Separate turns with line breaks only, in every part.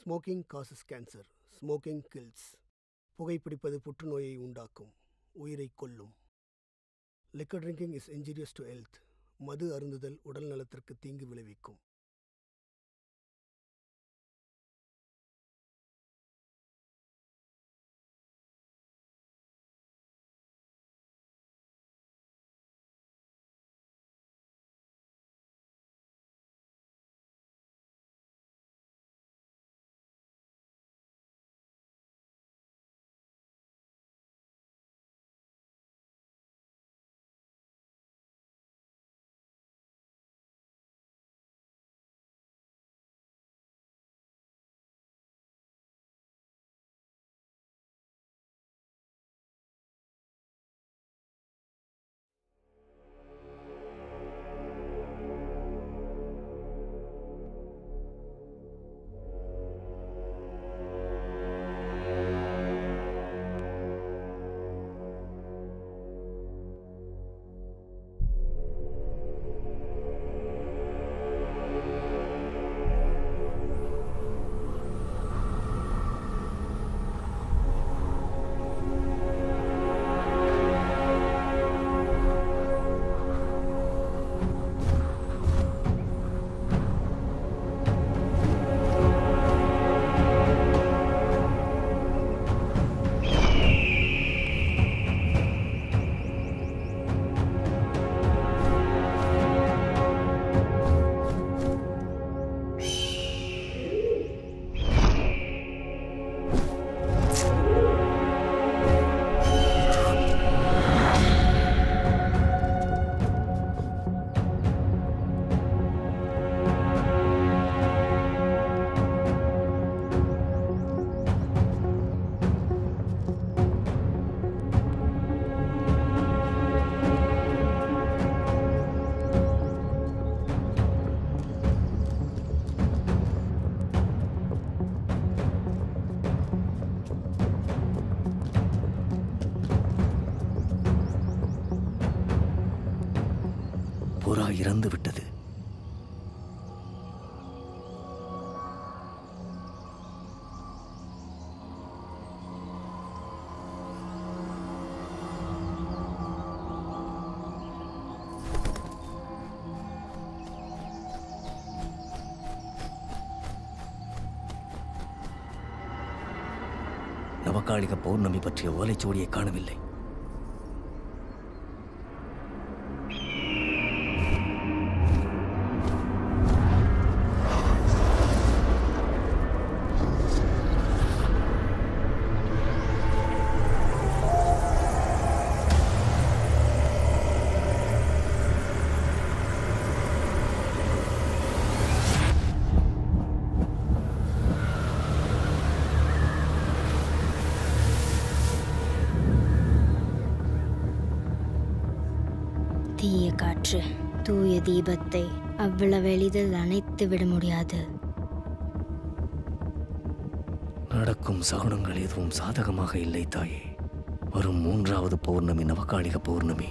Smoking causes cancer smoking kills புகைப்பிடிப்பது புற்றுநோயை உண்டாக்கும். உயிரை கொல்லும். Liquor drinking is injurious to health மது அருந்துதல் உடல் நலத்திற்கு தீங்கு விளைவிக்கும்.
தற்காலிக பௌர்ணமி பற்றிய ஓலைச்சுவடியை காணவில்லை.
அவ்வளவு எளிதில் அணைத்து விட முடியாது.
நடக்கும் சகுனங்கள் எதுவும் சாதகமாக இல்லை தாயே. வரும் மூன்றாவது பௌர்ணமி நவகாளிக பௌர்ணமி.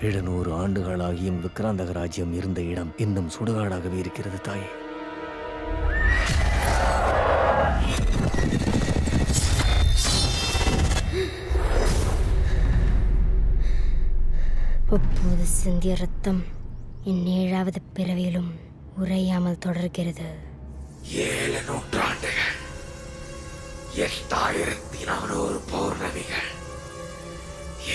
எழுநூறு ஆண்டுகளாகியும் விக்ராந்தக ராஜ்யம் இருந்த இடம் இன்னும் சுடுகாடாகவே இருக்கிறது தாயே.
சிந்திய ரத்தம் என் ஏழாவது பிறவியிலும் உறையாமல் தொடர்கிறது.
ஏழு நூற்றாண்டுகள் எட்டாயிரத்தி நானூறு பௌர்ணமிகள்.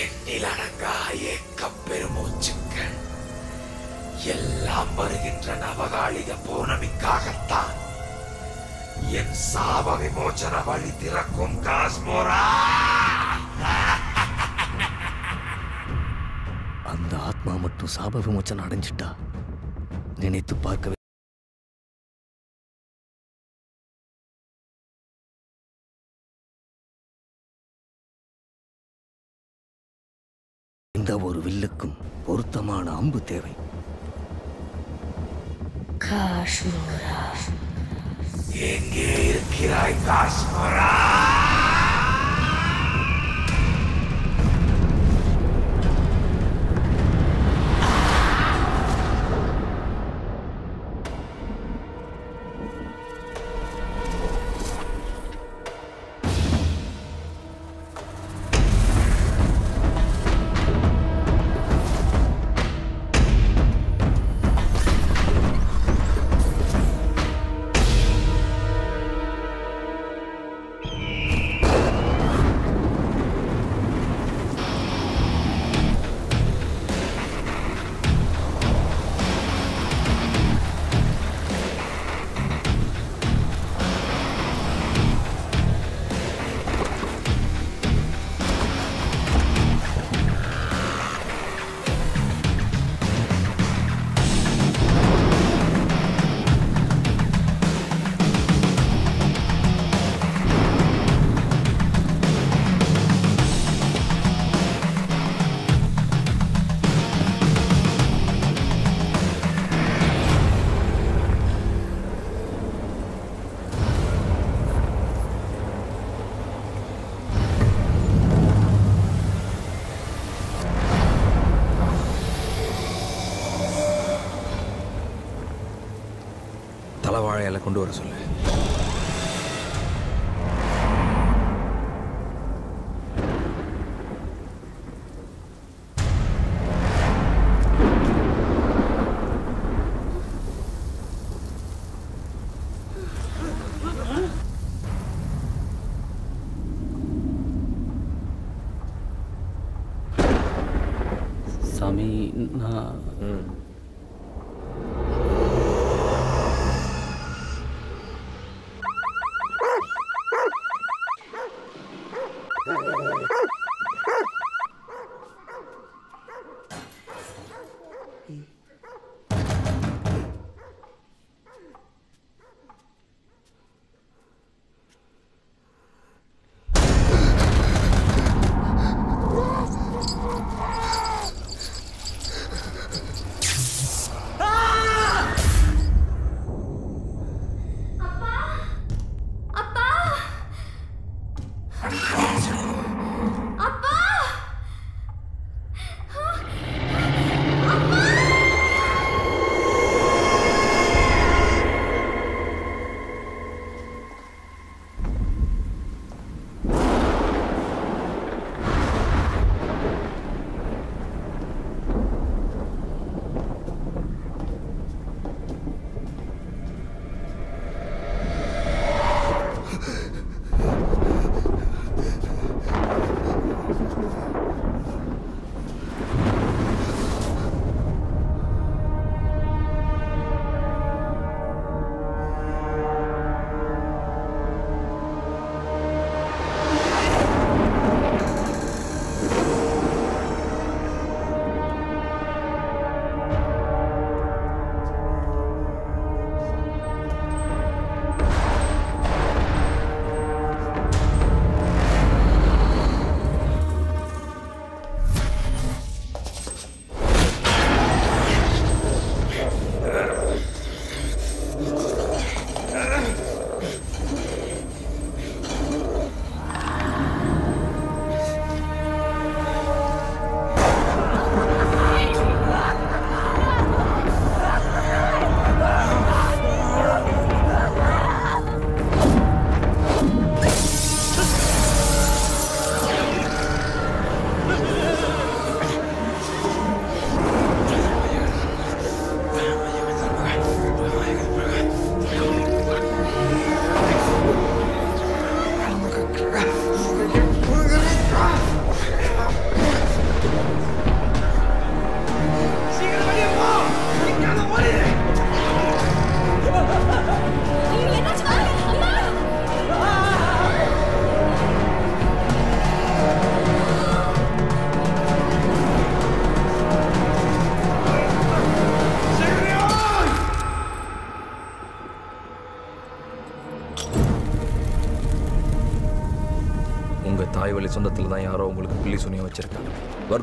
எண்ணில் அடங்கா ஏக்கம் பெருமூச்சுக்கள் எல்லாம் வருகின்ற நவகாலிக பௌர்ணமிக்காகத்தான். என் சாப விமோச்சன வழி திறக்கும் காஸ்மோரா
ஆத்மா மட்டும் சாப விமோச்சனம் அடைஞ்சிட்டா? நினைத்து பார்க்க இந்த ஒரு வில்லுக்கும் பொருத்தமான அம்பு தேவை.
காஷ்மீரா.
எங்கே இருக்கிறாய் காஸ்மோரா
தலைவாழை இலை கொண்டு வர சொல்லு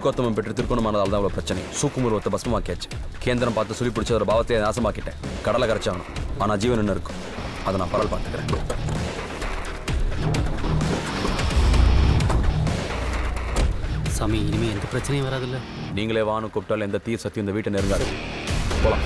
வர்க்கோத்தமம் பெற்று திருப்பணமானதால் தான் அவ்வளோ பிரச்சனை. சூக்குமுருவத்தை பஸ்மமாக்கியாச்சு. கேந்திரம் பார்த்து சொல்லி பிடிச்ச ஒரு பாவத்தை நாசமாக்கிட்டேன். கடலை கரைச்சாகணும். ஆனால் ஜீவன் இன்னும் இருக்கும். அதை நான் பரல் பார்த்துக்கிறேன்.
சாமி இனிமே எந்த பிரச்சனையும் வராதுல்ல.
நீங்களே வான்னு கூப்பிட்டாலும் எந்த தீர் சக்தி இந்த வீட்டை நெருங்காது. போலாம்.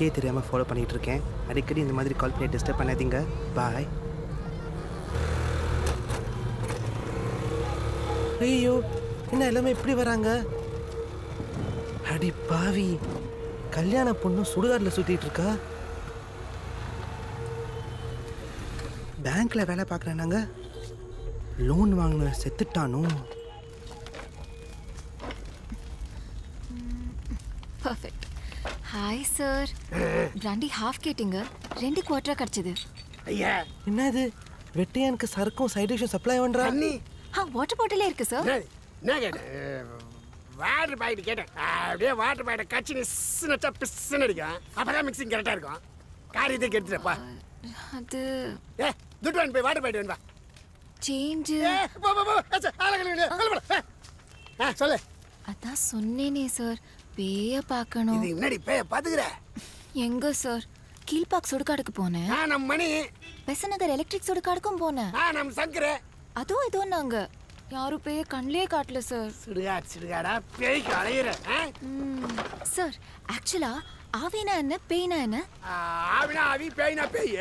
எனக்கே தெரியாமல் ஃபாலோ பண்ணிகிட்ருக்கேன் இருக்கேன் அடிக்கடி இந்த மாதிரி கால் பண்ணி டிஸ்டர்ப் பண்ணாதீங்க. பாய் ஐயோ என்ன எல்லாமே இப்படி வராங்க? அடி பாவி கல்யாண பொண்ணு சுடுகாட்டில் சுற்றிட்டு இருக்கா பேங்க்ல வேலை பார்க்குறேன் நாங்கள் லோன் வாங்கின செத்துட்டானோ?
சார். பிராண்டி ஹாஃப் கேட்டிங்க. ரெண்டு குவார்டரா கிடைச்சது.
ஐயா.
என்னது? வெட்டியானுக்கு சரக்கும் சைடு டிஷ்ஷும் சப்ளை பண்றா?
நீ
ஆ வாட்டர் பாட்டிலே இருக்கு சார்
என்ன கேட்டேன்? வாட்டர் பாயிண்ட் கேட்டேன். அப்படியே வாட்டர் பாயிண்ட் கச்சி நிஸ்ஸுன்னு வச்சா பிஸ்ஸுன்னு அடிக்கும். அப்பதான் மிக்ஸிங் கரெக்டா இருக்கும். காரியத்தை கெடுத்துட்டப்பா
அது
ஏ துட்டு வாங்கி போய் வாட்டர் பாயிண்ட் வேணுவா
சேஞ்ச்
சொல்லு.
அதான் சொன்னேனே சார் பேய பார்க்கணும்.
இது முன்னாடி பேய பாத்துக்கிற?
எங்க சார்? கீழ்பாக் சுடுகாடுக்கு போனேன்.
ஆ நம்ம மணி.
பெசநகர் எலக்ட்ரிக் சுடுகாடுக்கும் போனேன்.
ஆ நம்ம சங்கரு.
அதுவும் இதோ நாங்க. யாரும் பேய கண்ணிலே காட்டல சார்.
சுடுகாடு சுடுகாடா பேய்க்கு அலையிற ஆ?
சார் ஆக்சுவலா ஆவினா என்ன பேய்னா என்ன?
ஆவினா ஆவி பேய்னா பேய்.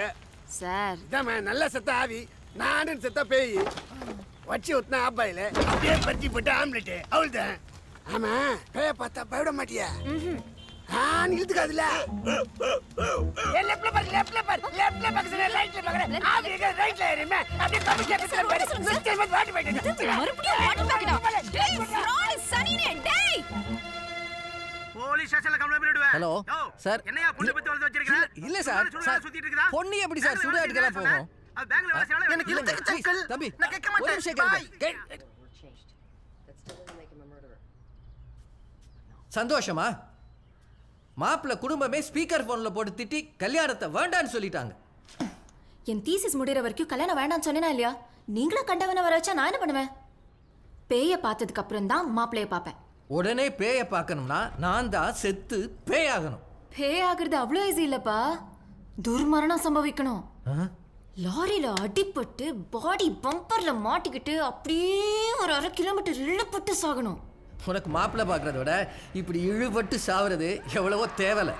சார்.
இதாம்மா நல்ல செத்த ஆவி நானும் செத்த பேய். வச்சு ஊத்தினா ஆப்பாயில அப்படியே பறிச்சு போட்டு ஆம்லெட் அவள்தான் ஆமா. பேய பார்த்தா பயப்பட மாட்டியா. ஆ நீ இழுத்துக்காதுல. லெஃப்ட்ல பாரு லெஃப்ட்ல பாரு. லெஃப்ட்ல பக்கத்துல ரைட்ல பாக்குற ஆவி எங்க ரைட்ல இருமே அப்படியே கம்மி கேட்க பாரு சிஸ்டர் வந்து வாட்டி போயிட்டு
மறுபடியும் வாட்டர் பாக்கெட்டா டேய் ஃப்ராட் சனினே டேய்.
போலீஸ் ஸ்டேஷன்ல கம்ப்ளைண்ட் பண்ணிடுவேன்.
ஹலோ சார்
என்னையா பொண்ணு பத்தி வளர்த்து வச்சிருக்க
இல்ல- சார் சார்
சுத்திட்டு இருக்கா?
பொண்ணு எப்படி சார்? சுடுகாட்டுக்கெல்லாம் போகும்.
அது பேங்க்ல வேலை செய்யலாம்
எனக்கு இல்ல தம்பி
நான் கேட்க
ஒரு
மாட்டேன்
நிமிஷம் கேளுங்க.
பாய்.
கே- சந்தோஷமா? மாப்பிள்ளை குடும்பமே ஸ்பீக்கர் போன்ல போட்டு திட்டி கல்யாணத்தை வேண்டான்னு சொல்லிட்டாங்க.
என் தீசிஸ் முடிகிற வரைக்கும் கல்யாணம் வேண்டாம்னு சொன்னேனா இல்லையா? நீங்களும் கண்டவனை வர வச்சா நான் என்ன பண்ணுவேன்? பேய பார்த்ததுக்கு அப்புறம் தான் மாப்பிள்ளைய பார்ப்பேன்.
உடனே பேய பார்க்கணும்னா நான் தான் செத்து பேயாகணும்.
பேய் ஆகுறது அவ்வளோ ஈஸி இல்லப்பா. துர்மரணம் சம்பவிக்கணும்? லாரியில அடிபட்டு பாடி பம்பர்ல மாட்டிக்கிட்டு அப்படியே ஒரு அரை கிலோமீட்டர் இழுப்பட்டு சாகணும்.
உனக்கு மாப்பிள்ளை பார்க்கறத விட இப்படி இழுபட்டு சாவறது எவ்வளவோ தேவலை.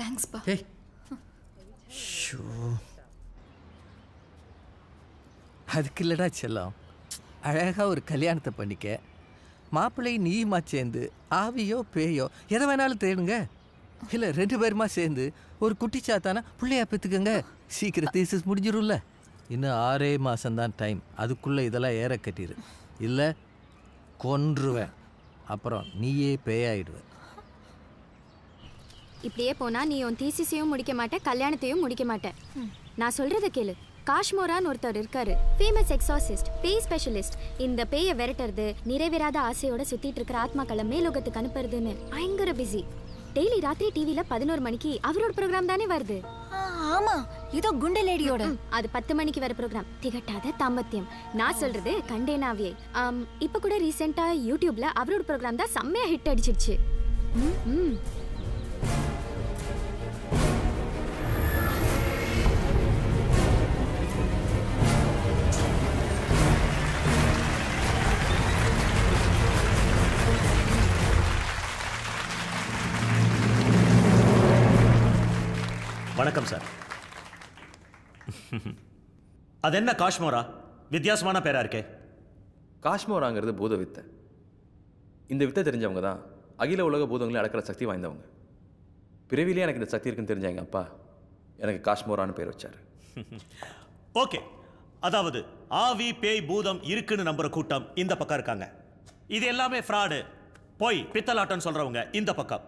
தேங்க்ஸ் பா
ஏய் ஷோ அதுக்கு இல்லடா செல்லம். அழகா ஒரு கல்யாணத்தை பண்ணிக்க. மாப்பிள்ளை நீயுமா சேர்ந்து ஆவியோ பேயோ எதை வேணாலும் தேடுங்க. இல்லை ரெண்டு பேருமா சேர்ந்து ஒரு குட்டி சாத்தானா பிள்ளையா பெற்றுக்கங்க சீக்கிரம் தீசஸ் முடிஞ்சிரும்ல. இன்னும் ஆறே மாதம்தான் டைம் அதுக்குள்ளே இதெல்லாம் ஏற கட்டிடு இல்லை கொன்றுவேன். அப்புறம் நீயே பேயாயிடுவ
இப்படியே போனா நீ உன் தீசிஸையும் முடிக்க மாட்ட கல்யாணத்தையும் முடிக்க மாட்ட. நான் சொல்றத கேளு. காஷ்மோரான்னு ஒருத்தர் இருக்காரு. ஃபேமஸ் எக்ஸாசிஸ்ட் பேய் ஸ்பெஷலிஸ்ட் இந்த பேயை விரட்டுறது நிறைவேறாத ஆசையோட சுத்திட்டு இருக்கிற ஆத்மாக்களை மேலோகத்துக்கு அனுப்புறதுன்னு பயங்கர பிஸி டெய்லி ராத்திரி டிவில பதினோரு மணிக்கு அவரோட ப்ரோக்ராம் தானே வருது.
ஆமா இதோ குண்டு லேடியோட.
அது பத்து மணிக்கு வர ப்ரோக்ராம் திகட்டாத தாம்பத்தியம். நான் சொல்றது கண்டேனாவியை இப்ப கூட ரீசெண்டா யூடியூப்ல அவரோட ப்ரோக்ராம் தான் செம்மையா ஹிட் அடிச்சிடுச்சு. ம்,
வணக்கம் சார் அது என்ன காஷ்மோரா? வித்தியாசமான பேரா இருக்கே.
காஷ்மோராங்கிறது பூத வித்தை. இந்த வித்தை தெரிஞ்சவங்க தான் அகில உலக பூதங்களை அடக்கிற சக்தி வாய்ந்தவங்க. பிறவிலே எனக்கு இந்த சக்தி இருக்குன்னு தெரிஞ்ச எங்கள் அப்பா எனக்கு காஷ்மோரான்னு பேர் வச்சார்.
ஓகே. அதாவது ஆவி பேய் பூதம் இருக்குன்னு நம்புற கூட்டம் இந்த பக்கம் இருக்காங்க. இது எல்லாமே ஃப்ராடு போய் பித்தலாட்டம் சொல்றவங்க இந்த பக்கம்.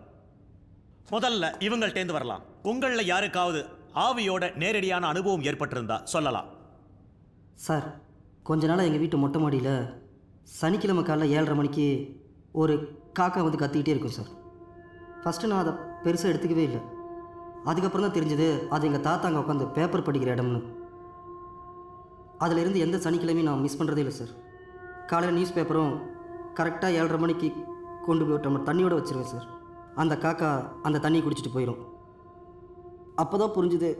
முதல்ல இவங்கள்ட்டேந்து வரலாம். உங்களில் யாருக்காவது ஆவியோட நேரடியான அனுபவம் ஏற்பட்டிருந்தா சொல்லலாம்.
சார் கொஞ்ச நாளாக எங்கள் வீட்டு மொட்டை மாடியில் சனிக்கிழமை காலைல ஏழரை மணிக்கு ஒரு காக்கா வந்து கத்திக்கிட்டே இருக்கும் சார். ஃபஸ்ட்டு நான் அதை பெருசாக எடுத்துக்கவே இல்லை. அதுக்கப்புறம் தான் தெரிஞ்சது அது எங்கள் தாத்தா அங்கே உட்காந்து பேப்பர் படிக்கிற இடம்னு. அதிலிருந்து எந்த சனிக்கிழமையும் நான் மிஸ் பண்ணுறதே இல்லை சார். காலையில் நியூஸ் பேப்பரும் கரெக்டாக ஏழரை மணிக்கு கொண்டு போய் விட்டோம் தண்ணியோடு தண்ணியோட வச்சிருவேன் சார். அந்த காக்கா அந்த தண்ணியை குடிச்சிட்டு போயிடும் அப்போ தான் புரிஞ்சுது.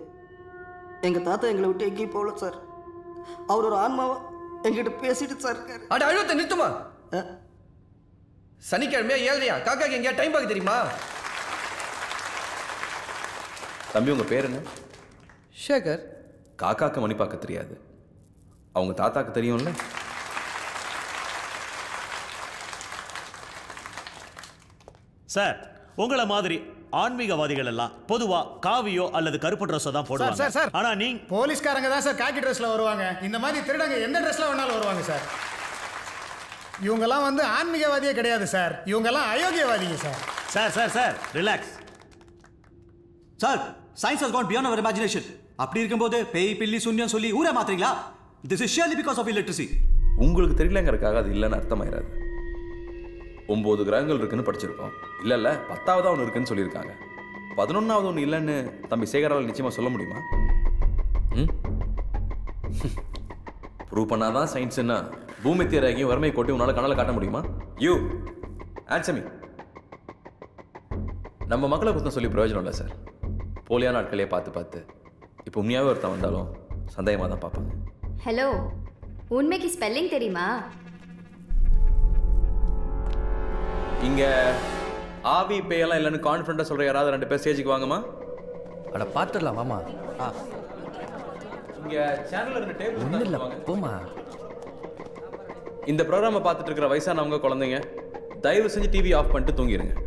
எங்கள் தாத்தா எங்களை விட்டு எங்கேயும் போகல சார். அவர் ஒரு ஆன்மாவா என்கிட்ட பேசிட்டு சார்
அட அழுவத்தை நிறுத்துமா? சனிக்கிழமையா ஏழ்றையா காக்காக்கு எங்கேயா டைம் பார்க்க தெரியுமா?
தம்பி உங்க பேர் என்ன?
சேகர்.
காக்காக்கு மணி பார்க்க தெரியாது. அவங்க தாத்தாக்கு தெரியும்ல?
சார் உங்களை மாதிரி ஆன்மீகவாதிகள் எல்லாம் பொதுவா காவியோ அல்லது கருப்பு ட்ரெஸ்ஸோ தான் போடுவாங்க.
Sir sir.
ஆனா நீங்க
போலீஸ்காரங்க தான் சார் காக்கி ட்ரெஸ்ல வருவாங்க. இந்த மாதிரி திருடங்க எந்த ட்ரெஸ்ல வேணாலும் வருவாங்க சார். இவங்கெல்லாம் வந்து ஆன்மீகவாதியே கிடையாது சார். இவங்கெல்லாம் அயோக்கியவாதிங்க sir.
Sir sir sir relax
sir science has gone beyond our imagination அப்படி இருக்கும்போது பேய் பில்லி சுன்யம் சொல்லி ஊரே மாத்துறீங்களா? This is surely because of electricity
உங்களுக்கு தெரியலங்கிறதுக்காக அது இல்லைன்னு அர்த்தமாயிராது. ஒம்பது கிரகங்கள் இருக்குன்னு படிச்சிருக்கோம். இல்லை இல்லை பத்தாவது ஒன்று இருக்குன்னு சொல்லியிருக்காங்க. பதினொன்றாவது ஒன்று இல்லைன்னு தம்பி சேகரால் நிச்சயமாக சொல்ல முடியுமா? ம்? ப்ரூவ் பண்ணாதான் சயின்ஸ்னா பூமி தேராகியும் வறுமை கோட்டி உன்னால் கனலை காட்ட முடியுமா? யூ ஆன்சமி நம்ம மக்களை குத்தம் சொல்லி பிரயோஜனம் இல்லை சார் போலியான ஆட்களையே பார்த்து பார்த்து. இப்போ உண்மையாகவே ஒருத்தன் வந்தாலும் சந்தேகமாக தான் பார்ப்பாங்க.
ஹலோ உண்மைக்கு ஸ்பெல்லிங் தெரியுமா?
இங்க ஆவி பேயெல்லாம் இல்லைன்னு கான்ஃபிடண்டா சொல்ற யாராவது ரெண்டு பேர் ஸ்டேஜுக்கு வாங்கம்மா.
அட பார்த்துடலாம் வாமா
இங்க சேனல்ல ரெண்டு டேபிள்
ஒன்றும் இல்லை போமா
இந்த ப்ரோக்ராமை பார்த்துட்டு இருக்கிற வயசானவங்க குழந்தைங்க தயவு செஞ்சு டிவி ஆஃப் பண்ணிட்டு தூங்கிடுங்க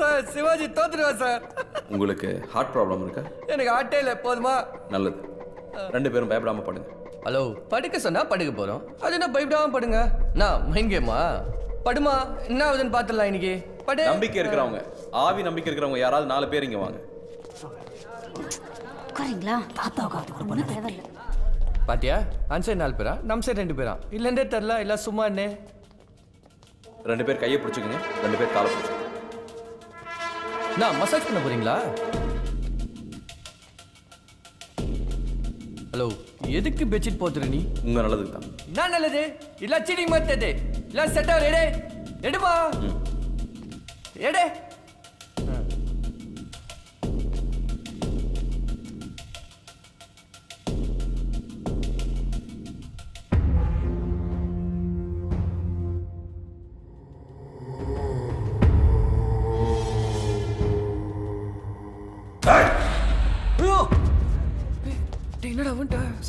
சார் சிவாஜி தோத்துருவா சார்.
உங்களுக்கு ஹார்ட் ப்ராப்ளம் இருக்கா?
எனக்கு ஆட்டே இல்லை போதுமா?
நல்லது. ரெண்டு பேரும் பயப்படாம படுங்க.
ஹலோ படுக்க சொன்னா படுக்க போறோம். அது என்ன பயப்படாம படுங்க? நான் மைண்ட் கேமா படுமா? என்ன ஆகுதுன்னு பார்த்துடலாம் இன்னைக்கு. படு.
நம்பிக்கை இருக்கிறவங்க. ஆவி நம்பிக்கை இருக்கிறவங்க. யாராவது நாலு பேர் இங்க வாங்க.
உட்காருங்களா?
பாத்தியா? அன்சைட் நாலு பேரா? நம் சைடு ரெண்டு பேரா? இல்லைன்றே தெரில இல்லை சும்மா என்ன?
ரெண்டு பேர் கையை பிடிச்சிக்கங்க. ரெண்டு பேர் காலை பிடிச்சிக்கங்க.
நான் மசாஜ் பண்ண போறீங்களா? ஹலோ எதுக்கு பெட்ஷீட் போத்துற நீ?
உங்க நல்லதுக்கு தான்.
என்ன நல்லது. இல்ல சீடிங் மாத்தது இல்ல செட் ஆவர் எடே. எடுமா எடே.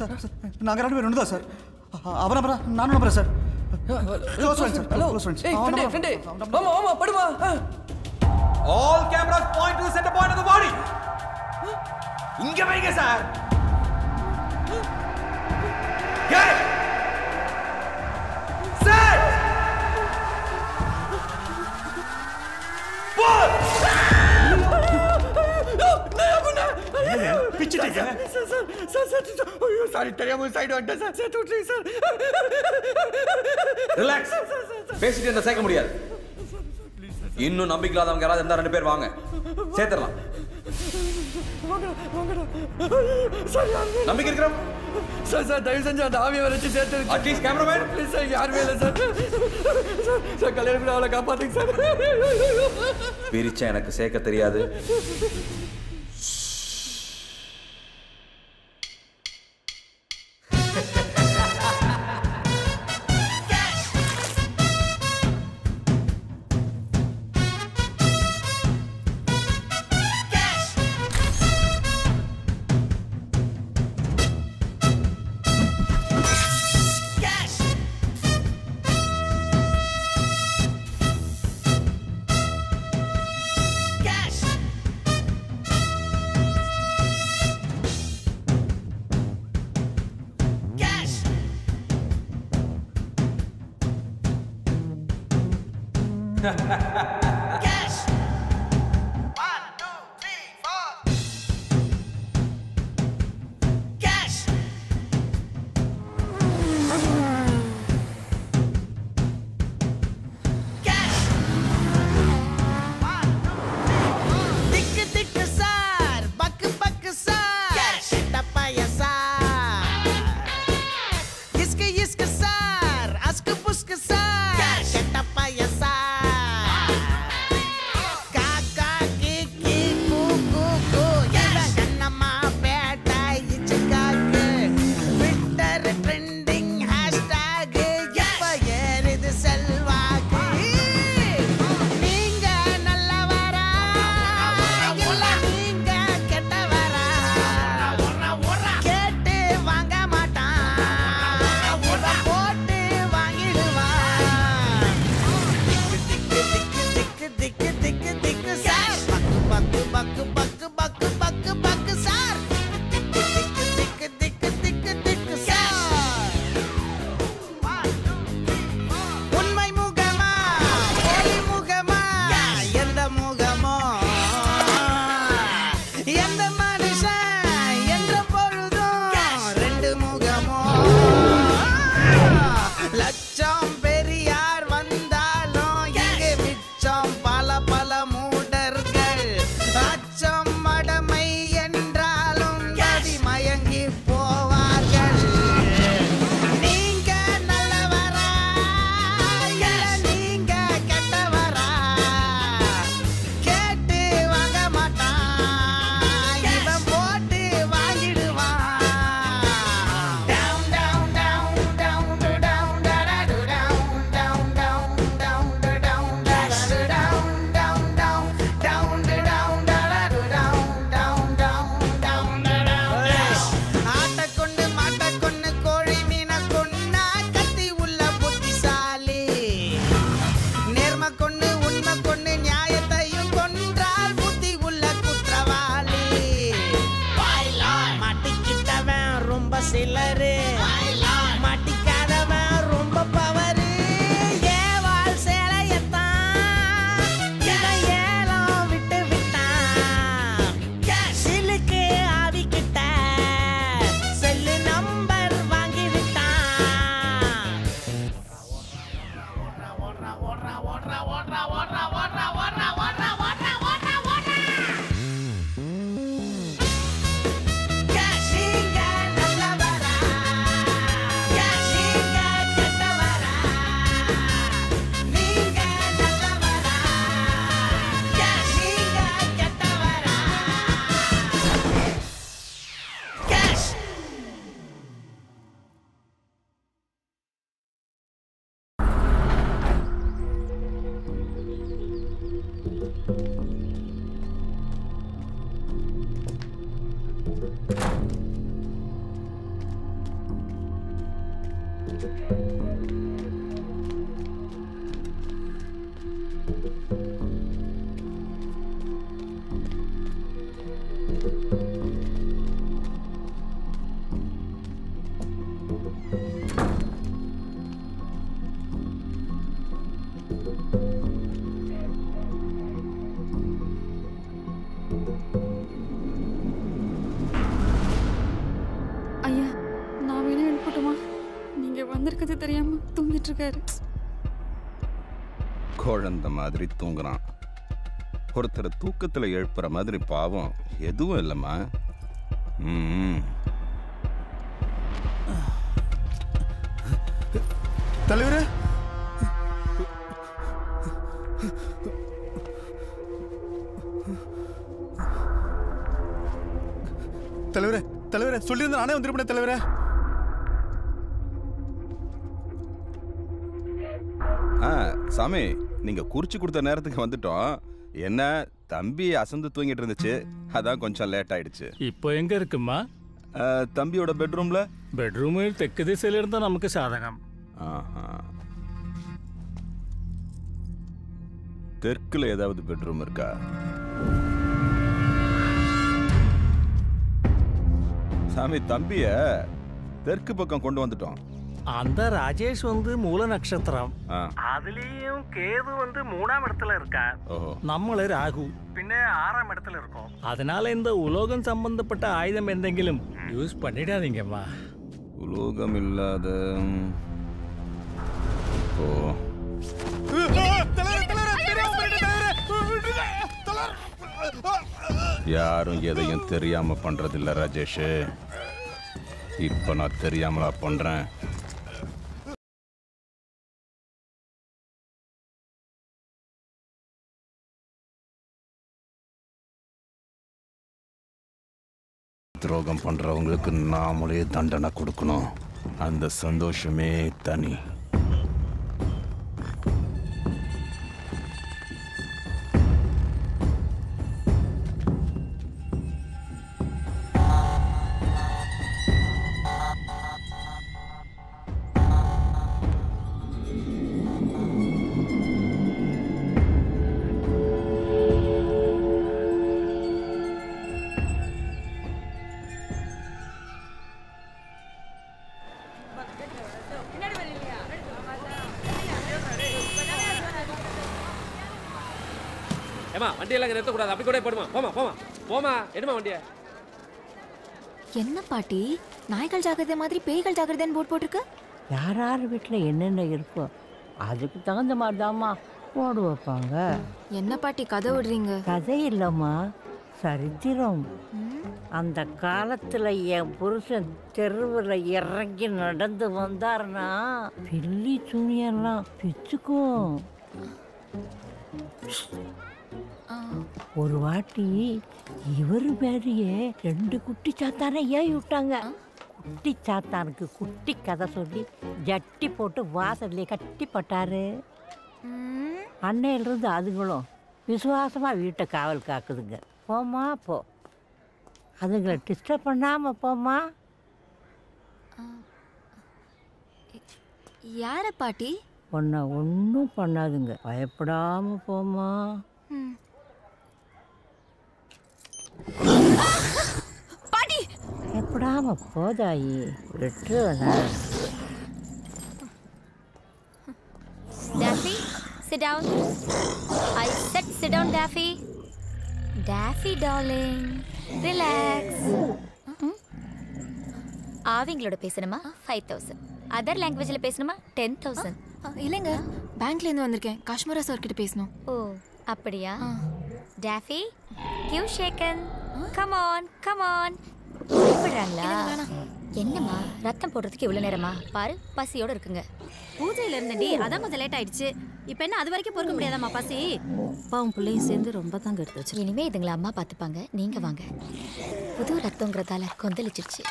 சார் நாங்கள் ரெண்டு பேரும் ஒன்று தான் சார் அவன் நம்புறேன் நானும் நம்புறேன் சார்.
ஹலோ. ஏய்
அவன்
ஃப்ரெண்டே ஆமா ஆமா படுமா.
இங்க வைங்க சார்!
பிச்சுட்டீங்க சார் சார் ஐயோ சாரி தெரியாம சைடு வந்துட்டேன் சார் சேர்த்து விட்டுறீங்க சார்
ரிலாக்ஸ் பேசிட்டு இருந்தா சேர்க்க முடியாது. இன்னும் நம்பிக்கை இல்லாதவங்க யாராவது இருந்தா ரெண்டு பேர் வாங்க. சேர்த்துடலாம். நம்பிக்கை இருக்கிறோம்
சார் சார் தயவு செஞ்சு அந்த ஆவியை வரைச்சு சேர்த்து
அட்லீஸ்ட் கேமராமேன்
ப்ளீஸ் சார் யாருமே இல்லை சார் சார் கல்யாணம் அவளை காப்பாத்துங்க சார்
பிரிச்சா எனக்கு சேர்க்க தெரியாது.
இருக்காரு
குழந்த மாதிரி தூங்குறான். ஒருத்தர் தூக்கத்துல எழுப்புற மாதிரி பாவம் எதுவும் இல்லைம்மா. ம்
தலைவரே? தலைவரே தலைவரே சொல்லியிருந்தா நானே வந்திருப்பேன் தலைவரே.
சாமி நீங்க குறிச்சு கொடுத்த நேரத்துக்கு வந்துட்டோம். என்ன தம்பி அசந்து தூங்கிட்டு இருந்துச்சு அதான் கொஞ்சம் லேட் ஆயிடுச்சு.
இப்போ எங்க இருக்குமா?
தம்பியோட பெட்ரூம்ல
பெட்ரூமில் தெற்கு திசையில் இருந்தால் நமக்கு சாதகம்.
ஆஹா. தெற்குல ஏதாவது பெட்ரூம் இருக்கா? சாமி தம்பிய தெற்கு பக்கம் கொண்டு வந்துட்டோம்.
அந்த ராஜேஷ் வந்து மூல நட்சத்திரம். அதுலயும் கேது வந்து மூணாம் இடத்துல இருக்கா நம்மள ராகு. பின்ன ஆறாம் இடத்துல இருக்கோம். அதனால இந்த உலோகம் சம்பந்தப்பட்ட ஆயுதம் எந்தெங்கிலும் யூஸ் பண்ணிடாதீங்கம்மா.
உலோகம் இல்லாத இப்போ. யாரும் எதையும் தெரியாம பண்றதில்ல ராஜேஷ். இப்ப நான் தெரியாமலா பண்றேன். துரோகம் பண்ணுறவங்களுக்கு நாமளே தண்டனை கொடுக்கணும். அந்த சந்தோஷமே தனி.
அப்படி கூட போடுமா? போமா போமா போமா எடுமா வண்டியை.
என்ன பாட்டி? நாய்கள் ஜாக்கிரதை மாதிரி பேய்கள் ஜாக்கிரதைன்னு போட் போட்டிருக்கு?
யார் யார் வீட்டில் என்னென்ன இருக்கோ அதுக்கு தகுந்த மாதிரி தாம்மா போடு வைப்பாங்க.
என்ன பாட்டி கதை விடுறீங்க?
கதை இல்லைம்மா சரித்திரம். அந்த காலத்தில் என் புருஷன் தெருவில் இறங்கி நடந்து வந்தாருன்னா பில்லி துணியெல்லாம் பிச்சுக்கும். ஒரு வாட்டி இவர் பேரையே ரெண்டு குட்டி சாத்தானை ஏன் விட்டாங்க. குட்டி சாத்தானுக்கு குட்டி கதை சொல்லி ஜட்டி போட்டு வாசல்லே கட்டி போட்டாரு. அன்னையிலிருந்து அதுங்களும் விசுவாசமாக வீட்டை காவல் காக்குதுங்க. போம்மா போ. அதுங்களை டிஸ்டர்ப் பண்ணாமல் போம்மா.
யார பாட்டி?
உன்னை ஒன்றும் பண்ணாதுங்க. பயப்படாம போம்மா.
பாட்டி
பயப்படாம போதாயி விட்டுருவனா
Daffy, sit down. I said sit down, Daffy. Daffy, darling. Relax. ம். ஆவிங்களோட பேசணுமா ஃபைவ் தௌசண்ட் அதர் லாங்குவேஜில் பேசணுமா டென் தௌசண்ட்
இல்லைங்க பேங்க்ல இருந்து வந்திருக்கேன் காஷ்மீரா சார் கிட்ட பேசணும்
ஓ அப்படியா? டாஃபி கியூ ஷேக்கன் கம் ஆன் கம் ஆன் கூப்பிடுறாங்களா? என்னம்மா ரத்தம் போடுறதுக்கு இவ்வளோ நேரமா? பாரு பசியோட இருக்குங்க.
பூஜையில இருந்தேன்டி அதான் கொஞ்சம் லேட் ஆயிடுச்சு. இப்போ என்ன அது வரைக்கும் பொறுக்க முடியாதாம்மா பசி? அப்பாவும் பிள்ளையும் சேர்ந்து ரொம்ப தான் கெடுத்து வச்சு
இனிமே இதுங்களை அம்மா பார்த்துப்பாங்க நீங்க வாங்க. புது ரத்தங்கிறதால கொந்தளிச்சிருச்சு.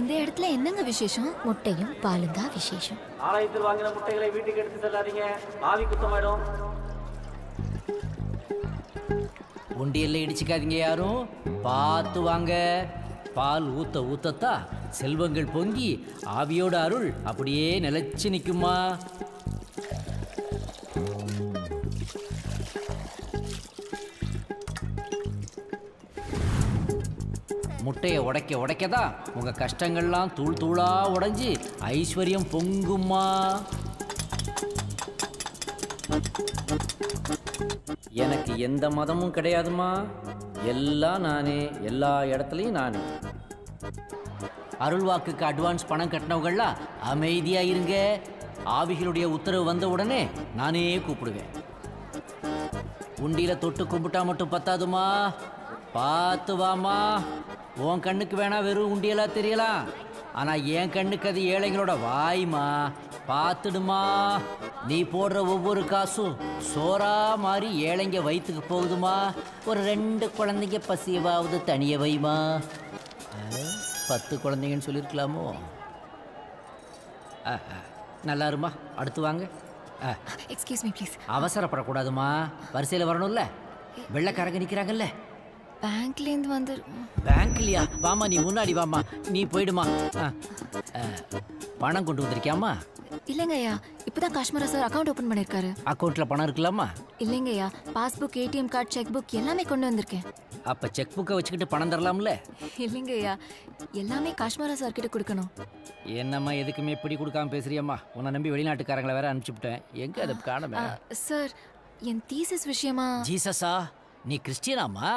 இந்த இடத்துல என்னங்க விசேஷம்?
முட்டையும் பாலும் தான் விசேஷம்.
ஆலயத்தில் வாங்கின முட்டைகளை வீட்டுக்கு எடுத்து செல்லாதீங்க. ஆவி குத்தமாயிடும்.
உண்டியல்ல இடிச்சுக்காதீங்க யாரும். பார்த்து வாங்க. பால் ஊத்த ஊத்தத்தா செல்வங்கள் பொங்கி ஆவியோட அருள் அப்படியே நிலைச்சு நிற்குமா முட்டையை உடைக்க உடைக்க தான் உங்க கஷ்டங்கள்லாம் தூள் தூளா உடைஞ்சு ஐஸ்வர்யம் பொங்குமா? எனக்கு எந்த மதமும் கிடையாதுமா? எல்லாம் நானே எல்லா இடத்துலையும் நானே. அருள்வாக்குக்கு அட்வான்ஸ் பணம் கட்டினவங்களாம் அமைதியா இருங்க. ஆவிகளுடைய உத்தரவு வந்த உடனே நானே கூப்பிடுவேன். உண்டியில தொட்டு கும்பிட்டா மட்டும் பத்தாதுமா? பார்த்து வாமா உன் கண்ணுக்கு வேணா வெறும் உண்டியலா தெரியலாம். ஆனா என் கண்ணுக்கு அது ஏழைங்களோட வாய்மா. பார்த்துடுமா. நீ போடுற ஒவ்வொரு காசும் சோறா மாறி ஏழைங்க வயிற்றுக்கு போகுதுமா. ஒரு ரெண்டு குழந்தைங்க பசியவாவது தனிய வைமா. பத்து குழந்தைங்கன்னு சொல்லியிருக்கலாமோ நல்லா இருமா. அடுத்து வாங்க.
எக்ஸ்கியூஸ் மீ ப்ளீஸ்
அவசரப்படக்கூடாதுமா. வரிசையில் வரணும்ல. வெள்ளைக்காரங்க நிற்கிறாங்கல்ல
பேங்க்லேருந்து வந்து
பேங்க்லையா? வாமா நீ முன்னாடி வாமா நீ போயிடுமா. பணம் கொண்டு வந்திருக்கியாமா
இல்லைங்க ஐயா இப்பதான் காஷ்மீரா சார் அக்கௌண்ட் ஓபன் பண்ணிருக்காரு.
அக்கௌண்ட்ல பணம் இருக்கலாமா
இல்லைங்க ஐயா passbook ATM card cheque book எல்லாமே கொண்டு வந்திருக்கேன்.
அப்ப செக் புக்கை வச்சுக்கிட்டு பணம் தரலாம்ல?
இல்லைங்க ஐயா எல்லாமே காஷ்மீரா சார் கிட்ட கொடுக்கணும்.
என்னம்மா எதுக்குமே இப்படி கொடுக்காம பேசுறியம்மா? உன்னை நம்பி வெளிநாட்டுக்காரங்களை வேற அனுப்பிச்சுட்டேன் எங்க அதை காணமே?
சார் என் தீசஸ் விஷயமா?
ஜீசஸா நீ கிறிஸ்டியனாமா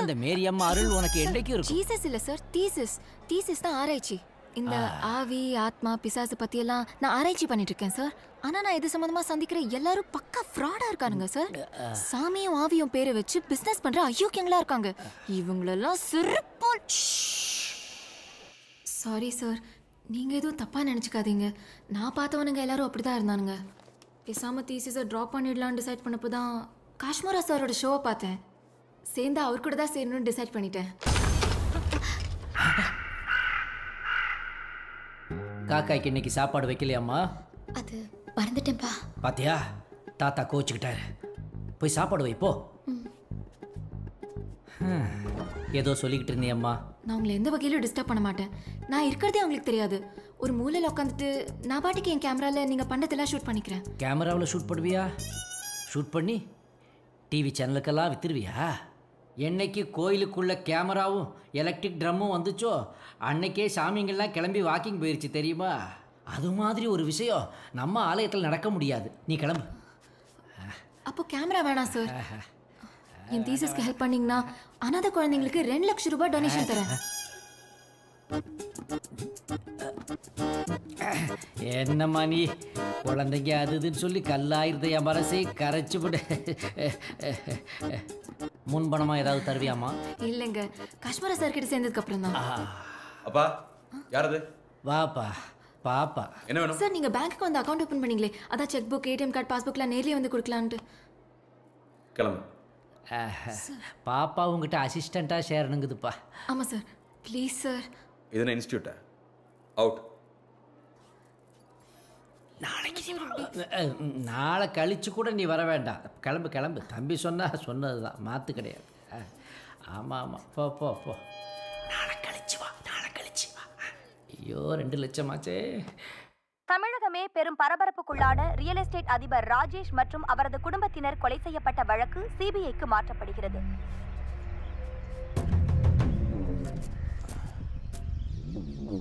அந்த மேரி அம்மா அருள் உனக்கு என்னைக்கும் இருக்கும்.
ஜீசஸ் இல்ல சார் தீசஸ் தீசஸ் தான் ஆராய்ச்சி. இந்த ஆவி ஆத்மா பிசாசு பத்தி எல்லாம் நான் ஆராய்ச்சி பண்ணிட்டு இருக்கேன் சார் ஆனா நான் இது சம்பந்தமா சந்திக்கிற எல்லாரும் பக்கா ஃப்ராடா இருக்கானுங்க சார் சாமியும் ஆவியும் பேரை வச்சு பிசினஸ் பண்ற அயோக்கியங்களா இருக்காங்க. இவங்களெல்லாம் சிறப்பால் சாரி சார் நீங்க எதுவும் தப்பா நினைச்சுக்காதீங்க. நான் பார்த்தவனுங்க எல்லாரும் அப்படிதான் இருந்தானுங்க. பேசாம தீசிஸை ட்ராப் பண்ணிடலாம்னு டிசைட் பண்ணப்போ தான் காஷ்மீரா சாரோட ஷோவை பார்த்தேன். சேர்ந்து அவர் கூட தான் சேரணும்னு டிசைட் பண்ணிட்டேன்.
காக்காய்க்கு இன்னைக்கு சாப்பாடு வைக்கலையாம்மா?
அது மறந்துட்டேன்ப்பா
பாத்தியா? தாத்தா கோச்சுக்கிட்டாரு போய் சாப்பாடு வை போ. ஹம், ஏதோ சொல்லிக்கிட்டு இருந்தியம்மா.
நான் உங்களை எந்த வகையிலும் டிஸ்டர்ப் பண்ண மாட்டேன். நான் இருக்கிறதே அவங்களுக்கு தெரியாது. ஒரு மூலையில் உட்காந்துட்டு நான் பாட்டுக்கு என் கேமராவில் நீங்கள் பண்ணதெல்லாம் ஷூட் பண்ணிக்கிறேன்.
கேமராவில் ஷூட் பண்ணுவியா? ஷூட் பண்ணி டிவி சேனலுக்கெல்லாம் வித்துருவியா? என்னைக்கு கோயிலுக்குள்ள கேமராவும் எலக்ட்ரிக் ட்ரம்மும் வந்துச்சோ அன்னைக்கே சாமிங்கள்லாம் கிளம்பி வாக்கிங் போயிருச்சு தெரியுமா? அது மாதிரி ஒரு விஷயம் நம்ம ஆலயத்தில் நடக்க முடியாது. நீ கிளம்பு.
அப்போ கேமரா வேணாம் சார் என் தீசஸ்க்கு ஹெல்ப் பண்ணீங்கன்னா அனாதை குழந்தைங்களுக்கு ரெண்டு லட்சம் ரூபாய் டொனேஷன் தரேன்.
என்னம்மா நீ? குழந்தைங்க அது இதுன்னு சொல்லி கல்லாயிருந்த என் மனசை கரைச்சு விடு. முன்பணமா ஏதாவது தருவியாம்மா?
இல்லைங்க. காஷ்மீரா சார் கிட்ட சேர்ந்ததுக்கு அப்புறம் தான்
அப்பா யார் அது
வாப்பா பாப்பா.
என்ன வேணும்?
சார் நீங்க பேங்க்குக்கு வந்து அக்கௌண்ட் ஓபன் பண்ணீங்களே. அதான் செக் புக் ஏடிஎம் கார்டு பாஸ்புக்லாம் நேர்லயே வந்து கொடுக்கலான்ட்டு.
கிளம்பு.
பாப்பா உங்ககிட்ட அசிஸ்டண்ட்டாக சேரணுங்குதுப்பா
ஆமா சார் ப்ளீஸ் சார்
இன்ஸ்டியூட்டா அவுட்
அஹ், நாளை கழிச்சு கூட நீ வர வேண்டாம் கிளம்பு கிளம்பு தம்பி சொன்னா சொன்னது தான் மாற்று கிடையாது அஹ், ஆமா ஆமாம் போ போ போ நாளை கழிச்சு வா நாளை கழிச்சு வா ஐயோ ரெண்டு லட்சமாச்சே
தமிழகமே பெரும் பரபரப்புக்குள்ளான ரியல் எஸ்டேட் அதிபர் ராஜேஷ் மற்றும் அவரது குடும்பத்தினர் கொலை செய்யப்பட்ட வழக்கு சிபிஐக்கு மாற்றப்படுகிறது.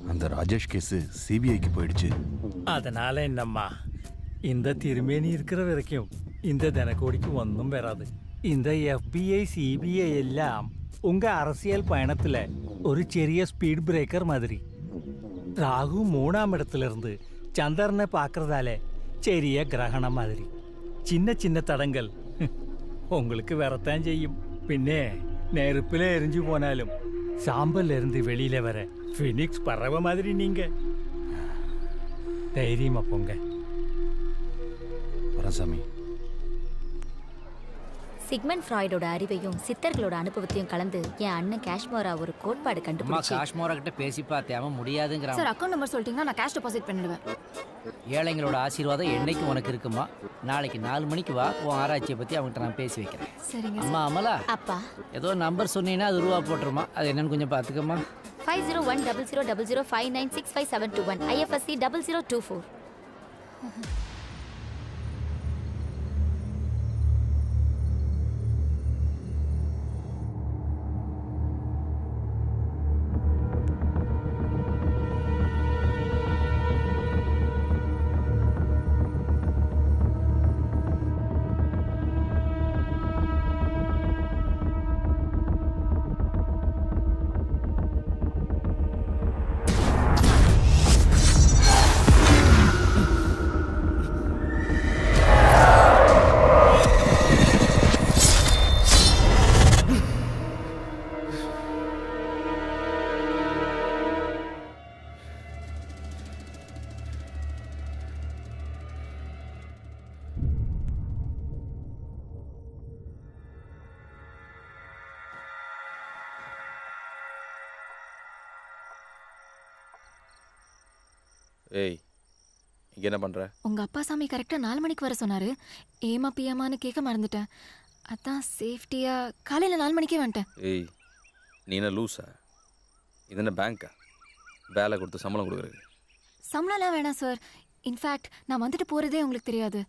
அந்த ராஜேஷ் கேஸ் சிபிஐக்கு போயிடுச்சு
அதனால என்னம்மா இந்த திருமேனி இருக்கிற வரைக்கும் இந்த தினக்கோடிக்கு ஒன்றும் வராது இந்த எஃபிஐ சிபிஐ எல்லாம் உங்க அரசியல் பயணத்துல ஒரு சிறிய ஸ்பீட் பிரேக்கர் மாதிரி ராகு மூணாம் இடத்துல இருந்து சந்திரனை பார்க்கறதால ചെറിയ கிரகணம் மாதிரி சின்ன சின்ன தடங்கள் உங்களுக்கு வரத்தான் செய்யும் പിന്നെ நெருப்பில் எரிஞ்சு போனாலும் சாம்பல்ல இருந்து வெளியில வர ஃபினிக்ஸ் பறவை மாதிரி நீங்க. தைரியமா போங்க.
வரசாமி
சிக்மண்ட் ஃப்ராய்டோட அறிவையும் சித்தர்களோட அனுபவத்தையும் கலந்து என் அண்ணன் காஷ்மோரா ஒரு கோட்பாடு கண்டுபிடிச்சு
காஷ்மோரா கிட்ட பேசி பார்த்தேன் முடியாதுங்கிறான்.
சார் அக்கௌண்ட் நம்பர் சொல்லிட்டீங்கன்னா நான் கேஷ் டெபாசிட் பண்ணிடுவேன்.
ஏழைங்களோட ஆசீர்வாதம் என்னைக்கு உனக்கு இருக்குமா? நாளைக்கு நாலு மணிக்கு வா உன் ஆராய்ச்சியை பற்றி அவங்ககிட்ட நான் பேசி வைக்கிறேன்.
சரிங்க
அம்மா அமலா?
அப்பா.
ஏதோ நம்பர் சொன்னீங்கன்னா அது ரூபா போட்டுருமா? அது என்னன்னு கொஞ்சம் பார்த்துக்கம்மா.
Five zero one double zero double zero five nine six five seven two one IFSC double zero two four
ஏய் இங்கே என்ன பண்ணுற
உங்க அப்பா சாமி கரெக்டா நாலு மணிக்கு வர சொன்னாரு. ஏமா பியமான்னு கேட்க மறந்துட்டேன். அதான் சேஃப்டியா காலையில நாலு மணிக்கே வந்துட்டேன்.
ஏய் நீ என்ன லூஸா இது என்ன பேங்க்கா வேலை கொடுத்து சம்பளம் கொடுக்குறது.
சம்பளம்லாம் வேணாம் சார். இன்ஃபேக்ட் நான் வந்துட்டு போறதே உங்களுக்கு தெரியாது.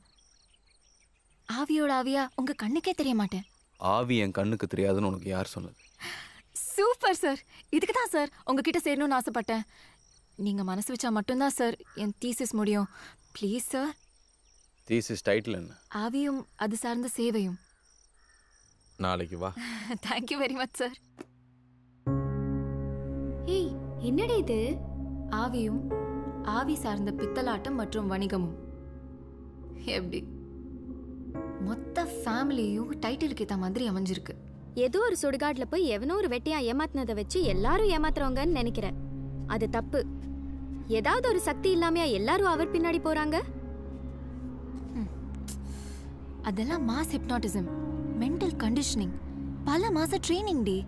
ஆவியோட ஆவியா உங்க கண்ணுக்கே தெரிய மாட்டேன்.
ஆவி என் கண்ணுக்கு தெரியாதுன்னு உனக்கு யார் சொன்னது?
Super sir. இதுக்கு தான் சார் உங்ககிட்ட சேரணும்னு ஆசைப்பட்டேன். நீங்க மனசு வச்சா மட்டும்தான் சார் என் தீசிஸ் முடியும். ப்ளீஸ் சார்
தீசிஸ் டைட்டில் என்ன?
ஆவியும் அது சார்ந்த சேவையும்.
நாளைக்கு வா.
தேங்க்யூ வெரி மச் சார்
ஏய் என்னடி இது?
ஆவியும் ஆவி சார்ந்த பித்தலாட்டம் மற்றும் வணிகமும். எப்படி? மொத்த ஃபேமிலியும் டைட்டிலுக்கு ஏற்ற மாதிரி அமைஞ்சிருக்கு.
ஏதோ ஒரு சுடுகாட்ல போய் எவனோ ஒரு வெட்டியா ஏமாத்தினதை வச்சு எல்லாரும் ஏமாத்துறவங்கன்னு நினைக்கிறேன். அது தப்பு. ஏதாவது ஒரு சக்தி இல்லாமையா எல்லாரும் அவர் பின்னாடி போறாங்க?
அதெல்லாம் மாஸ் ஹிப்னாட்டிசம் மென்டல் கண்டிஷனிங் பல மாச ட்ரைனிங் டி.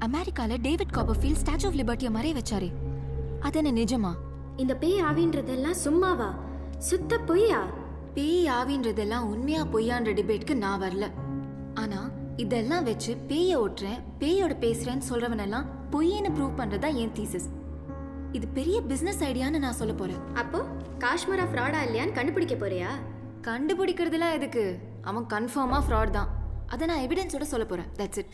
அமெரிக்கால டேவிட் காப்பர்ஃபீல்ட் ஸ்டாச்சு ஆஃப் லிபர்ட்டியை மறைய வச்சாரே. அது என்ன நிஜமா?
இந்த பேய் ஆவின்றதெல்லாம் சும்மாவா? சுத்த பொய்யா?
பேய் ஆவின்றதெல்லாம் உண்மையா பொய்யான்ற டிபேட்க்கு நான் வரல. ஆனா இதெல்லாம் வச்சு பேயை ஓட்டுறேன் பேயோட பேசுறேன்னு சொல்றவனெல்லாம் பொய்யன்னு ப்ரூவ் பண்றதா என் தீசஸ் இது பெரிய பிசினஸ் ஐடியான்னு நான் சொல்ல போறேன்.
அப்போ காஷ்மீரா ஃப்ராடா இல்லையான்னு கண்டுபிடிக்க போறியா?
கண்டுபிடிக்கிறதுலாம் எதுக்கு? அவன் கன்ஃபார்மா ஃப்ராட் தான். அதை நான் எவிடன்ஸோட சொல்ல போறேன். தட்ஸ் இட்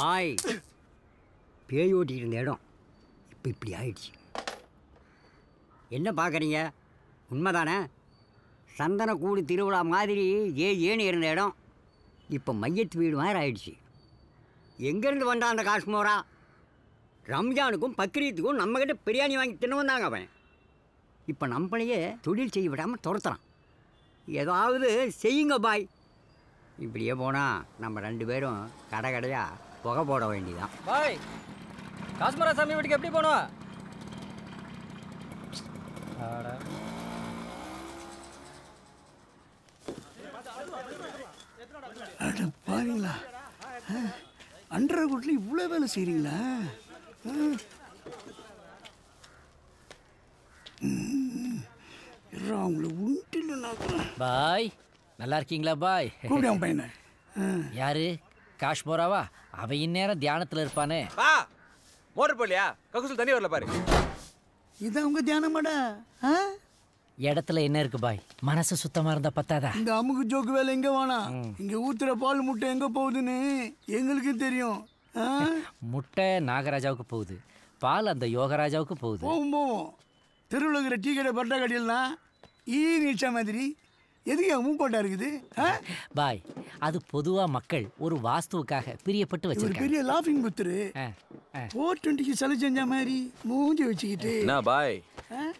பாய் பேய் ஓட்டிட்டு இருந்த இடம் இப்போ இப்படி ஆயிடுச்சு. என்ன பார்க்குறீங்க? உண்மைதானே? சந்தனக்கூடு திருவிழா மாதிரி ஏ ஏன்னு இருந்த இடம். இப்போ மையத்து வீடு மாதிரி ஆயிடுச்சு. எங்கேருந்து வந்தான் அந்த காஷ்மோரா ரம்ஜானுக்கும் பக்ரீத்துக்கும் நம்மக்கிட்ட பிரியாணி வாங்கி தின்னு வந்தாங்க அவன். இப்போ நம்மளையே தொழில் செய்ய விடாமல் துரத்துறான். ஏதாவது செய்யுங்க பாய். இப்படியே போனால் நம்ம ரெண்டு பேரும் கடை கடையாக புகை போட வேண்டியதான்
பாய் காஷ்மரா சாமி வீட்டுக்கு எப்படி போனோம்
அட பாருங்களா அண்டர் குட்டில் இவ்வளோ வேலை செய்கிறீங்களா அவங்கள உண்டு
பாய் நல்லா இருக்கீங்களா பாய்?
அவன் பையனை.
யாரு? காஷ்மோராவா அவன் இந்நேரம் தியானத்துல இருப்பானே.
பா மோட்டர் போலியா கக்குசல் தண்ணி வரல பாரு.
இது அவங்க தியானமாடா. ஆ?
இடத்துல என்ன இருக்கு பாய்? மனசு சுத்தமா இருந்தா பத்தாதா?
இந்த அமுக்கு ஜோக்கு வேலை எங்க வேணாம் இங்க ஊத்துற பால் முட்டை எங்க போகுதுன்னு எங்களுக்கு தெரியும்?
முட்டை நாகராஜாவுக்கு போகுது. பால் அந்த யோகராஜாவுக்கு போகுது.
போவோம் போவோம். தெருவில் இருக்கிற டீ கடை பட்டா கடையிலாம் ஈ நீச்சா மாதிரி எதுக்கு மூக்கோட்டா இருக்குது ஆ?
பாய் அது பொதுவா மக்கள் ஒரு வாஸ்துவுக்காக பிரியப்பட்டு வச்சிருக்காங்க.
பெரிய லாஃபிங் புத்துரு ஃபோர் டுவெண்ட்டிக்கு செலவு செஞ்ச மாதிரி மூஞ்சி வச்சுக்கிட்டு.
என்ன பாய்?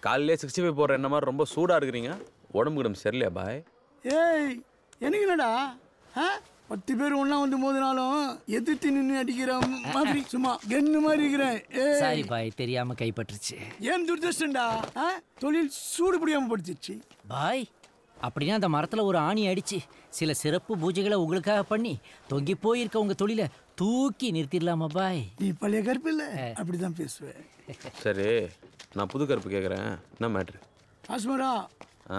காலையிலே சிக்ஸ்டி ஃபைவ் போடுற என்ன மாதிரி ரொம்ப சூடாக இருக்கிறீங்க? உடம்பு கிடம் சரியில்லையா பாய்?
ஏய் எனக்கு என்னடா? ஆ? பத்து பேர் ஒண்ணா வந்து மோதினாலும் எதிர்த்து நின்று அடிக்கிற மாதிரி சும்மா கென்னு மாதிரி இருக்கிறேன். ஏய்,
சாரி பாய் தெரியாம கைப்பற்றுச்சு.
ஏன் துர்தர்ஷன்டா? ஆ? தொழில் சூடு பிடியாம படுத்துச்சு.
பாய் அப்படின்னா அந்த மரத்துல ஒரு ஆணி அடிச்சு சில சிறப்பு பூஜைகளை உங்களுக்காக பண்ணி தொங்கி போயிருக்க உங்க தொழிலை தூக்கி நிறுத்திடலாமா பாய்?
நீ பழைய கருப்பு இல்ல? அப்படிதான் பேசுவேன்.
சரி நான் புது கருப்பு கேட்குறேன் என்ன மேட்ரு
ஆஸ்மரா.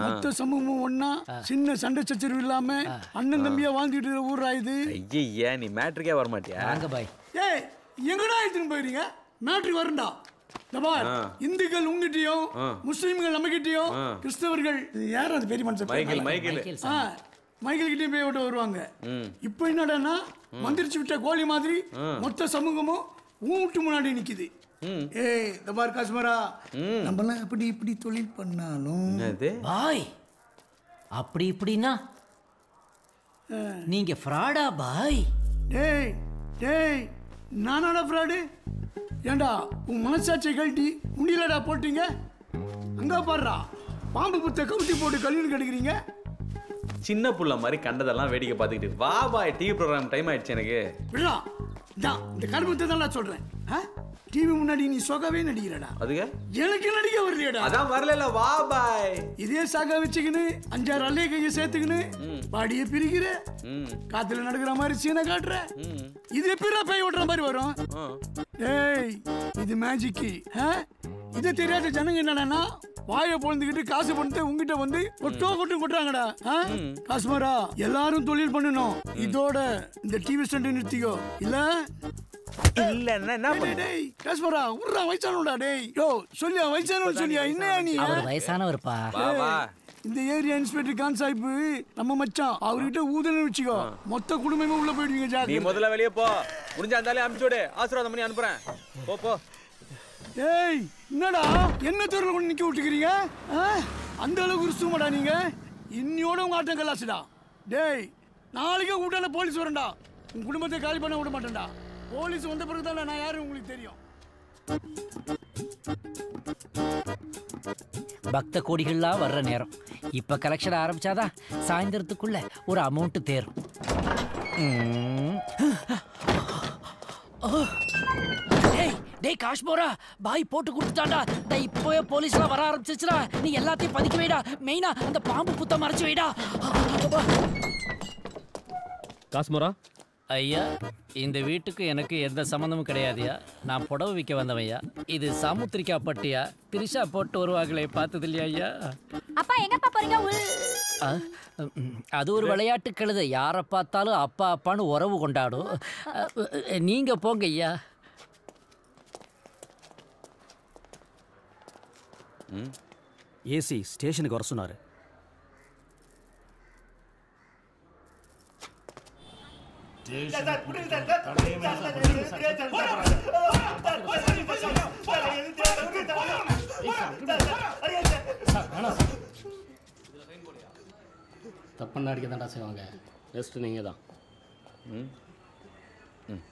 மொத்த சமூகமும் ஒண்ணா சின்ன சண்டை சச்சரவு இல்லாம அண்ணன் தம்பியா வாழ்ந்துட்டு இருக்கிற ஊரா இது?
ஐயா நீ மேட்ருக்கே வரமாட்டியா?
வாங்க பாய்.
ஏய் எங்கடா எடுத்துன்னு போயிடுறீங்க மேட்ருக்கு வரண்டா. இந்துக்கள் உங்ககிட்டயும். முஸ்லீம்கள் நம்மகிட்டயும்
ஆ.
கிறிஸ்தவர்கள் இது யார் அந்த பெரிய மனுஷன்?
Michael, Michael.
ஆ மைக்கேல் கிட்டயும் போய் விட்டு வருவாங்க இப்போ என்னடான்னா மந்திரிச்சு விட்ட கோழி மாதிரி. மொத்த சமூகமும் வீட்டு முன்னாடி நிக்குது ஏய் இந்த பார் காஷ்மரா. நம்மலாம் அப்படி இப்படி தொழில் பண்ணாலும்
பாய் அப்படி இப்படின்னா நீங்க ஃப்ராடா பாய்
டேய் டேய் நானாடா ஃப்ராடு ஏண்டா உன் மனசாட்சியை கழட்டி உண்டியலடா போட்டீங்க? அங்க பாடுறா பாம்பு புத்த கவுத்தி போட்டு கல்யாணம் கெடுக்கிறீங்க?
சின்ன புள்ள மாதிரி கண்டதெல்லாம் வேடிக்கை பார்த்துக்கிட்டு வா பாய் டிவி ப்ரோக்ராம் டைம் ஆயிடுச்சு எனக்கு.
விடா இதான் இந்த கருமத்தை தான் நான் சொல்றேன் டிவி முன்னாடி நீ சொகவே நடிக்கிறடா.
அதுக்கு
எனக்கு நடிக்க வரலையடா.
அதான் வரல வா பாய்
இதே சாக வச்சுக்கின்னு அஞ்சாறு அல்லைய கையை சேர்த்துக்கின்னு பாடியை பிரிக்கிற காத்துல நடக்கிற மாதிரி சீனை காட்டுற. இது எப்படிடா பேய் ஓட்டுற மாதிரி வரும். ஏய் இது மேஜிக்கு இது தெரியாத ஜனங்க என்னடான்னா வாயை பொழுந்துக்கிட்டு காசு பண்ணிட்டு உங்ககிட்ட வந்து கொட்டோ கொட்டும் கொட்டுறாங்கடா? காசுமாரா எல்லாரும் தொழில் பண்ணணும் இதோட இந்த டிவி ஸ்டண்ட் நிறுத்திக்கோ. இல்ல?
இல்ல என்ன என்ன
டேய், காசுமாரா உர்றா வயசானவடா டேய். யோ சொல்லியா வயசானவன் சொல்லியா? நீ ஆ?
அவர் வயசானவர்ப்பா.
வா வா.
இந்த ஏரியா இன்ஸ்பெக்டர் கான் சாஹிப் நம்ம மச்சான் அவர்கிட்ட ஊதல்னு வச்சுக்கோ. மொத்த குடும்பமே உள்ள போயிடுவீங்க
நீ
ஜாக்கிரதை
முதல்ல வெளியே போ. முடிஞ்சா அனுப்பிச்சு விடு. ஆசீர்வாதம் பண்ணி அனுப்புறேன். போ போ.
ஏய் என்னடா? என்ன தெருவில் கொண்டு நிக்க விட்டுக்கிறீங்க? ஆ? அந்த அளவுக்கு உருசுமாடா நீங்க? இன்னியோட உங்க ஆட்டம் கலாசுடா டேய் நாளைக்கே கூட்டால போலீஸ் வரேன்டா. உன் குடும்பத்தை காலி பண்ண விட மாட்டேன்டா. போலீஸ் வந்த பிறகு தான் நான் யாரு உங்களுக்கு தெரியும்?
பக்த கோடிகள்லாம் வர்ற நேரம். இப்ப கலெக்ஷன் ஆரம்பிச்சாதான் சாயந்தரத்துக்குள்ள ஒரு அமௌண்ட் தேரும். டேய் டேய் காஷ்மோரா பாய் போட்டு கொடுத்துட்டான்டா. டேய் இப்போவே போலீஸ்லாம் வர ஆரம்பிச்சிச்சுடா நீ எல்லாத்தையும் பதுக்கி வைடா. மெயினா அந்த பாம்பு புத்த மறைச்சு வைடா.
காஸ்மோரா
ஐயா இந்த வீட்டுக்கு எனக்கு எந்த சம்மந்தமும் கிடையாதுயா. நான் புடவை விற்க வந்தவையா இது சாமுத்திரிக்கா பட்டியா? திரிஷா போட்டு வருவாங்களே பார்த்தது இல்லையா ஐயா?
அப்பா எங்கப்பா போறீங்க?
அது ஒரு விளையாட்டு கழுதை. யாரை பார்த்தாலும் அப்பா அப்பான்னு உறவு கொண்டாடும். நீங்க போங்க ஐயா.
ஏசி ஸ்டேஷனுக்கு வர சொன்னாரு.
தப்புன்னு அடிக்க தான்டா செய்வாங்க ரெஸ்ட் நீங்கள் தான்
ம் ம்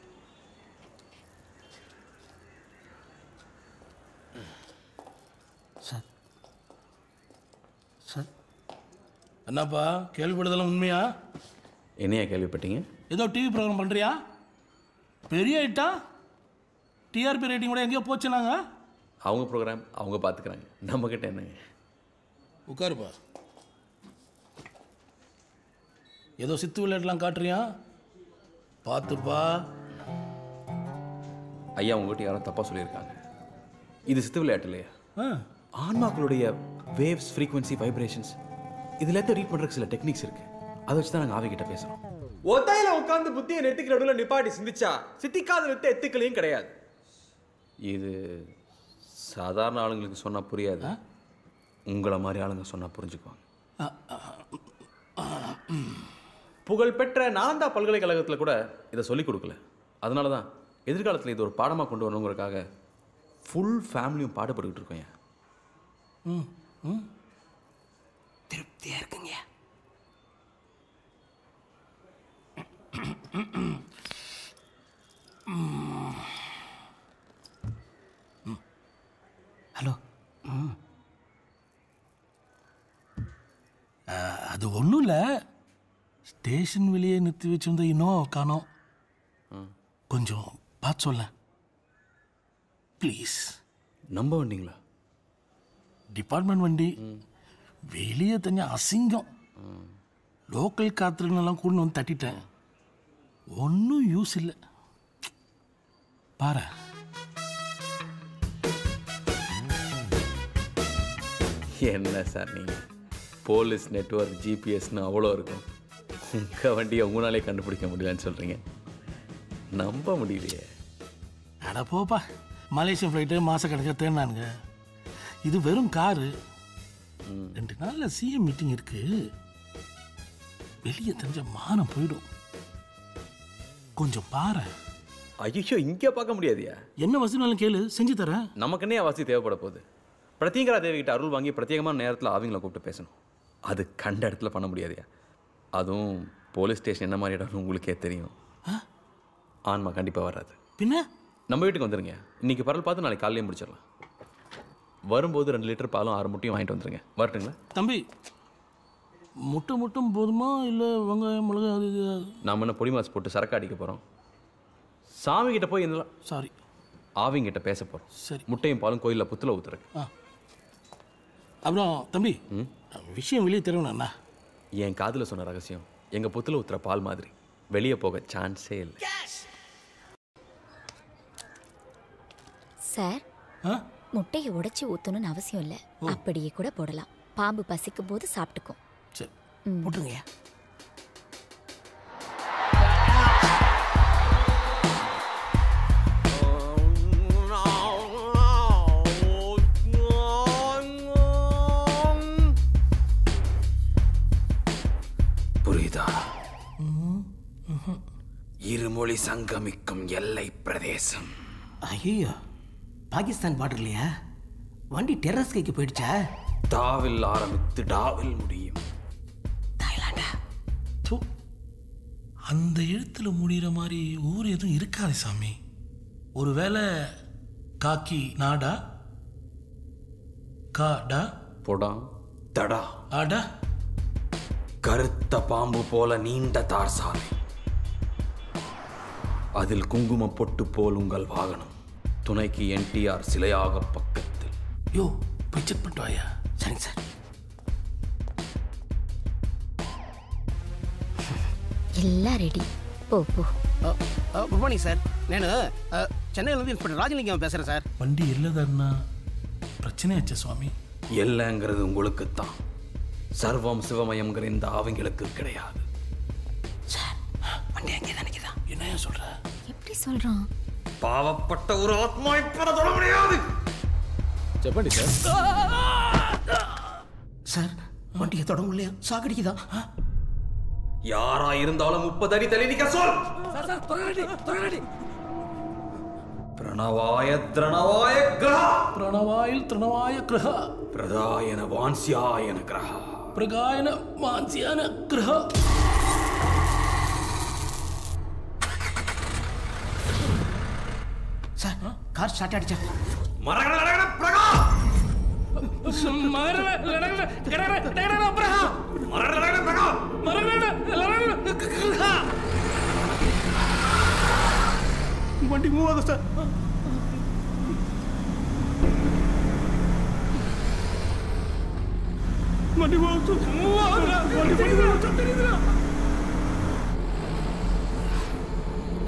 சார் சார் என்னப்பா கேள்விப்படுதலாம் உண்மையா?
என்னையா கேள்விப்பட்டீங்க?
ஏதோ டிவி ப்ரோக்ராம் பண்ணுறியா பெரிய ஐட்டா டிஆர்பி ரேட்டிங் கூட எங்கேயோ போச்சுனாங்க
அவங்க ப்ரோக்ராம் அவங்க பார்த்துக்கிறாங்க நம்மக்கிட்ட என்னங்க?
உட்காருப்பா. ஏதோ சித்து விளையாட்டுலாம் காட்டுறியா? பார்த்துப்பா
ஐயா உங்ககிட்ட யாரும் தப்பாக சொல்லியிருக்காங்க. இது சித்து விளையாட்டு இல்லையா?
ஆ.
ஆன்மாக்களுடைய வேவ்ஸ் ஃப்ரீக்வன்சி வைப்ரேஷன்ஸ் இதில் ரீட் பண்ணுறதுக்கு சில டெக்னிக்ஸ் இருக்கு. அதை வச்சு தான் நாங்கள் ஆவிக்கிட்ட பேசுகிறோம் ஒத்தையில உட்காந்து புத்தியை நெத்திக்கு நடுவில் நிப்பாட்டி சிந்திச்சா சித்திக்காத நெத்து எத்துக்களையும் கிடையாது. இது சாதாரண ஆளுங்களுக்கு சொன்னால் புரியாது. உங்களை மாதிரி ஆளுங்க சொன்னால் புரிஞ்சுக்குவாங்க. புகழ்பெற்ற நாலந்தா பல்கலைக்கழகத்தில் கூட இதை சொல்லிக் கொடுக்கல. அதனால தான் எதிர்காலத்தில் இது ஒரு பாடமாக கொண்டு வரணுங்கிறதுக்காக ஃபுல் ஃபேமிலியும் பாடுபட்டுக்கிட்டு இருக்கோம் ஏன்?
ம் ம்.
திருப்தியா இருக்குங்க.
ஹலோ அது ஒன்றும் இல்லை ஸ்டேஷன் வெளியே நிறுத்தி வச்சிருந்த இன்னும் காணோம். கொஞ்சம் பார்த்து சொல்ல ப்ளீஸ்
நம்ப வந்தீங்களா?
டிபார்ட்மெண்ட் வண்டி. வெளியே தனியா அசிங்கம். லோக்கல் காத்துலன்னெல்லாம் கொண்டு வந்து தட்டிட்டேன். ஒன்றும் யூஸ் இல்லை. பாரு.
என்ன சார் நீங்கள் போலீஸ் நெட்வொர்க் ஜிபிஎஸ்னு அவ்வளோ இருக்கும். உங்கள் வண்டியை உங்களாலே கண்டுபிடிக்க முடியலன்னு சொல்கிறீங்க நம்ப முடியலையே.
அட போப்பா. மலேசியன் ஃப்ளைட்டு மாதக்கணக்காக தேடினானுங்க. இது வெறும் காரு. ரெண்டு நாளில் சிஎம் மீட்டிங் இருக்கு. வெளியே தெரிஞ்ச மானம் போயிடும். கொஞ்சம் பாரு.
ஐயோ இங்கே பார்க்க முடியாதியா?
என்ன வசதினாலும் கேளு செஞ்சு தரேன்.
நமக்குன்னே வசதி தேவைப்பட போகுது. பிரத்யேகரா தேவி கிட்ட அருள் வாங்கி பிரத்யேகமான நேரத்தில் ஆவிங்களை கூப்பிட்டு பேசணும். அது கண்ட இடத்துல பண்ண முடியாதியா? அதுவும் போலீஸ் ஸ்டேஷன் என்ன மாதிரி இடம்னு உங்களுக்கே தெரியும். ஆன்மா கண்டிப்பாக வராது.
பின்ன?
நம்ம வீட்டுக்கு வந்துருங்க. இன்னைக்கு பரல் பார்த்து நாளைக்கு காலையிலே முடிச்சிடலாம். வரும்போது ரெண்டு லிட்டர் பாலும் ஆறு முட்டையும் வாங்கிட்டு வந்துருங்க. வரட்டுங்களா?
தம்பி முட்டை மட்டும் போதுமா இல்லை வெங்காயம் மிளகா அது இது
நாம என்ன பொடி மாஸ் போட்டு சரக்கு அடிக்க போகிறோம் சாமி கிட்ட போய் இந்த
சாரி
ஆவிங்கிட்ட பேச போகிறோம்
சரி.
முட்டையும் பாலும் கோயிலில் புத்துல ஊத்துறக்கு
ஆ. அப்புறம் தம்பி விஷயம் வெளியே தெரியணும்ண்ணா
என் காதில் சொன்ன ரகசியம் எங்கள் புத்துல ஊத்துற பால் மாதிரி. வெளியே போக சான்ஸே இல்லை.
சார் முட்டையை உடைச்சு ஊத்தணும்னு அவசியம் இல்லை. அப்படியே கூட போடலாம். பாம்பு பசிக்கும் போது சாப்பிட்டுக்கும்.
போட்டுங்கய்யா
புரியுதா? இருமொழி சங்கமிக்கும் எல்லை பிரதேசம்.
ஐயோ பாகிஸ்தான் பார்டர் இல்லையா வண்டி டெரஸ் கைக்கு போயிடுச்சா?
தாவில் ஆரம்பித்து டாவில் முடியும்.
அந்த எழுத்துல முடிகிற மாதிரி ஊர் எதுவும் இருக்காது சாமி. ஒருவேளை காக்கி நாடா காடா
பொடா. தடா.
ஆடா
கருத்த பாம்பு போல நீண்ட தார் சாலை. அதில் குங்குமம் பொட்டு போல் உங்கள் வாகனம். துணைக்கு என்டிஆர் சிலையாக பக்கத்தில்.
யோ போய் செக் பண்ணிட்டு வாயா.
சரிங்க சார்.
எல்லாம் ரெடி போ போ.
குட் மார்னிங் சார் நேனு சென்னையிலேருந்து இன்ஸ்பெக்டர் ராஜலிங்கம் பேசுகிறேன் சார்
வண்டி இல்லைதாருண்ணா பிரச்சனையாச்சு சுவாமி.
இல்லைங்கிறது உங்களுக்கு தான் சர்வம் சிவமயம்ங்கிற இந்த அவங்களுக்கு கிடையாது.
சார் வண்டி அங்கே தானே தான்
என்ன ஏன் சொல்கிற
எப்படி சொல்கிறான்
பாவப்பட்ட ஒரு ஆத்மா இப்போ தொட முடியாது.
செப்பண்டி சார்
சார் வண்டியை தொடங்க இல்லையா சாக்கடிக்குதான்
யாரா இருந்தாலும் முப்பது அடி தள்ளி நிக்க சொல். பிரணவாய திரணவாய கிரஹ
பிரணவாயில் திரணவாய கிரக.
பிரதாயன வான்சியாயன கிரஹ
பிரகாயன மான்சியான கிரக.
சார் கார் ஸ்டார்ட் ஆயிடுச்சா
வண்டி மூவ் ஆகுது சார் வண்டி மூவ் ஆகுது மூவ் ஆகுது வண்டி மூவ் ஆகுது தெரியுதுடா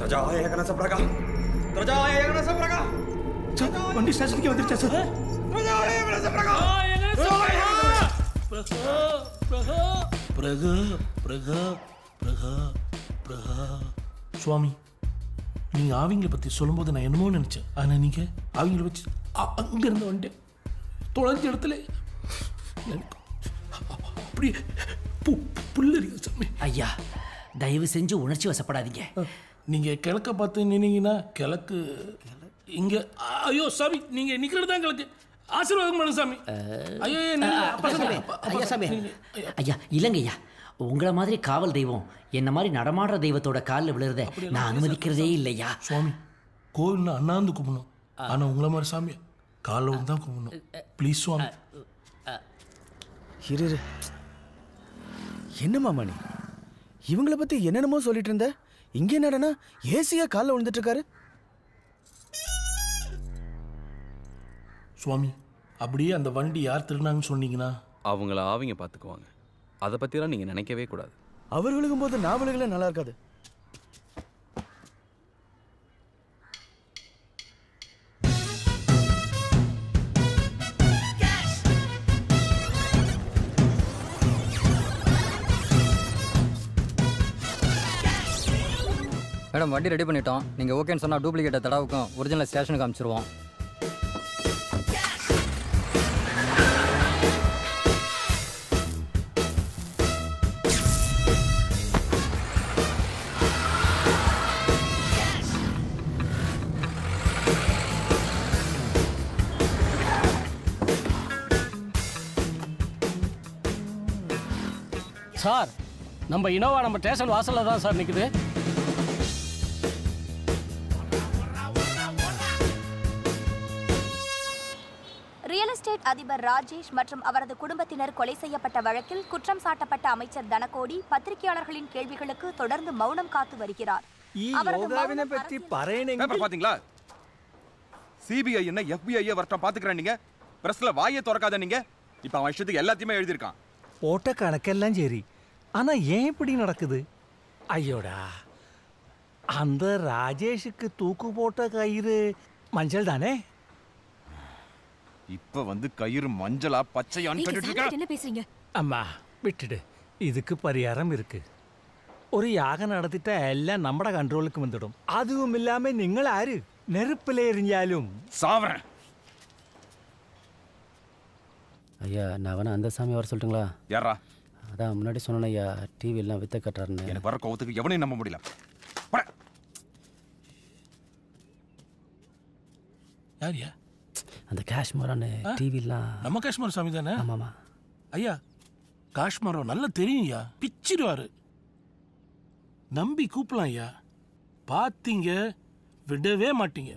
தஜாய கணச பிரகா தஜாய கணச பிரகா
சார் வண்டி ஸ்டேஷனுக்கு வந்துருச்சா சார்
தஜாய கணச பிரகா
பிரகா பிரகா பிரகா பிரகா பிரகா சுவாமி நீங்க ஆவிங்களை பத்தி சொல்லும்போது நான் என்னமோ நினைச்சேன். ஆனா நீங்க ஆவிங்களை வச்சு அ- அங்க இருந்து வந்துட்டேன் தொலைஞ்ச இடத்துல எனக்கு அப்படி புல்லரிங்க சாமி.
ஐயா தயவு செஞ்சு உணர்ச்சி வசப்படாதீங்க.
நீங்க கிழக்க பார்த்து நின்னீங்கன்னா கிழக்கு இங்க ஐயோ சாமி நீங்க நிக்கிறது தான் கிழக்கு. ஆசீர்வாதம் பண்ணு சாமி. ஐயோ
ஐயா சாமி. ஐயா இல்லைங்கய்யா உங்களை மாதிரி காவல் தெய்வம் என்ன மாதிரி நடமாடுற தெய்வத்தோட காலில் விழுறத நான் அனுமதிக்கிறதே இல்லையா
சுவாமி கோவில்ல அண்ணாந்து கும்பிடணும். ஆனா உங்களை மாதிரி சாமி காலில் வந்து தான் கும்பிடணும் ப்ளீஸ் சுவாமி.
இரு இரு. என்ன மாமா நீ? இவங்கள பத்தி என்னென்னமோ சொல்லிட்டு இருந்த? இங்க என்னடனா ஏசியா காலில் விழுந்துட்டு இருக்காரு?
சுவாமி அப்படியே அந்த வண்டி யார் திருநாங்கன்னு சொன்னீங்கன்னா?
அவங்கள ஆவிங்க பார்த்துக்குவாங்க. அதை பற்றிலாம் நீங்கள் நினைக்கவே கூடாது.
அவர் விழுகும்போது நான் விழுகல நல்லா இருக்காது.
மேடம் மேடம் வண்டி ரெடி பண்ணிட்டோம். நீங்கள் ஓகேன்னு சொன்னால் டூப்ளிகேட்டை தடாவுக்கும் ஒரிஜினல் ஸ்டேஷனுக்கு அனுப்பிச்சிருவோம்
நம்ம இனோவா நம்ம ஸ்டேஷன் வாசல்ல தான் சார் நிற்குது
ரியல் எஸ்டேட் அதிபர் ராஜேஷ் மற்றும் அவரது குடும்பத்தினர் கொலை செய்யப்பட்ட வழக்கில் குற்றம் சாட்டப்பட்ட அமைச்சர் தனகோடி பத்திரிகையாளர்களின் கேள்விகளுக்கு தொடர்ந்து மௌனம் காத்து வருகிறார்.
பத்தி பாத்தீங்களா? சிபிஐ என்ன எஃபிஐ வரட்டம் பாத்துக்கிறேன் நீங்க. பிரஸ்ல வாயை திறக்காத நீங்க. இப்ப அவன் இஷ்டத்துக்கு எல்லாத்தையுமே எழுதியிருக்கான்.
போட்ட கணக்கெல்லாம் சரி. ஆனா ஏன் இப்படி நடக்குது? ஐயோடா. அந்த ராஜேஷுக்கு தூக்கு போட்ட கயிறு மஞ்சள் தானே?
இப்ப வந்து கயிறு மஞ்சளா பச்சையான்னு கேட்டுட்டு
பேசுறீங்க?
அம்மா விட்டுடு. இதுக்கு பரிகாரம் இருக்கு. ஒரு யாகம் நடத்திட்டா எல்லாம் நம்மட கண்ட்ரோலுக்கு வந்துடும். அதுவும் இல்லாம நீங்கள் ஆரு நெருப்பில் எரிஞ்சாலும்.
சாவரன்.
ஐயா நான் வேணா அந்த சாமி வர சொல்லட்டுங்களா
யாரா
அதான் முன்னாடி சொன்னேன் ஐயா டிவி எல்லாம் வித்த கட்டுறாருன்னு.
எனக்கு வர கோவத்துக்கு எவனையும் நம்ப முடியல.
யாரியா?
அந்த காஷ்மீரான டிவிலாம்
நம்ம காஷ்மீர் சாமி தானே?
ஆமாமா.
ஐயா காஷ்மீரம் நல்லா தெரியும் ஐயா. பிச்சிடுவாரு. நம்பி கூப்பிடலாம் ஐயா. பார்த்தீங்க விடவே மாட்டீங்க.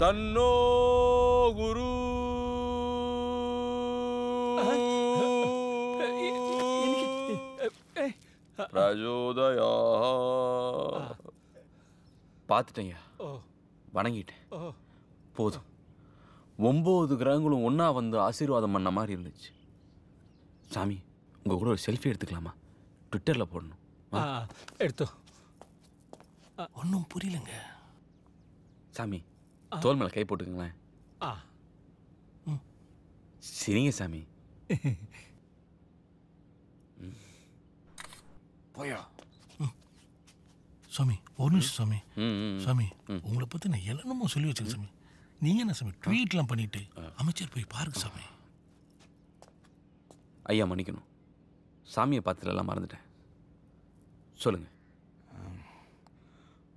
தன்னோ குரு. பிரஜோதயா. பார்த்துட்டேங்க வணங்கிட்டேன். போதும். ஒம்பது கிரகங்களும் ஒன்றா வந்து ஆசீர்வாதம் பண்ண மாதிரி இருந்துச்சு. சாமி உங்கள் கூட ஒரு செல்ஃபி எடுத்துக்கலாமா? ட்விட்டரில் போடணும்.
எடுத்தோம்
ஒன்றும் புரியலங்க.
சாமி தோல் மேலே கை போட்டுக்கங்களேன்.
ஆ.
சரிங்க சாமி.
போயா.
சாமி ஒரு நிமிஷம் சாமி. சாமி
ம்.
உங்களை பற்றி நான் என்னென்னமோ சொல்லி வச்சிருக்கேன் சாமி. நீங்க என்ன சாமி ட்வீட்லாம் பண்ணிட்டு அமைச்சர் போய் பாருங்க சாமி.
ஐயா மன்னிக்கணும். சாமியை பார்த்துல எல்லாம் மறந்துட்டேன். சொல்லுங்கள்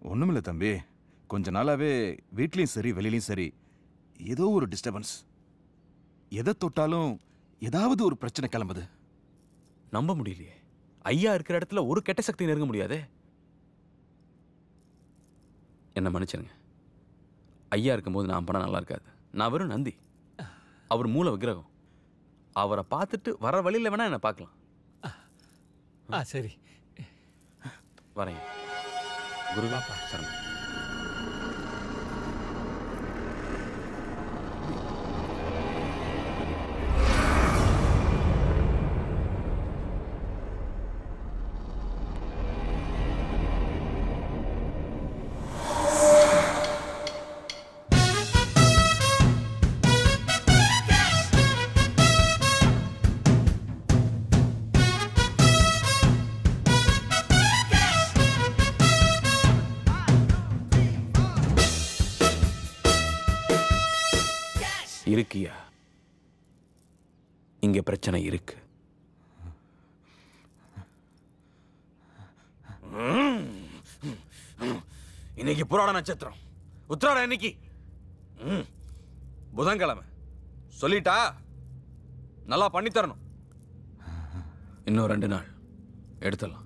ஒண்ணுமில்ல தம்பி. கொஞ்ச நாளாவே வீட்லயும் சரி வெளியிலயும் சரி ஏதோ ஒரு டிஸ்டர்பன்ஸ் எதை தொட்டாலும் ஏதாவது ஒரு பிரச்சனை கிளம்புது.
நம்ப முடியலையே. ஐயா இருக்கிற இடத்துல ஒரு கெட்ட சக்தி நெருங்க முடியாதே? என்ன மன்னிச்சிருங்க. ஐயா இருக்கும்போது நான் படம் நல்லா இருக்காது. நான் வெறும் நந்தி. அவர் மூல விக்கிரகம். அவரை பார்த்துட்டு வர வழியில் வேணா என்னை பார்க்கலாம்.
ஆ சரி.
வரேன். குருவா சரணம் இருக்கியா இங்க பிரச்சனை இருக்கு இன்னைக்கு புராட நட்சத்திரம் உத்திராடம் இன்னைக்கு ம். புதன்கிழமை சொல்லிட்டா நல்லா பண்ணி தரணும் இன்னும் ரெண்டு நாள் எடுத்துடலாம்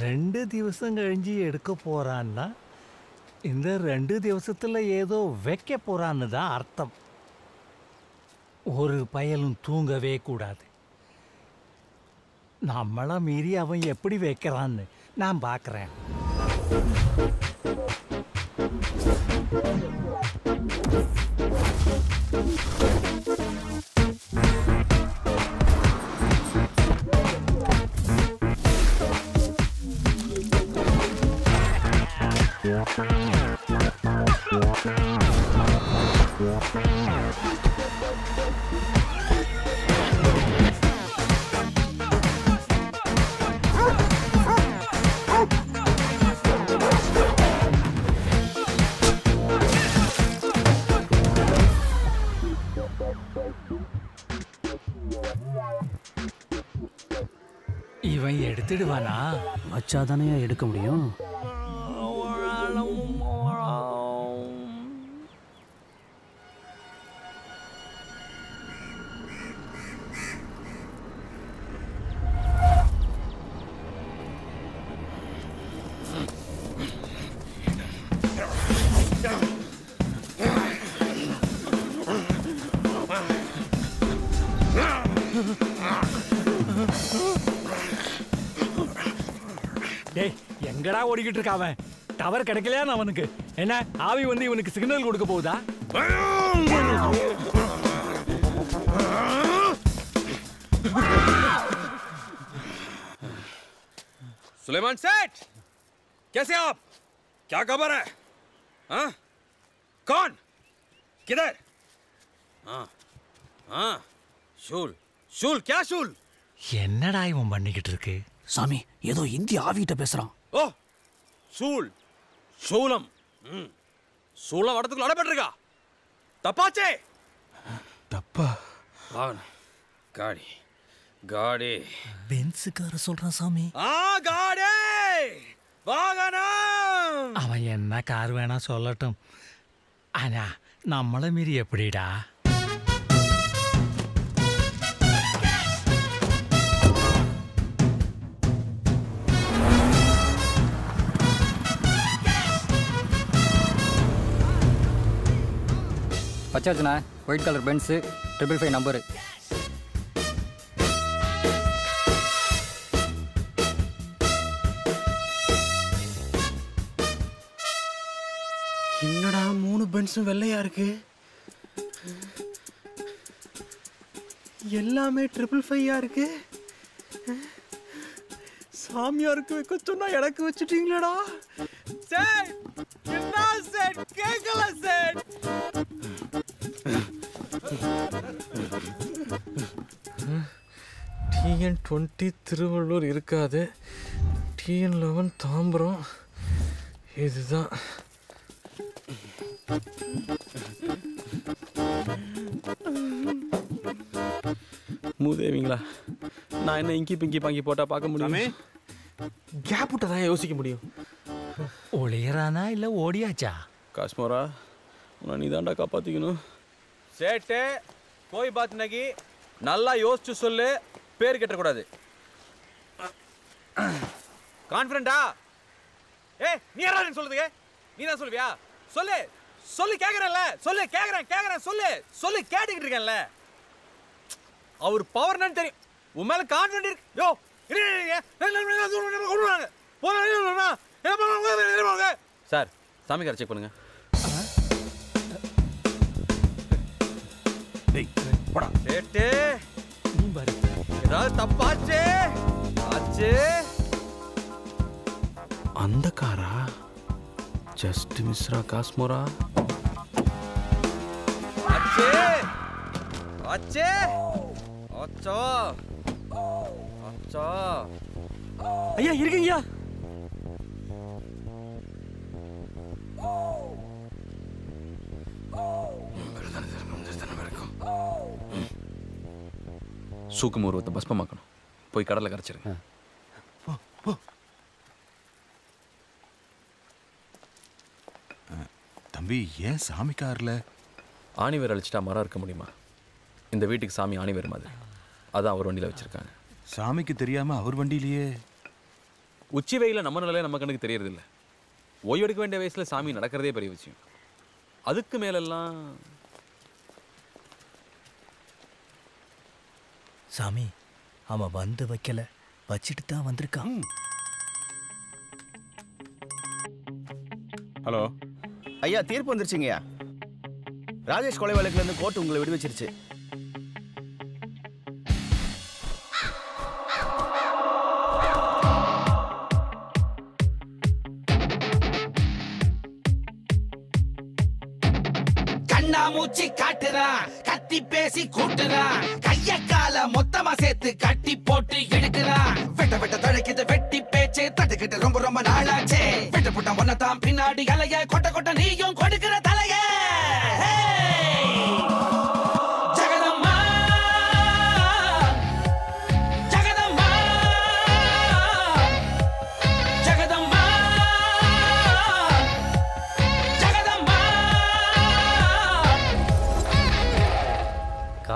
ரெண்டு ദിവസം കഴിഞ്ഞ് எடுக்க போறான்னா இந்த ரெண்டு திவசத்தில் ஏதோ വെക്ക போகிறான்னு தான் அர்த்தம். ஒரு பயலும் தூங்கவே கூடாது. நம்மளை மீறி அவன் எப்படி வைக்கிறான்னு நான் பார்க்குறேன் Yeah. இவன் எடுத்துடுவானா?
வச்சாதானையா எடுக்க முடியும்?
ஓடிக்கிட்டு இருக்க அவன் டவர் கிடைக்கலையா அவனுக்கு என்ன ஆவி வந்து இவனுக்கு சிக்னல் கொடுக்க போகுதா
सुलेमान सेठ कैसे आप क्या खबर है हाँ कौन किधर हाँ हाँ शूल शूल क्या शूल
என்னடா இவன் பண்ணிக்கிட்டு இருக்கு
சாமி ஏதோ இந்தி ஆவிகிட்ட பேசுறான்
ஓ சூல் சூலம். ம். சூலம் வரதுக்குள்ள அடப்பட்டிருக்கா. தப்பாச்சே.
தப்பா.
வாகன காடி. காடி.
பென்ஸுக்கார சொல்றான் சாமி.
ஆ காடி. வாகனம்.
அவன் என்ன கார் வேணா சொல்லட்டும். ஆனா நம்மளை மீறி எப்படிடா?
வச்சாச்சுண்ணா white colour Benz triple five number
என்னடா மூணு பென்ஸும் வெள்ளையா இருக்கு? எல்லாமே ட்ரிபிள் ஃபைவா இருக்கு? சாமியாருக்கு வைக்க சொன்னா எனக்கு வச்சுட்டீங்களேடா.
சார் என்ன சார் கேக்கல
டிஎன் டுவெண்ட்டி திருவள்ளூர் இருக்காது டிஎன் லெவன் தாம்பரம் இதுதான் மூதேவிங்களா? நான் என்ன இங்கி பிங்கி பாங்கி போட்டா பார்க்க முடியும்? கேப் விட்ட தான் யோசிக்க முடியும்.
ஒளியறானா இல்ல ஓடியாச்சா?
காஷ்மோரா? உன்னை நீ தாண்டா காப்பாத்திக்கணும்.
சேட்டு போய் பாத் நல்லா யோசிச்சு சொல்லு பேர் கட்டக்கூடாது கான்ஃபிடண்டா ஏ நீ யாரா சொல்லுதுங்க நீ தான் சொல்லுவியா சொல்லு சொல்லு கேக்குறேன்ல சொல்லு கேட்குறேன் கேட்குறேன் சொல்லு சொல்லு கேட்டுக்கிட்டு இருக்கேன்ல அவர் பவர் என்னன்னு தெரியும் உன் மேல கான்ஃபிடன்ட் இருக்கு யோ சார் சாமி கார செக் பண்ணுங்கள் போடா. சேட்டு
நீ பாரு.
ஏதாவது தப்பாச்சே? ஆச்சே?
அந்த காரா? ஜஸ்ட் மிஸ்ரா காஸ்மோரா
ஆச்சே? ஆச்சே? ஆச்சா? ஆச்சா?
ஐயா இருக்கீங்கயா
சூக்கும் உருவத்தை பஸ்பமாக்கணும். போய் கடலை கரைச்சிருங்க.
தம்பி ஏன் சாமி கார்ல?
ஆணி வேர் அழிச்சிட்டா மரம் இருக்க முடியுமா? இந்த வீட்டுக்கு சாமி ஆணி வேர் மாதிரி. அதான் அவர் வண்டியில் வச்சிருக்காங்க.
சாமிக்கு தெரியாம அவர் வண்டியிலேயே?
உச்சி வெயில நம்ம நிலையில நம்ம கண்ணுக்கு தெரியறதில்ல. ஓய்வெடுக்க வேண்டிய வயசுல சாமி நடக்கிறதே பெரிய விஷயம். அதுக்கு மேலெல்லாம்
சாமி அவன் வந்து வைக்கல. வச்சுட்டு தான் வந்திருக்கான்.
ஹலோ.
ஐயா தீர்ப்பு வந்துருச்சுங்கய்யா. ராஜேஷ் கொலை வழக்குல இருந்து கோர்ட் உங்களை விடுவிச்சிருச்சு.
கண்ணா மூச்சி காட்டுறான் கத்தி பேசி கூட்டுறான் கைய மொத்தமா சேர்த்து கட்டி போட்டு எடுக்கலாம். வெட்ட வெட்ட தழைக்கிது வெட்டி பேச்சு. தட்டுக்கிட்டு ரொம்ப ரொம்ப நாளாச்சே. வெட்ட புட்ட ஒன்னதான் பின்னாடி அலைய கொட்ட கொட்ட நீயும் கொடுக்கிற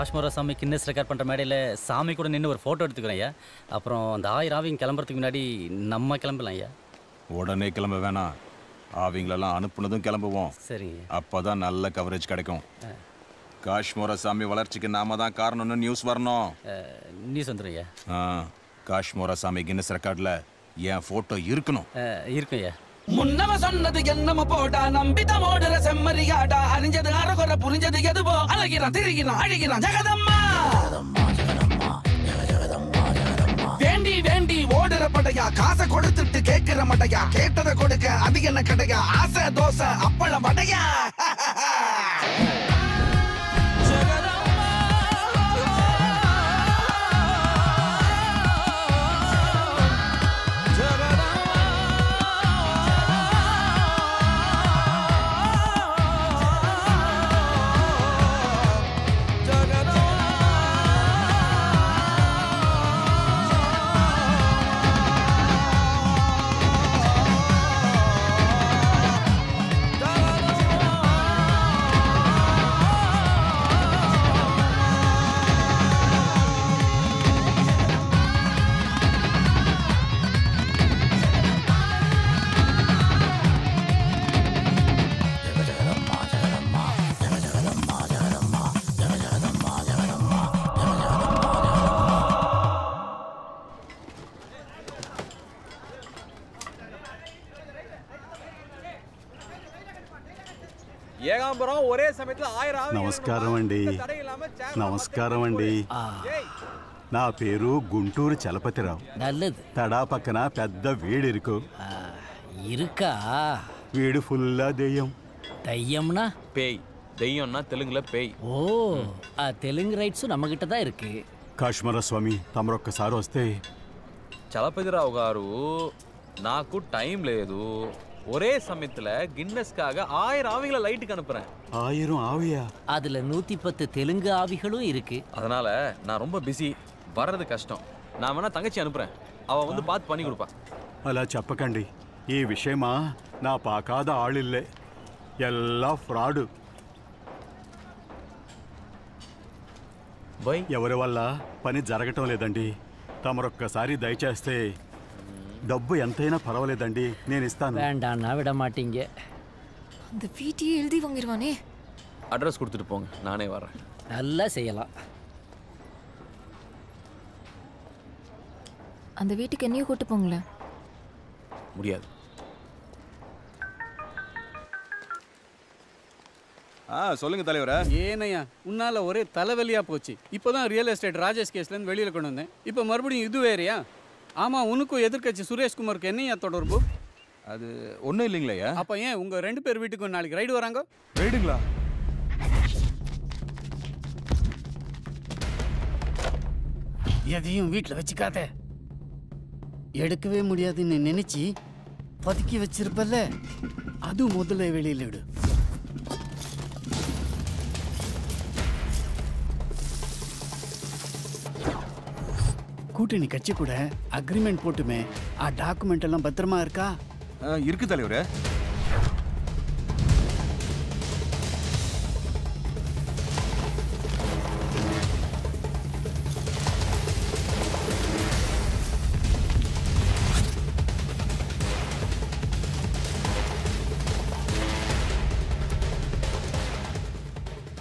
காஷ்மீர சாமி கின்னஸ் ரெக்கார்ட் பண்ணுற மேடையில் சாமி கூட நின்று ஒரு ஃபோட்டோ எடுத்துக்கிறேன் ஐயா. அப்புறம் அந்த ஆயிரம் ஆவிங்க கிளம்புறதுக்கு முன்னாடி நம்ம கிளம்பலாம் ஐயா.
உடனே கிளம்ப வேணாம். அவங்களெல்லாம் அனுப்புனதும் கிளம்புவோம்.
சரிங்க.
அப்பதான் நல்ல கவரேஜ் கிடைக்கும். காஷ்மீர சாமி வளர்ச்சிக்கு நாம தான் காரணம்னு நியூஸ் வரணும்.
நியூஸ் வந்துடும்
ஆ, காஷ்மீர சாமி கின்னஸ் ரெக்கார்ட்ல என் போட்டோ இருக்கணும்.
இருக்கும் ஐயா.
முன்னவ சொன்னது என்னம போடா நம்பித ஓடுற செம்மறியாடா அறிஞ்சது அறகுற புரிஞ்சது எதுவோ? அழகிறான் திரிகிறான் அழுகிறான் ஜெகதம்மா! வேண்டி வேண்டி ஓடுற படையா? காசை கொடுத்துட்டு கேட்கிற மடையா? கேட்டதை கொடுக்க அது என்ன கடையா? ஆசை தோசை அப்பளம் வடையா?
నమస్కారం అండి
எந்த தடை இல்லாம சேனல்
నమస్కారం అండి నా పేరు గుంటూరు చలపతిరావు
நல்லது
తడా పక్కన పెద్ద వీడిరుకు
இருக்கா
వీడు ఫుల్లా దెయ్యం
தையம்னா
பேய் தெய்யம்னா தெலுங்குல பேய்
ஓ ஆ தெலுங்கு ரைட்ஸும் நம்ம கிட்ட தான் இருக்கு
కాశ్మీర స్వామి తమరొక్కసారి వస్తే
చలపతిరావు గారు నాకు టైం లేదు ஒரே சமயத்துல கின்னஸ்க்காக ஆயிரம் ஆவிகளை லைட்டுக்கு அனுப்புறேன்
ஆயிரம் ஆவியா
அதுல நூத்தி பத்து தெலுங்கு ஆவிகளும் இருக்கு
அதனால நான் ரொம்ப பிஸி வர்றது கஷ்டம் நான் வேணா தங்கச்சி அனுப்புறேன் அவ வந்து பார்த்து பண்ணி கொடுப்பா
అలా చెప్పకండి ఈ విషయమా నా పాకాద ఆళ్ళిల్లే ఎల్లా ఫ్రాడు ఎవరి వల్ల పని జరగటం లేదండి తమరొక్కసారి దయచేస్తే డబ్బు ఎంతైనా పర్వాలేదండి నేను ఇస్తాను
வேண்டாம்னா விட மாட்டீங்க
அந்த வீட்டையே எழுதி வாங்கிடுவானே
அட்ரஸ் கொடுத்துட்டு போங்க நானே வரேன்
நல்லா செய்யலாம்
அந்த வீட்டுக்கு என்னையும் கூட்டு போங்களேன்
முடியாது
ஆ சொல்லுங்க தலைவரே
ஏனையா உன்னால ஒரே தலைவலியா போச்சு இப்போதான் ரியல் எஸ்டேட் ராஜேஷ் கேஸ்லேருந்து வெளியில் கொண்டு வந்தேன் இப்போ மறுபடியும் இது வேறயா ஆமா உனக்கும் எதிர்க்கட்சி சுரேஷ்குமாருக்கு என்னையா தொடர்பு?
அது ஒன்றும் இல்லைங்களையா
அப்போ ஏன் உங்க ரெண்டு பேர் வீட்டுக்கும் நாளைக்கு ரைடு வராங்க?
ரைடுங்களா
எதையும் வீட்டில் வச்சுக்காத. எடுக்கவே முடியாதுன்னு நினைச்சு பதுக்கி வச்சிருப்பல்ல? அது முதல்ல வெளியில் விடு. கூட்டணி கட்சி கூட அக்ரிமெண்ட் போட்டுமே. ஆ டாக்குமெண்ட் எல்லாம் பத்திரமா இருக்கா?
இருக்கு தலைவரே.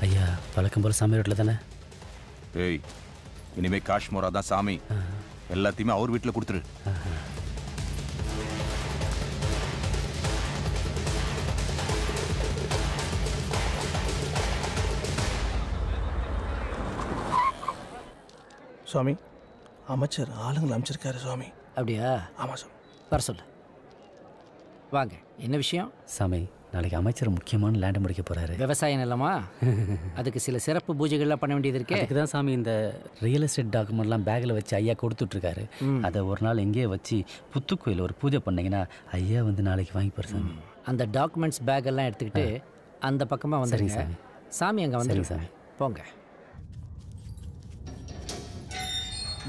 ஐயா வழக்கம் போல் சாமி ரோட்டில் தானே?
ஏய் இனிமே காஷ்மோரா தான் சாமி. எல்லாத்தையுமே அவர் வீட்டில் கொடுத்துரு.
சுவாமி அமைச்சர் ஆளுங்களை அமைச்சிருக்காரு சுவாமி.
அப்படியா?
ஆமாம் சாமி
வர சொல்லு. வாங்க என்ன விஷயம்?
சாமி நாளைக்கு அமைச்சர் முக்கியமான லேண்டை முடிக்க போறாரு.
விவசாய நிலமா? அதுக்கு சில சிறப்பு பூஜைகள்லாம் பண்ண வேண்டியது இருக்கே.
அதுக்கு தான் சாமி இந்த ரியல் எஸ்டேட் டாக்குமெண்ட்லாம் பேக்கில் வச்சு ஐயா கொடுத்துட்ருக்காரு அதை ஒரு நாள் எங்கேயே வச்சு புத்துக்கோயில் ஒரு பூஜை பண்ணீங்கன்னா ஐயா வந்து நாளைக்கு வாங்கிப்பார் சாமி.
அந்த டாக்குமெண்ட்ஸ் பேக் எல்லாம் எடுத்துக்கிட்டு அந்த பக்கமாக வந்துருங்க.
சாமி.
சாமி அங்கே வந்து
சரிங்க சாமி.
போங்க.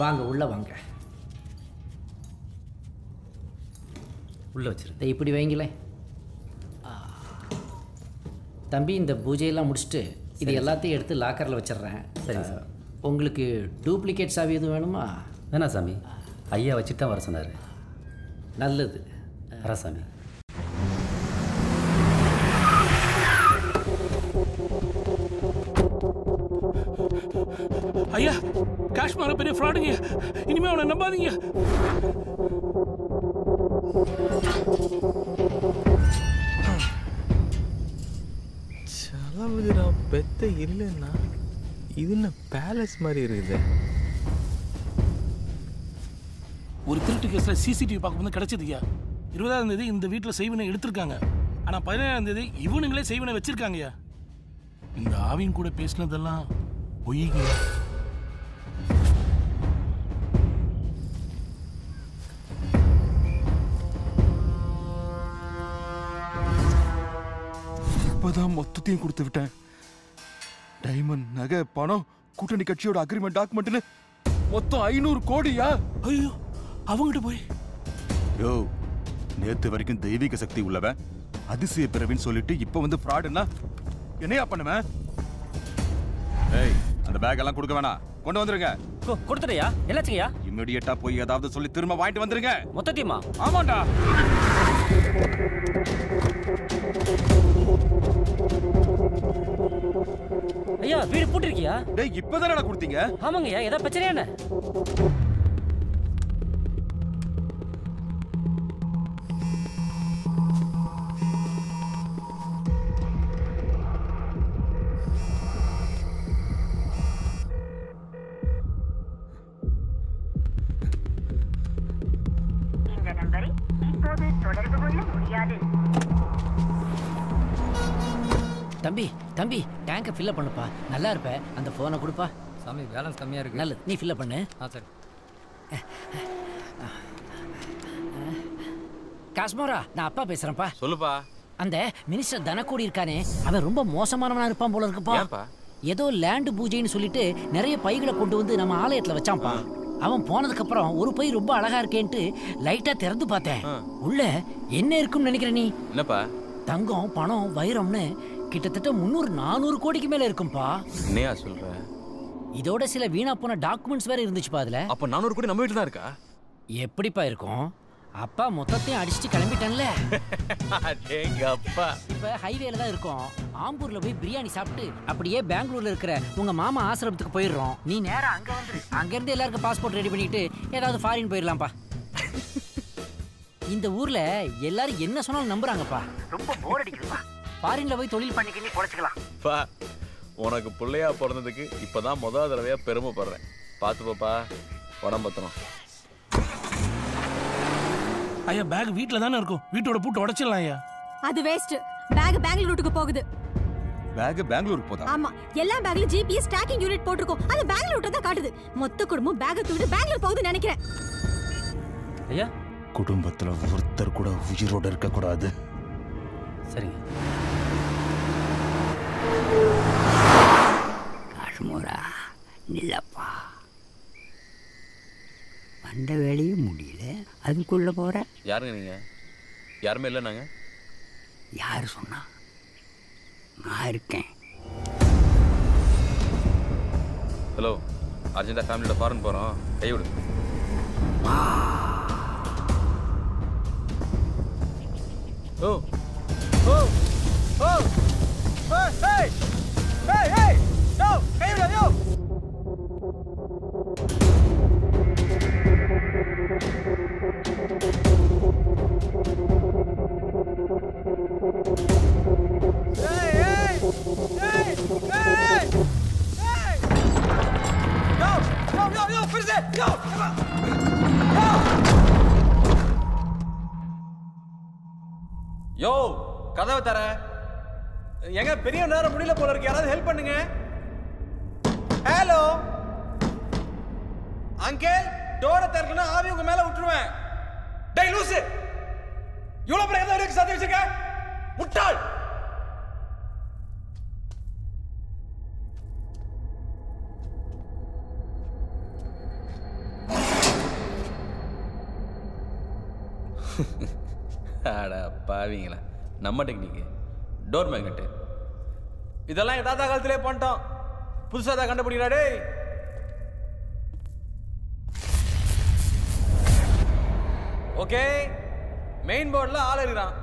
வாங்க உள்ள வாங்க.
உள்ள வச்சிருங்க.
இதை இப்படி வைங்களேன். தம்பி இந்த பூஜையெல்லாம் முடிச்சுட்டு இது எல்லாத்தையும் எடுத்து லாக்கரில் வச்சிடுறேன்.
சரி
உங்களுக்கு டூப்ளிகேட் சாவி எதுவும் வேணுமா?
வேணாம் சாமி. ஐயா வச்சுட்டு தான் வர சொன்னார்.
நல்லது.
வர சாமி.
ஐயா காஷ்மீர பெரிய ஃப்ராடுங்க இனிமே அவனை நம்பாதீங்க.
செலவுகிறா பெத்த இல்லைன்னா இது என்ன பேலஸ் மாதிரி இருக்குது?
ஒரு திருட்டு கேஸில் சிசிடிவி பார்க்கும்போது கிடைச்சது இருபதாம் தேதி இந்த வீட்டில் செய்வனை எடுத்திருக்காங்க. ஆனால் பதினேழாம் தேதி இவனுங்களே செய்வனை வச்சிருக்காங்கய்யா இந்த ஆவின் கூட பேசினதெல்லாம் பொய்யா
இப்பதான் மொத்தத்தையும் கொடுத்து விட்டேன். டைமண்ட் நகை பணம் கூட்டணி கட்சியோட அக்ரிமெண்ட் டாக்குமெண்ட்னு மொத்தம் ஐநூறு கோடியா?
ஐயோ அவங்ககிட்ட போய்.
யோ நேத்து வரைக்கும் தெய்வீக சக்தி உள்ளவன் அதிசய பிறவின்னு சொல்லிட்டு இப்ப வந்து ஃப்ராடுன்னா என்னையா பண்ணுவேன் ஏய் அந்த பேக் எல்லாம் கொடுக்க வேணாம். கொண்டு வந்துருங்க.
கொடுத்துடையா என்னாச்சுங்கய்யா?
இமிடியேட்டா போய் ஏதாவது சொல்லி திரும்ப வாங்கிட்டு வந்துருங்க.
மொத்தத்தையுமா?
ஆமாண்டா.
ஐயா வீடு பூட்டிருக்கியா?
டேய் இப்பதானடா கொடுத்தீங்க?
ஆமாங்கய்யா ஏதாவது பிரச்சனையா என்ன?
தம்பி தம்பி டேங்கை ஃபில்அப் பண்ணுப்பா. நல்லா இருப்ப. அந்த ஃபோனை கொடுப்பா.
சாமி பேலன்ஸ் கம்மியாக இருக்கு.
நல்லது. நீ ஃபில்அப் பண்ணு.
ஆ சரி.
காஸ்மோரா நான் அப்பா பேசுறேன்ப்பா.
சொல்லுப்பா.
அந்த மினிஸ்டர் தனக்கூடி இருக்கானே. அவன் ரொம்ப மோசமானவனா இருப்பான் போல இருக்குப்பா? ஏதோ லேண்ட் பூஜைன்னு சொல்லிட்டு நிறைய பைகளை கொண்டு வந்து நம்ம ஆலயத்துல வச்சான்ப்பா. அவன் போனதுக்கு அப்புறம் ஒரு பை ரொம்ப அழகா இருக்கேன்ட்டு லைட்டா திறந்து பார்த்தேன். உள்ள என்ன இருக்கும்னு நினைக்கிற நீ?
என்னப்பா?
தங்கம் பணம் வைரம்னு கிட்டத்தட்ட முந்நூறு நானூறு கோடிக்கு மேல இருக்கும்பா.
என்னையா சொல்ற?
இதோட சில வீணா போன டாக்குமெண்ட்ஸ் வேற இருந்துச்சுப்பா அதுல.
அப்ப நானூறு கோடி நம்ம வீட்டுல தான் இருக்கா?
எப்படிப்பா இருக்கும்? அப்பா மொத்தத்தையும் அடிச்சுட்டு கிளம்பிட்டேன்ல.
அப்பா.
இப்ப ஹைவேல தான் இருக்கோம். ஆம்பூர்ல போய் பிரியாணி சாப்பிட்டு அப்படியே பெங்களூர்ல இருக்கிற உங்க மாமா ஆசிரமத்துக்கு போயிடுறோம். நீ நேரா அங்க வந்துரு அங்க இருந்து எல்லாருக்கும் பாஸ்போர்ட் ரெடி பண்ணிட்டு ஏதாவது ஃபாரின் போயிடலாம்ப்பா. இந்த ஊர்ல எல்லாரும் என்ன சொன்னாலும் நம்புறாங்கப்பா. ரொம்ப போர் அடிக்குதுப்பா. ஃபாரின்ல போய் தொழில் பண்ணிக்கின்னு பொழைச்சிக்கலாம்.
பா உனக்கு பிள்ளையா பிறந்ததுக்கு இப்பதான் முதல் தடவையா பெருமைப்படுறேன் பார்த்து பாப்பா உடம்பு பத்திரம்
ஐயா பேக் வீட்டில் தானே இருக்கும். வீட்டோட பூட்டு உடைச்சிடலாம் ஐயா.
அது வேஸ்ட் பேக் பெங்களூருக்கு போகுது.
பேக் பெங்களூருக்கு போதா?
ஆமா எல்லா பேக்ல ஜிபிஎஸ் ட்ராக்கிங் யூனிட் போட்டிருக்கோம். அது பெங்களூர் தான் காட்டுது. மொத்த குடும்பம் பேக்கை தூக்கிட்டு பெங்களூர் போகுதுன்னு நினைக்கிறேன்.
ஐயா?
குடும்பத்துல ஒருத்தர் கூட உயிரோட இருக்க கூடாது
சரிங்க.
காஷ்மோரா நில்லப்பா. வந்த வேலையும் முடியல. அதுக்குள்ள போற?
யாருங்க நீங்க? யாருமே இல்லை நாங்க?
யார் சொன்னா? நான் இருக்கேன்.
ஹலோ அர்ஜென்டா ஃபேமிலியோட ஃபாரின் போறோம். கை விடு. ஓ.
ஓ. ஓ. ஏய் ஏய் ஏய் யோ கைவிட யோ ஏய் ஏய் ஏய் ஏய் ஏய் யோ யோ யோ யோ
யோ கதவை தர எங்க பெரிய நேரம் முடியல போல இருக்கு. யாராவது ஹெல்ப் பண்ணுங்க. ஹலோ அங்கிள் டோரை திறக்கணும் ஆவி உங்க மேல விட்டுருவேன் டேய் லூசு! இவ்வளவு பெரிய எதை வரைக்கும் சாத்தி வச்சுக்க முட்டாள்! அட பாவீங்களா. நம்ம டெக்னிக்கு டோர் மேக்னெட்டு இதெல்லாம் என் தாத்தா காலத்திலே பண்ணிட்டோம். புதுசாக தான் கண்டுபிடிக்கிறா டேய் ஓகே. மெயின் போர்டில் ஆள் இருக்கிறான்.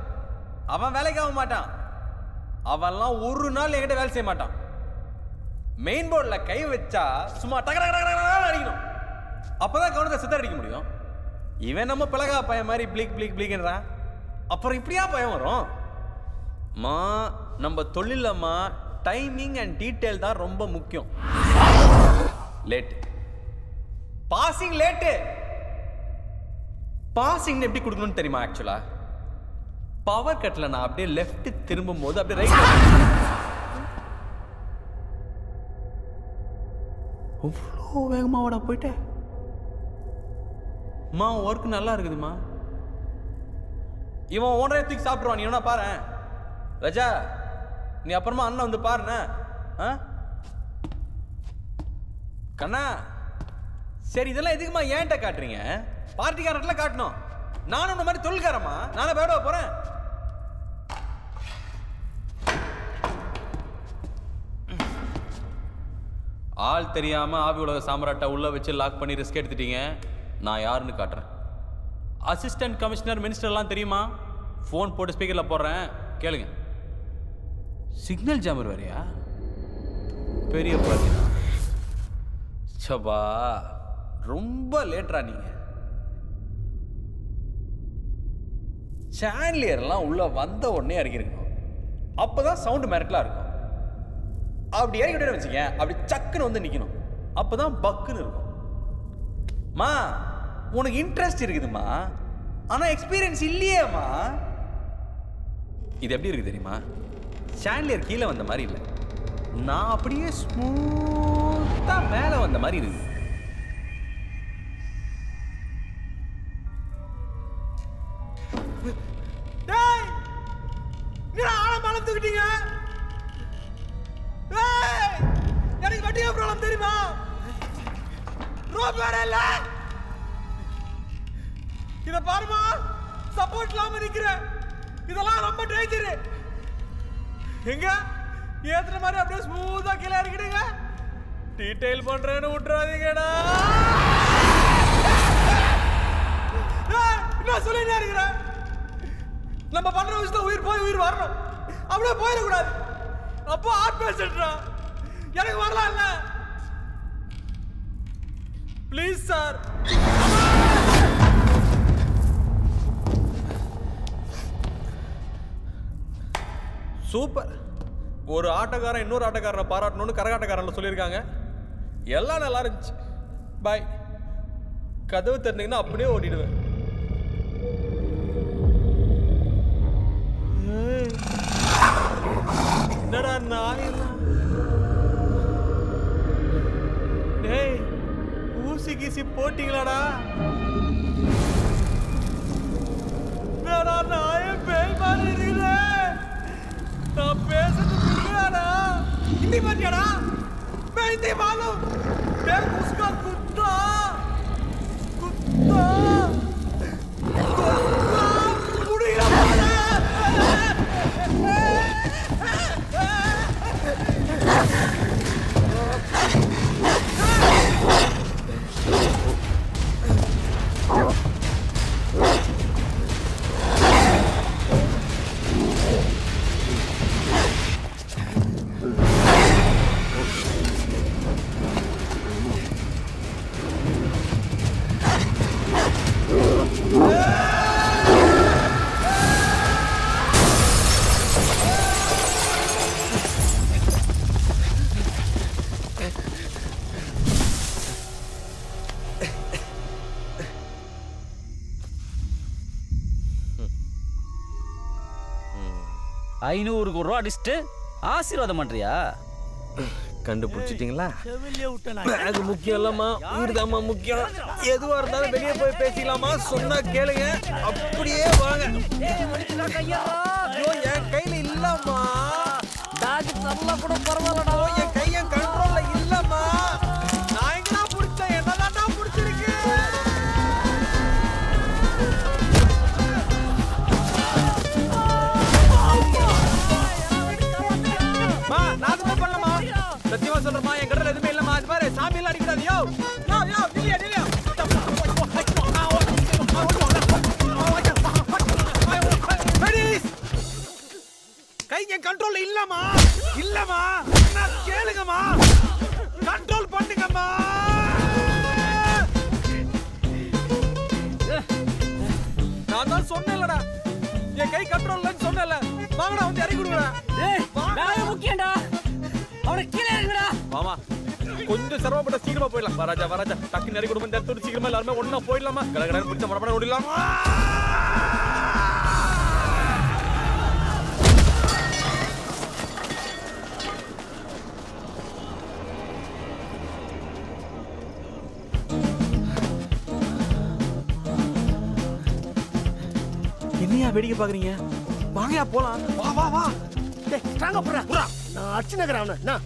அவன் வேலைக்கு ஆக மாட்டான். அவன்லாம் ஒரு நாள் என்கிட்ட வேலை செய்ய மாட்டான். மெயின் போர்டில் கை வச்சா சும்மா டக அடிக்கணும் அப்போ தான் அடிக்கணும். கவனத்தை சித்த அடிக்க முடியும். இவன் நம்ம பிளகா பையன் மாதிரி பிளிக் பிளிக் பிளிக்ன்றான். அப்புறம் இப்படியா பயம் வரும்? மா நம்ம தொழிலம்மா டைமிங் அண்ட் டீட்டெயில் தான் ரொம்ப முக்கியம். லேட் பாசிங் லேட்டு பாசிங் எப்படி கொடுக்கணும்னு தெரியுமா ஆக்சுவலா பவர் கட்ல நான் அப்படியே லெஃப்ட் திரும்பும் போது அப்படியே ரைட் அவ்வளோ வேகமாவோட போயிட்டேன் மா ஒர்க் நல்லா இருக்குதுமா? இவன் ஓனரே தூக்கி சாப்பிடுவான் நீ என்ன பாரு ரஜா நீ அப்புறமா அண்ணன் வந்து பாருண்ணே. ஆ? கண்ணா சரி இதெல்லாம் எதுக்குமா ஏன்ட்ட காட்டுறீங்க? பார்ட்டிக்காரர்ல காட்டணும். நானும் இந்த மாதிரி தொழில்காரம்மா. நானே பேடவா போகிறேன் ஆள் தெரியாமல் ஆவி உலக சாம்ராட்டை உள்ளே வச்சு லாக் பண்ணி ரிஸ்க் எடுத்துட்டீங்க. நான் யாருன்னு காட்டுறேன். அசிஸ்டன்ட் கமிஷனர் மினிஸ்டர்லாம் தெரியுமா? ஃபோன் போட்டு ஸ்பீக்கரில் போடுறேன். கேளுங்க. சிக்னல் ஜாமர் வேறையா பெரிய பார்ட்டி சபா ரொம்ப லேட்ரா நீங்க. சாண்ட்லியர்லாம் உள்ள வந்த உடனே இறக்கிருக்கணும் அப்பதான் சவுண்டு மிரட்டலா இருக்கும். அப்படி இறக்கி விட்டு வச்சுக்க அப்படி சக்குன்னு வந்து நிக்கணும். அப்பதான் பக்குன்னு இருக்கும். மா உனக்கு இன்ட்ரெஸ்ட் இருக்குதுமா? ஆனால் எக்ஸ்பீரியன்ஸ் இல்லையேம்மா. இது எப்படி இருக்கு தெரியுமா? சாண்ட்லியர் கீழே வந்த மாதிரி இல்லை. நான் அப்படியே ஸ்மூத்தா மேலே வந்த மாதிரி இருக்கு.
டேய்! நீ ஆளை மேல டேய்! எனக்கு வட்டியா ப்ராப்ளம் தெரியுமா? ரோப் வேற இல்ல! இத பாருமா! சப்போர்ட் இல்லாம நிக்கிறேன். இதெல்லாம் ரொம்ப டேஞ்சர் எங்க? ஏத்துற மாதிரி அப்படியே ஸ்மூத்தா கீழே இறக்கிடுங்க. டீடைல் பண்றேன்னு விட்டுறாதீங்கடா. என்ன சொல்லிட்டே இருக்கிறேன் நம்ம பண்ற விஷயத்த உயிர் போய் உயிர் வரணும். அப்படியே போயிடக்கூடாது. அப்போ ஆட் பேசிட்டுறா எனக்கு வரலாம் இல்ல ப்ளீஸ் சார்
சூப்பர். ஒரு ஆட்டக்காரன் இன்னொரு ஆட்டக்காரனை பாராட்டணும்னு கரகாட்டக்காரன்ல சொல்லியிருக்காங்க. எல்லாம் நல்லா இருந்துச்சு. பாய் கதவு திறந்தீங்கன்னா அப்படியே ஓடிடுவேன். என்னடா நாயெல்லாம்? டேய் ஊசி கீசி போட்டீங்களாடா? நான் பேசுறது புரியாடா
हिंदी मत जाना मैं हिंदी मालूम मैं उसका कुत्ता कुत्ता
ஐநூறுக்கு ஒரு ரூபா அடிச்சுட்டு ஆசீர்வாதம் பண்றியா?
கண்டுபிடிச்சிட்டீங்களா? பேக் முக்கியம் இல்லம்மா. உயிர்தாம்மா முக்கியம். எதுவா இருந்தாலும் வெளியே போய் பேசிக்கலாமா? சொன்னா கேளுங்க. அப்படியே வாங்க. என் கையில இல்லம்மா.
நல்லா கூட பரவாயில்லடா.
கண்ட்ரோல்ல இல்லம்மா. இல்லம்மா. நான் கேளுங்கம்மா. கண்ட்ரோல் பண்ணுங்கம்மா. நான் தான் சொன்னேன்லடா. என் கை கண்ட்ரோல் இல்லைன்னு சொன்னேன்ல. வாங்கடா வந்து இறக்கி விடுங்கடா.
பேக் முக்கியம்டா. அவனை கீழே இறங்குடா.
மாமா கொஞ்சம் சிரமப்பட்ட சீக்கிரமா போயிடலாம். வராஜா வராஜா டக்குன்னு இறக்கி விடுமா இந்த இடத்தோட சீக்கிரமா எல்லாருமே ஒண்ணா போயிடலாமா? கடகடன்னு பிடிச்ச மடப்பட ஓடிடலாம்? வேடிக்கை பாக்குறீங்க வாங்கயா போலாம். வா வா வா.
டேய் ஸ்ட்ராங்கா போறா புறா நான் அடிச்சு நகரேன் அவனை. நான்.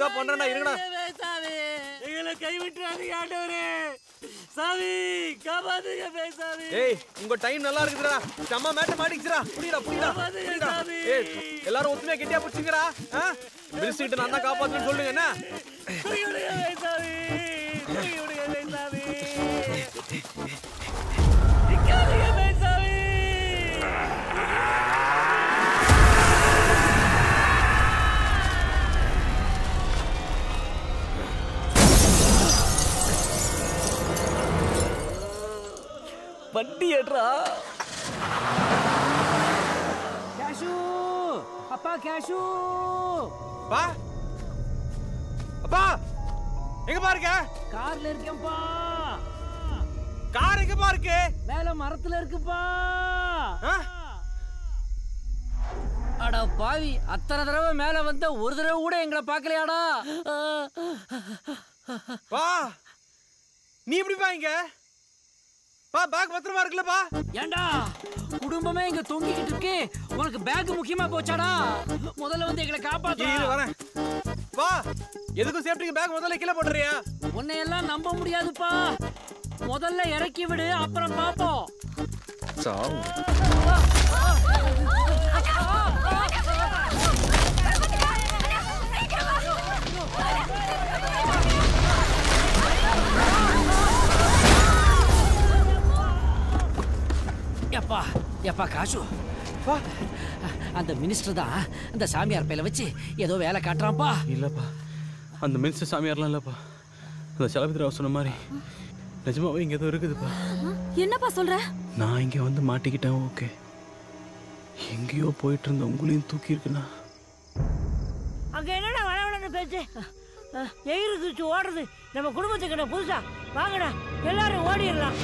சாமி
ஏதாவது பண்றேன்டா
சாமி. எங்களை கைவிட்டுறாதீங்க ஆண்டவரே. சாமி காப்பாத்துங்க பேய் சாமி.
ஏய் உங்க டைம் நல்லா இருக்குதுடா. செம்ம மேட்ட மாட்டிச்சுடா புடிடா புடிடா புடிடா ஏய் எல்லாரும் ஒத்துமையா கெட்டியா பிடிச்சிங்கடா மினிஸ்டர் நான் தான் காப்பாத்துன்னு சொல்லுங்க என்ன?
தூக்கி விடுங்க பேய்
வண்டி ஏட்ரா
கேஷு அப்பா கேஷு.
பா அப்பா எங்க பாருங்க
கார்ல இருக்கேன்ப்பா.
கார் எங்க பாருக்கு
மேல மரத்துல இருக்குப்பா. அட பாவி அத்தனை தடவை மேல வந்த ஒரு தடவை கூட எங்களை பார்க்கலையாடா.
வா நீ எப்படி பா இங்க? பா பேக் பத்திரமா இருக்குல்லப்பா
ஏண்டா குடும்பமே இங்க தொங்கிக்கிட்டு இருக்கு உனக்கு பேக் முக்கியமா போச்சாடா முதல்ல வந்து எங்களை காப்பாத்து
வரேன் வா எதுக்கும் சேஃப்டிக்கு பேக் முதல்ல கீழே போட்டுறியா
உன்னை எல்லாம் நம்ப முடியாதுப்பா முதல்ல இறக்கி விடு அப்புறம் பாப்போம்
சாவு
எப்பா எப்பா காசு? அந்த மினிஸ்டர் தான் அந்த சாமியார் பையில வச்சு ஏதோ வேலை காட்டுறான்ப்பா.
இல்லப்பா. அந்த மினிஸ்டர் சாமியார்லாம் இல்லப்பா. அந்த சலபதிராவ் சொன்ன மாதிரி நிஜமாவே இங்க ஏதோ இருக்குதுப்பா.
என்னப்பா சொல்ற?
நான் இங்க வந்து மாட்டிக்கிட்டேன் ஓகே. எங்கேயோ போயிட்டு இருந்த உங்களையும் தூக்கி இருக்குண்ணா.
அங்க என்னடா வளவளன்னு பேச்சு? அஹ், எகிறு குதிச்சு ஓடுறது. நம்ம குடும்பத்துக்கு புதுசா. வாங்கடா எல்லாரும் ஓடிடலாம்.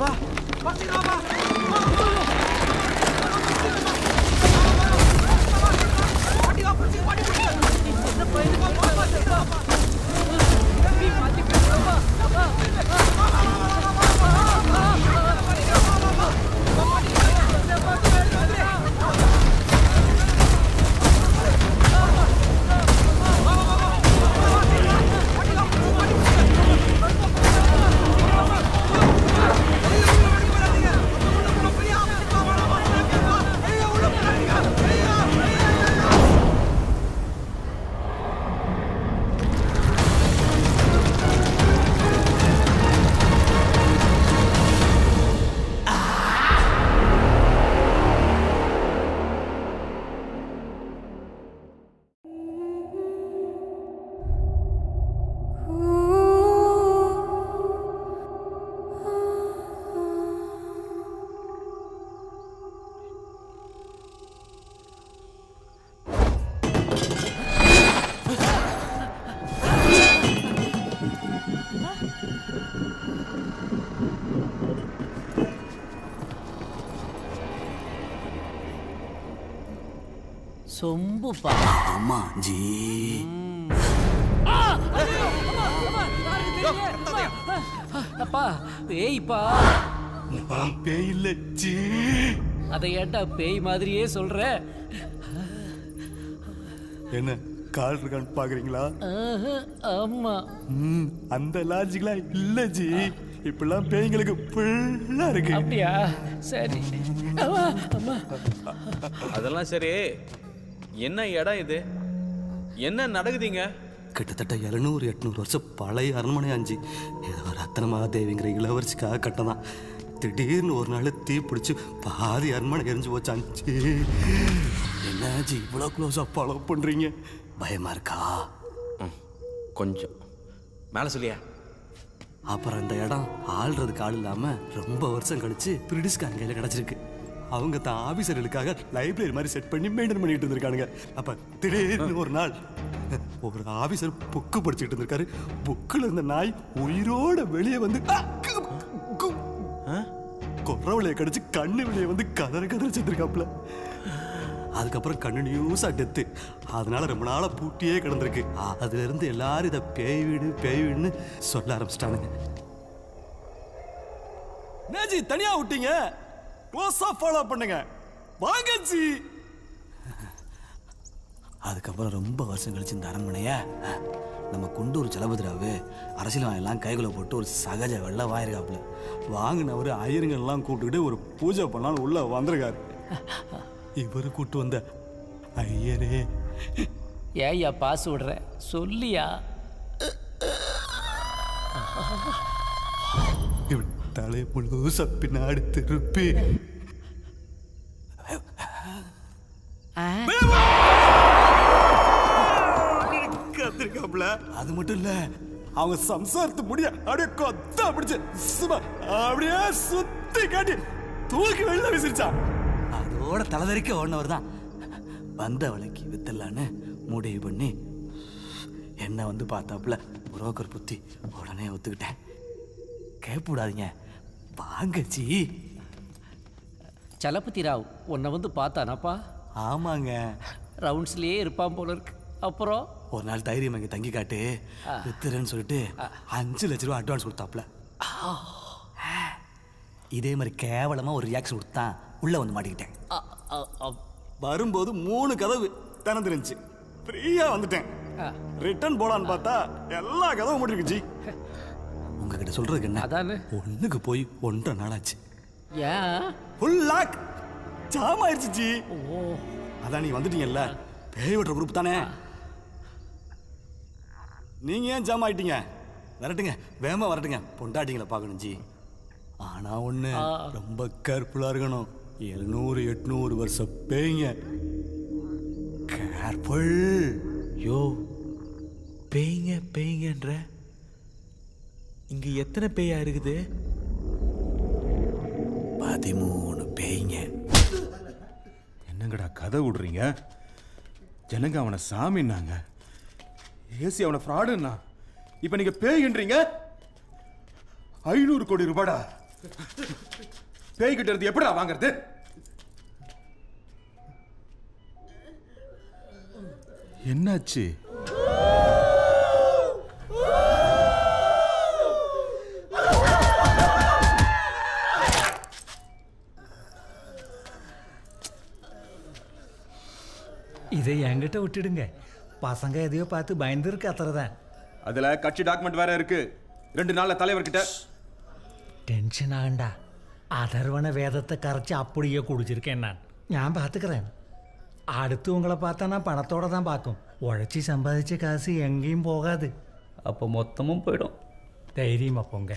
Va,
pasti roba! Apa? Apa? Apa? Apa?
சொம்புப்பா.
அம்மா ஜி.
அப்பா பேய்ப்பா.
பேய் இல்ல ஜி.
அதை ஏன்டா பேய் மாதிரியே சொல்ற?
என்ன கால் இருக்கான்னு பாக்குறீங்களா?
ஆமா.
அந்த லாஜிக்லாம் இல்ல ஜி. இப்பெல்லாம் பேய்ங்களுக்கு புல்லா இருக்கு.
அப்படியா? சரி. அம்மா, அம்மா.
அதெல்லாம் சரி. என்ன இடம் இது? என்ன நடக்குதுங்க?
கிட்டத்தட்ட எழுநூறு எட்நூறு வருஷம் பழைய அரண்மனை ஆஞ்சி ஏதோ ரத்னமாதேவிங்கிற இளவரசிக்காக கட்டதான் திடீர்னு ஒரு நாள் தீ பிடிச்சி பாதி அரண்மனை எரிஞ்சு போச்சு அஞ்சு. என்னாச்சு இவ்வளோ க்ளோஸாக ஃபாலோ பண்ணுறீங்க பயமா இருக்கா?
கொஞ்சம். மேலே சொல்லியா?
அப்புறம் இந்த இடம் ஆள்றதுக்கு ஆள் இல்லாமல் ரொம்ப வருஷம் கழிச்சு பிரிட்டிஷ்காரங்க கையில் கிடச்சிருக்கு. அவங்க தான் ஆபீசர்களுக்காக லைப்ரரி மாதிரி செட் பண்ணி மெயின்டைன் பண்ணிட்டு இருந்திருக்கானுங்க. அப்ப திடீர்னு ஒரு நாள் ஒரு ஆபீசர் புக்கு படிச்சுட்டு இருந்திருக்காரு. புக்கில் இருந்த நாய் உயிரோட வெளியே வந்து குறவளைய கடிச்சு கண்ணு வெளியே வந்து கதற கதற செத்துருக்காப்ல அதுக்கப்புறம் கண்டினியூஸா டெத்து அதனால ரொம்ப நாளா பூட்டியே கிடந்திருக்கு. அதுல இருந்து எல்லாரும் இதை பேய் வீடு பேய் வீடுன்னு சொல்ல ஆரம்பிச்சிட்டானுங்க. நேஜி தனியா விட்டீங்க? க்ளோஸா ஃபாலோ பண்ணுங்க. வாங்க ஜி. அதுக்கப்புறம் ரொம்ப வருஷம் கழிச்சு இந்த அரண்மனைய நம்ம குண்டூர் ஜலபதிராவு அரசியல் எல்லாம் கைக்குள்ள போட்டு ஒரு சகஜ வெள்ள வாயிருக்காப்புல. வாங்கினவர் ஐயருங்கெல்லாம் கூப்பிட்டுக்கிட்டு ஒரு பூஜை பண்ணாலும் உள்ள வந்திருக்காரு. இவர் கூட்டு வந்த ஐயரே.
ஏய்யா பாசு விடுற சொல்லியா?
தலை முழுசா பின்னாடி திருப்பி அது மட்டும் இல்ல அவங்க சம்சாரத்து முடிய அப்படியே கொத்த பிடிச்சு சும்மா அப்படியே சுத்தி காட்டி தூக்கி வெளில வீசிருச்சான் அதோட தலைவரிக்க ஓடினவர் தான் வந்த வலைக்கு வித்தலான்னு முடிவு பண்ணி என்ன வந்து பார்த்தாப்புல புரோக்கர் புத்தி உடனே ஒத்துக்கிட்டேன். கேட்பூடாதீங்க வாங்கச்சி
சலபதி ராவ் உன்னை வந்து பார்த்தானாப்பா?
ஆமாங்க.
ரவுண்ட்ஸ்லயே இருப்பான் போல இருக்கு. அப்புறம்?
ஒரு நாள் தைரியம் அங்கே தங்கி காட்டு வித்துறேன்னு சொல்லிட்டு அஞ்சு லட்ச ரூபா அட்வான்ஸ் கொடுத்தாப்புல. இதே மாதிரி கேவலமா ஒரு ரியாக்ஷன் கொடுத்தான் உள்ள வந்து மாட்டிக்கிட்டேன். வரும்போது மூணு கதவு திறந்துருந்துச்சு. ஃப்ரீயா வந்துட்டேன். ரிட்டர்ன் போலான்னு பார்த்தா எல்லா கதவும் மூடிருக்கு ஜி. உங்ககிட்ட சொல்றதுக்கு என்ன?
அதானே?
ஒண்ணுக்கு போய் ஒன்றரை நாள் ஆச்சு
ஏன்
ஃபுல் லாக் ஜாம் ஆயிருச்சு ஜி. அதான் நீ வந்துட்டீங்கல்ல? பேய் விட்டுற குரூப் தானே? நீங்க ஏன் ஜாம் ஆயிட்டீங்க? வரட்டுங்க. வேகமா வரட்டுங்க. பொண்டாட்டிங்களை பார்க்கணும் ஜி. ஆனா ஒண்ணு ரொம்ப கேர்ஃபுல்லா இருக்கணும். எழுநூறு எட்நூறு வருஷம் பேய்ங்க. கேர்ஃபுல்
யோ பேய்ங்க பேய்ங்கன்ற. இங்க எத்தனை பேயா இருக்குது?
பதிமூணு பேய்ங்க.
என்னங்கடா கதை விடுறீங்க? ஜனங்க அவனை சாமின்னாங்க. ஏசி அவனை ஃப்ராடுன்னா. இப்போ நீங்க பேய்ன்றீங்க ஐநூறு கோடி ரூபாடா. பேய்கிட்ட இருந்து எப்படிடா வாங்குறது? என்னாச்சு?
இதை என்கிட்ட விட்டுடுங்க. பசங்க எதையோ பார்த்து பயந்துருக்கு அத்தனை
அதுல கட்சி டாக்குமெண்ட் வேற இருக்கு. ரெண்டு நாள்ல தலைவர்கிட்ட
டென்ஷன் ஆகண்டா. அதர்வன வேதத்தை கரைச்சி அப்படியே குடிச்சிருக்கேன் நான். நான் பார்த்துக்கிறேன் அடுத்து உங்களை பார்த்தா நான் பணத்தோட தான் பார்க்கும். உழைச்சி சம்பாதிச்ச காசு எங்கேயும் போகாது.
அப்போ மொத்தமும் போயிடும்.
தைரியமா போங்க.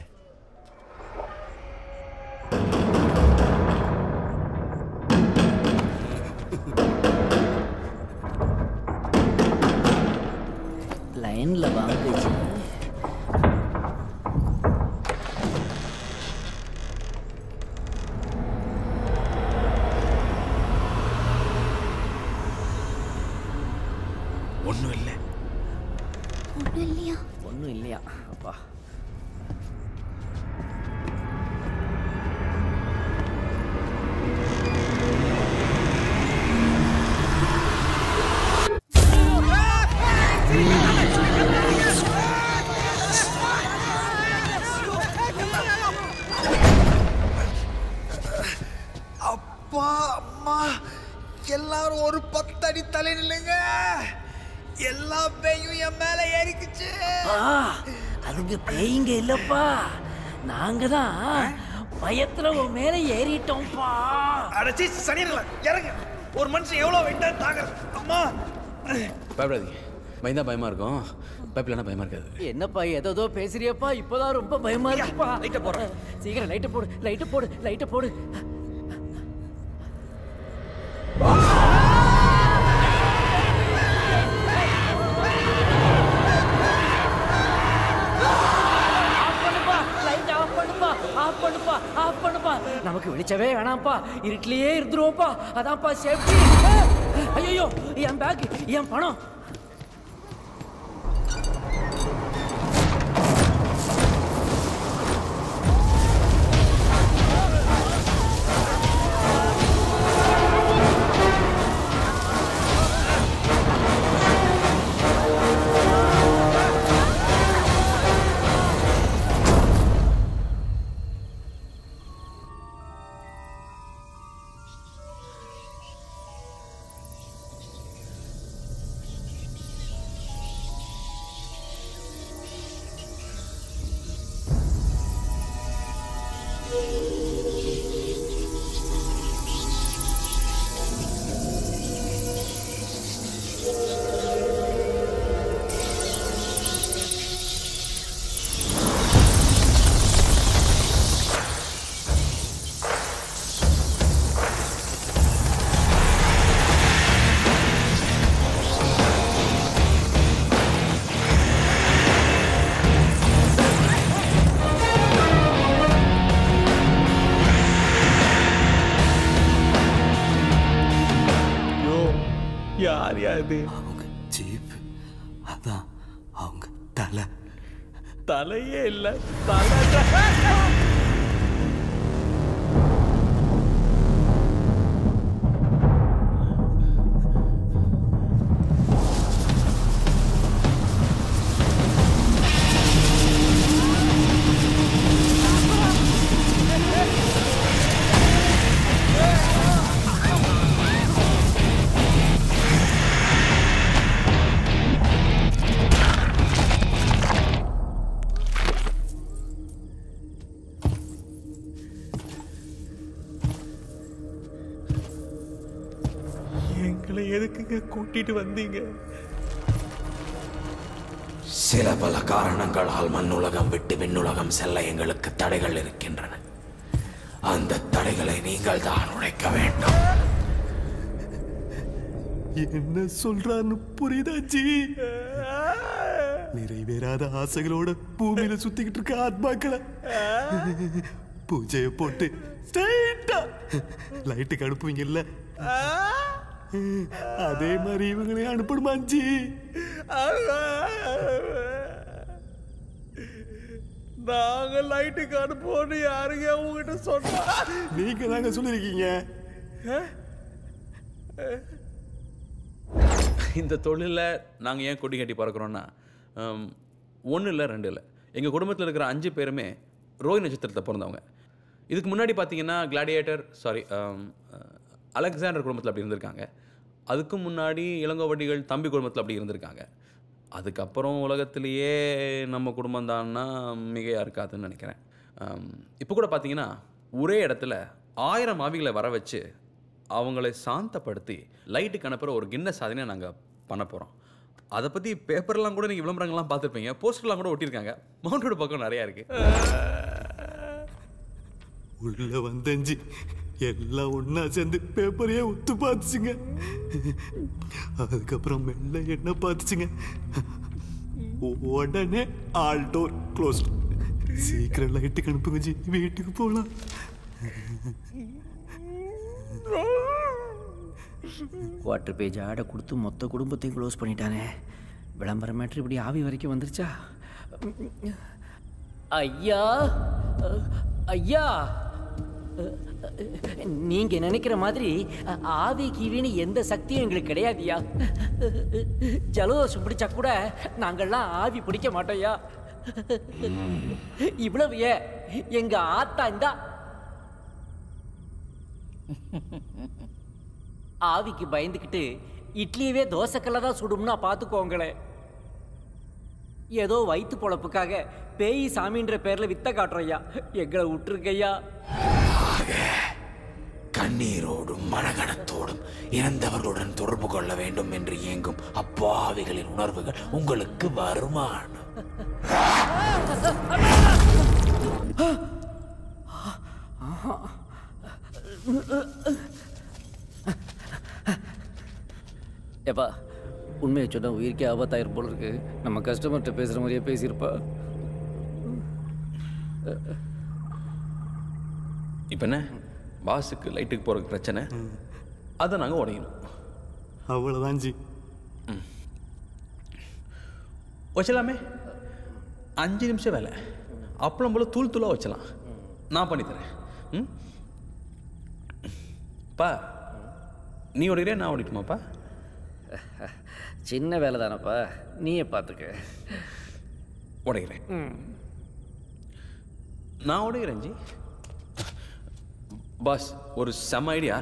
நாங்க தான் பயத்துல உன் மேல ஏறிட்டோம்ப்பா.
அடைச்சி சனியல இறங்க. ஒரு மனுஷன் எவ்வளவு வெயிட்டா தாங்குறது அம்மா.
பயப்படாதீங்க. பயந்தா பயமா இருக்கும். பயப்படலன்னா பயமா இருக்காது.
என்னப்பா ஏதோ பேசுறியப்பா. இப்போதான் ரொம்ப பயமா இருக்குப்பா. லைட்ட போடு. சீக்கிரம் லைட்ட போடு. லைட்ட போடு. லைட்ட போடு. நமக்கு வேணாம்ப்பா. இருட்டிலேயே இருந்துருவோம்ப்பா. அதான்ப்பா சேஃப்டி ஐயோ என் பேக் என் பணம்.
யாது
அவங்க ஜீப். அதான் அவங்க தலை.
தலையே இல்ல தலை கூட்டிட்டு வந்தீங்க.
சில பல காரணங்களால் மண்ணுலகம் விட்டு விண்ணுலகம் செல்ல எங்களுக்கு தடைகள் இருக்கின்றன. அந்த தடைகளை நீங்கள் தான் உடைக்க வேண்டும்.
என்ன சொல்றான்னு புரியுதா ஜி? நிறைவேறாத ஆசைகளோட பூமியில சுத்திக்கிட்டு இருக்க ஆத்மாக்களை. பூஜையை போட்டு லைட்டுக்கு அனுப்புவீங்கல்ல? அதே மாதிரி இவங்களையும் அனுப்பணுமா ஜி
நாங்க லைட்டுக்கு அனுப்புவோம்னு யாருங்க உங்ககிட்ட சொன்னா?
நீங்க தாங்க சொல்லிருக்கீங்க
இந்த தொழிலில் நாங்கள் ஏன் கொடி கட்டி பறக்கிறோன்னா ஒன்றும் இல்லை ரெண்டு இல்லை. எங்கள் குடும்பத்தில் இருக்கிற அஞ்சு பேருமே ரோஹி நட்சத்திரத்தை பிறந்தவங்க. இதுக்கு முன்னாடி பார்த்தீங்கன்னா கிளாடியேட்டர் சாரி அலெக்சாண்டர் குடும்பத்தில் அப்படி இருந்திருக்காங்க. அதுக்கு முன்னாடி இளங்கோவடிகள் தம்பி குடும்பத்தில் அப்படி இருந்திருக்காங்க. அதுக்கப்புறம் உலகத்திலேயே நம்ம குடும்பம் தான்னா மிகையாக இருக்காதுன்னு நினைக்கிறேன். இப்போ கூட பார்த்தீங்கன்னா ஒரே இடத்துல ஆயிரம் ஆவிகளை வர வச்சு அவங்களை சாந்தப்படுத்தி லைட்டுக்கு அனுப்புகிற ஒரு கிண்ண சாதனையை நாங்கள் பண்ண போகிறோம் அதை பற்றி பேப்பர்லாம் கூட நீங்கள் விளம்பரங்கள்லாம் பார்த்துருப்பீங்க. போஸ்டர்லாம் கூட ஒட்டியிருக்காங்க. மவுண்டோட பக்கம் நிறையா இருக்குது
உள்ள வந்தஞ்சி எல்லாம் ஒன்றா சேர்ந்து பேப்பரையே ஒத்து பார்த்துச்சுங்க. அதுக்கப்புறம் மெல்ல என்ன பார்த்துச்சுங்க? உடனே ஆல் டோர் க்ளோஸ் சீக்கிரம் லைட்டுக்கு அனுப்புங்க ஜி. வீட்டுக்கு போகலாம்
வாட்டர் பேஜ் ஆடை கொடுத்து மொத்த குடும்பத்தையும் க்ளோஸ் பண்ணிட்டானே. விளம்பரம் மேட்ரு இப்படி ஆவி வரைக்கும் வந்துருச்சா? ஐயா ஐயா நீங்க நினைக்கிற மாதிரி ஆவி கீவின்னு எந்த சக்தியும் எங்களுக்கு கிடையாதுயா ஜலதோஷம் பிடிச்சா கூட நாங்கள்லாம் ஆவி பிடிக்க மாட்டோம்யா. இவ்வளவு ஏ எங்க ஆத்தா இந்தா. ஆவிக்கு பயந்துக்கிட்டு இட்லியவே தோசைக்கல்ல தான் சுடும்னா பார்த்துக்கோங்களேன் ஏதோ வயிற்று பொழப்புக்காக பேய் சாமின்ற பேர்ல வித்த காட்டுறையா எங்களை விட்டுருக்கையா
கண்ணீரோடும் மனகணத்தோடும் இறந்தவர்களுடன் தொடர்பு கொள்ள வேண்டும் என்று இயங்கும் அப்பாவிகளின் உணர்வுகள் உங்களுக்கு வருமானம்.
எப்பா உண்மையை சொன்னால் உயிருக்கே ஆபத்தாயிரும் போல இருக்கு. நம்ம கஸ்டமர்கிட்ட பேசுகிற மாதிரியே பேசியிருப்பா.
இப்போ என்ன? பாஸுக்கு லைட்டுக்கு போகிறதுக்கு பிரச்சனை. அதை நாங்கள் உடையணும்.
அவ்வளோதான் ஜி.
வச்சலாமே அஞ்சு நிமிஷம் வேலை. அப்பளம் போல் தூள் தூளாக வச்சலாம் நான் பண்ணித்தரேன் ம்? பா நீ ஓடிக்கிறியா நான் ஓடிட்டுமாப்பா
சின்ன வேலை தானப்பா. நீயே பார்த்துக்க.
உடைக்கிறேன். நான் உடைக்கிறேன் ஜி. பாஸ் ஒரு செம ஐடியா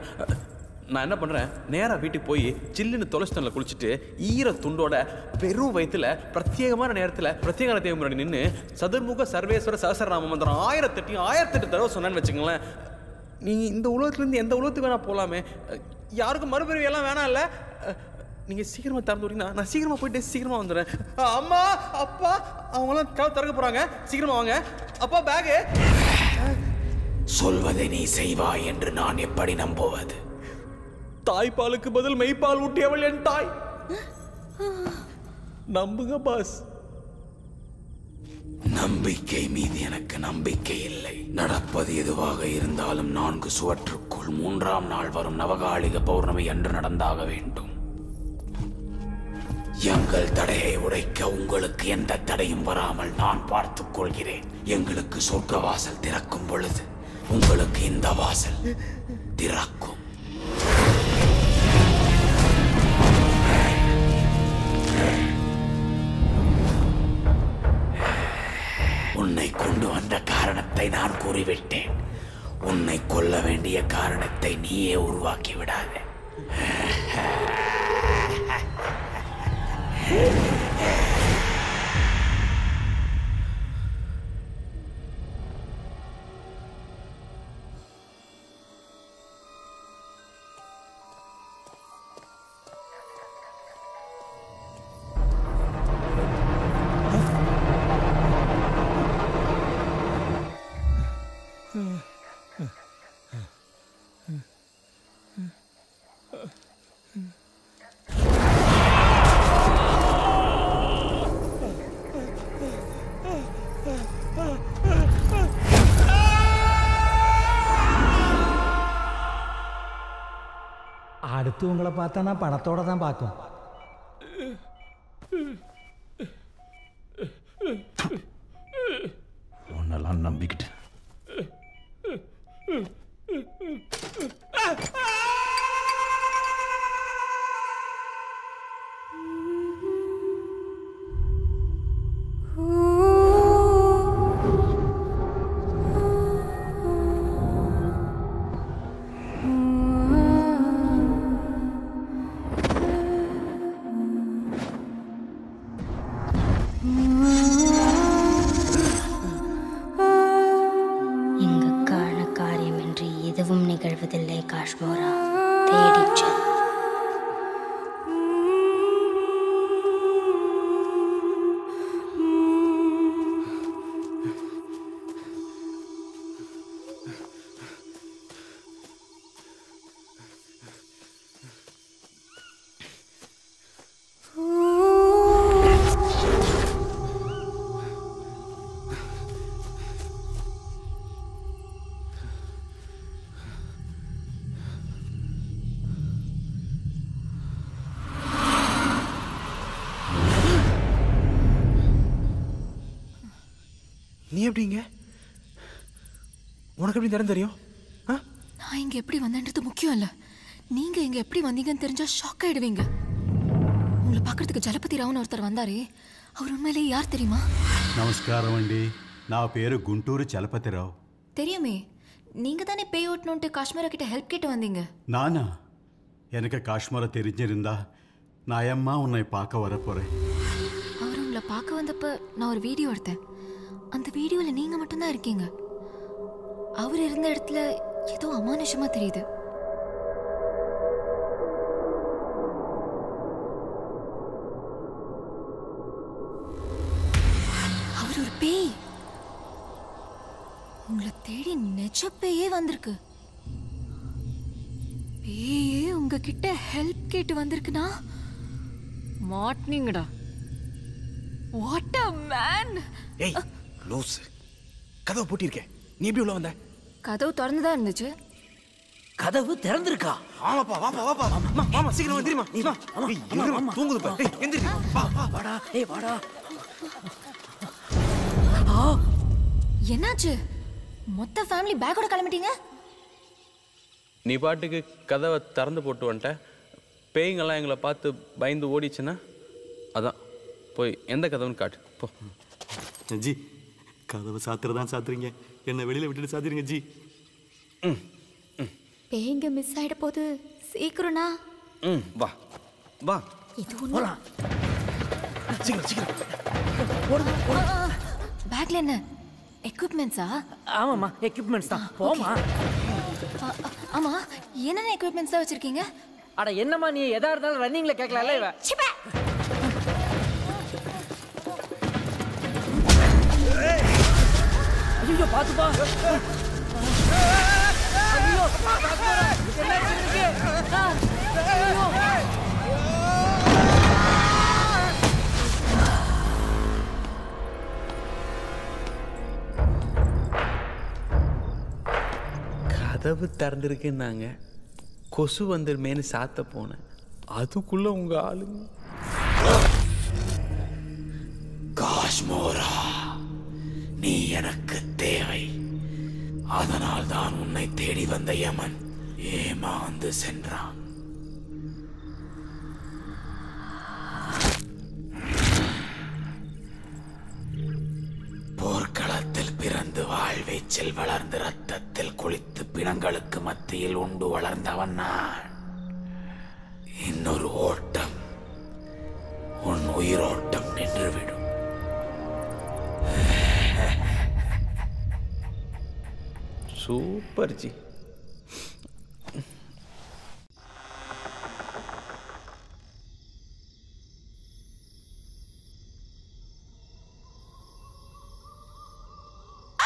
நான் என்ன பண்ணுறேன் நேராக வீட்டுக்கு போய் சில்லுன்னு தொலைச்சிட்டனில் குளிச்சுட்டு ஈர துண்டோட வெறும் வயிற்றுல பிரத்யேகமான நேரத்தில் பிரத்யேக தேவை முன்னாடி நின்று சதுர்முக சர்வேஸ்வர சகசரநாம மந்திரம் ஆயிரத்தெட்டு ஆயிரத்தெட்டு தடவை சொன்னேன்னு வச்சுங்களேன் நீ இந்த உலகத்துலேருந்து எந்த உலகத்துக்கு வேணால் போகலாமே யாருக்கும் மறுபிறவி எல்லாம் வேணாம் இல்லை? நீங்கள் சீக்கிரமாக திறந்து விட்டீங்கன்னா நான் சீக்கிரமாக போயிட்டு சீக்கிரமாக வந்துடுறேன். அம்மா அப்பா அவங்களாம் கதை திறக்க போகிறாங்க சீக்கிரமாக வாங்க. அப்பா பேகு
சொல்வதை நீ செய்வாய் என்று நான் எப்படி நம்புவது?
தாய்ப்பாலுக்கு பதில் மெய்ப்பால் ஊட்டியவள் என் தாய். நம்புங்க பாஸ்.
நம்பிக்கை மீது எனக்கு நம்பிக்கை இல்லை. நடப்பது எதுவாக இருந்தாலும் நான்கு சுவற்றுக்குள் மூன்றாம் நாள் வரும் நவகாலிக பௌர்ணமி என்று நடந்தாக வேண்டும். எங்கள் தடையை உடைக்க உங்களுக்கு எந்த தடையும் வராமல் நான் பார்த்துக் கொள்கிறேன். எங்களுக்கு சொர்க்க வாசல் திறக்கும் பொழுது உங்களுக்கு இந்த வாசல் திறக்கும். உன்னை கொண்டு வந்த காரணத்தை நான் கூறிவிட்டேன். உன்னை கொல்ல வேண்டிய காரணத்தை நீயே உருவாக்கி விடாதே
அடுத்தவங்களை பார்த்தா நான் பணத்தோட தான் பார்க்கும்.
உன்னெல்லாம் நம்பிக்கிட்டு
இங்கு
எப்படிங்க உனக்கு எப்படி திறன் தெரியும்
நான் இங்க எப்படி வந்தேன்றது முக்கியம் இல்ல நீங்க இங்க எப்படி வந்தீங்கன்னு தெரிஞ்சா ஷாக் ஆயிடுவீங்க உங்களை பார்க்கறதுக்கு ஜலபதி ராவ்னு ஒருத்தர் வந்தாரே அவர் உண்மையிலேயே யார் தெரியுமா
నమస్కారం అండి నా పేరు గుంటూరు చలపతిరావు
தெரியுமே நீங்க தானே பே ஓட்டணுன்ட்டு காஷ்மீரா கிட்ட ஹெல்ப் கேட்டு வந்தீங்க
నానా எனக்கு காஷ்மீரை தெரிஞ்சிருந்தா நான் ஏம்மா உன்னை பார்க்க வரப்போறேன்
அவர் உங்களை பார்க்க வந்தப்ப நான் ஒரு வீடியோ எடுத்தேன் அந்த வீடியோவில் நீங்கள் மட்டும்தான் இருக்கீங்க. அவர் இருந்த இடத்துல ஏதோ அமானுஷமா தெரியுது. அவர் ஒரு பேய். உங்களை தேடி நெஜ பேயே வந்திருக்கு. பேயே உங்ககிட்ட ஹெல்ப் கேட்டு வந்திருக்குன்னா? மாட்டினீங்கடா வாட் அ மேன்
ஏய் லூஸ் கதவை பூட்டியிருக்கேன். நீ எப்படி உள்ள வந்த?
கதவு திறந்து தான் இருந்துச்சு.
கதவு திறந்திருக்கா?
ஆமாப்பா வாப்பா வாப்பா. அம்மா மாமா சீக்கிரம் வந்துருமா நீ வா ஏய், இருமா, தூங்குது பா ஏய் எந்திரி வா வா
வாடா. ஏய் வாடா.
என்னாச்சு? மொத்த ஃபேமிலி பேக்கோட கிளம்பிட்டீங்க?
நீ பாட்டுக்கு கதவை திறந்து போட்டு வந்துட்ட. பேய்ங்கெல்லாம் எங்களை பார்த்து பயந்து ஓடிச்சுன்னா? அதான் போய் எந்த கதவுன்னு காட்டு. போ.
ஜி கதவை சாத்துறதான் சாத்துறீங்க? என்னை வெளியில விட்டுட்டு சாத்துறீங்க ஜி.
பேய்ங்க மிஸ் ஆயிட போது சீக்கிரம்னா
ம் வா. வா.
இது ஒண்ணு.
சீக்கிரம் சீக்கிரம்.
பேக்ல என்ன? எக்யூப்மெண்ட்ஸா
ஆமாம்மா எக்யூப்மெண்ட்ஸ் தான். போமா
ஆமா. என்னென்ன எக்யூப்மெண்ட்ஸ் தான் வச்சிருக்கீங்க?
அட என்னம்மா நீ எதா இருந்தாலும் ரன்னிங்ல கேட்கலாம்ல இவ? ஐயோ பாத்துப்பா ஐயோ என்னாச்சு இருக்கு
கதவு திறந்துருக்குன்னாங்க. கொசு வந்துருமேனு சாத்த போனேன். அதுக்குள்ள உங்க ஆளுங்க.
காஷ்மோரா நீ எனக்கு அதனால் தான் உன்னை தேடி வந்த யமன் ஏமாந்து சென்றான். போர்க்களத்தில் பிறந்து வாழ்வீச்சில் வளர்ந்து ரத்தத்தில் குளித்து பிணங்களுக்கு மத்தியில் உண்டு வளர்ந்தவன் நான். இன்னொரு ஓட்டம் உன் உயிரோட்டம் நின்றுவிடும்.
சூப்பர் ஜி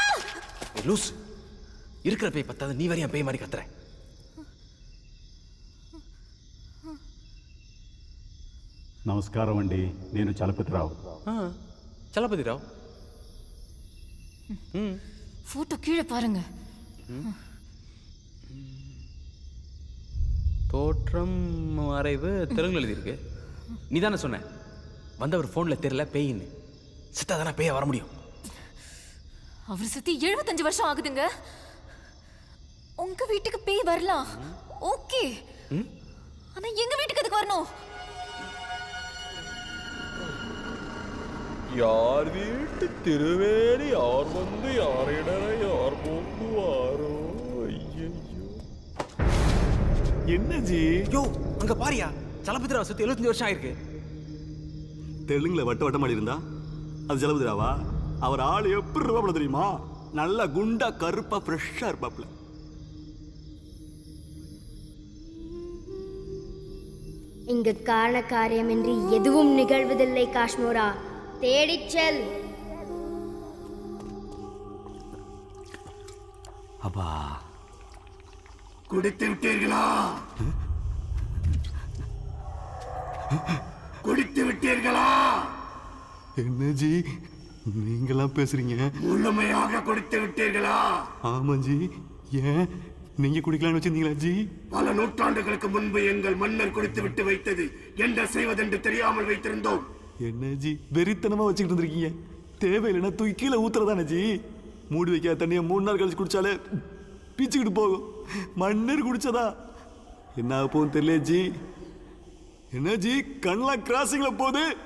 ஏய், லூஸ் இருக்கிற பேய் பத்தாது நீ வரையா பேய் மாதிரி கத்துற
నమస్కారం అండి నేను చలపతిరావు
చలపతి రావు
போட்டோ கீழே பாருங்க
தோற்றம் வரைவு தெலுங்குல எழுதியிருக்கு.
நீ தானே சொன்ன? வந்தவர் ஃபோனில் தெரியல பேயின்னு. சித்தா தானே பேய வர முடியும்?
அவர் சுத்தி எழுபத்தஞ்சு வருஷம் ஆகுதுங்க. உங்க வீட்டுக்கு பேய் வரலாம். ஓகே? ஆனா எங்க வீட்டுக்கு எதுக்கு வரணும்?
யார் வீட்டு திருவேணி யார் வந்து யாரிடற யார் போக்குவாரோ ஐயோ
என்ன ஜி?
யோ அங்க பாரியா. சலபதிராவை சுத்தி எழுபத்தஞ்சு வருஷம் ஆயிருக்கு.
தெலுங்குல வட்ட வட்டமாடி இருந்தா? அது ஜலபதிராவா? அவர் ஆள் எப்படி இருப்பாப்ல தெரியுமா? நல்லா குண்டா கருப்பா ஃப்ரெஷ்ஷா இருப்பாப்ல
இங்கு காரண காரியமின்றி எதுவும் நிகழ்வதில்லை காஷ்மோரா. தேடிச் செல்.
அப்பா.
குடித்து விட்டீர்களா? குடித்து விட்டீர்களா?
என்ன ஜி நீங்களாம் பேசுறீங்க.
முழுமையாக குடித்து விட்டீர்களா?
ஆமா ஜி ஏன்? நீங்க குடிக்கலாம்னு வச்சிருந்தீங்களா ஜி?
பல நூற்றாண்டுகளுக்கு முன்பு எங்கள் மன்னர் குடித்து விட்டு வைத்தது. என்ன செய்வதென்று தெரியாமல் வைத்திருந்தோம்.
என்ன ஜி வெறித்தனமாக வச்சுக்கிட்டு இருந்திருக்கீங்க தேவையில்லைன்னா தூக்கி கீழே ஊத்துறதானே ஜி? மூடி வைக்காத தண்ணியை மூணு நாள் கழிச்சு குடிச்சாலே பீச்சுக்கிட்டு போகும். மண்ணீர் குடிச்சதா? என்ன ஆக போகும் தெரியல ஜி. என்ன ஜி கண்ணெலாம் கிராசிங்கில் போகுது.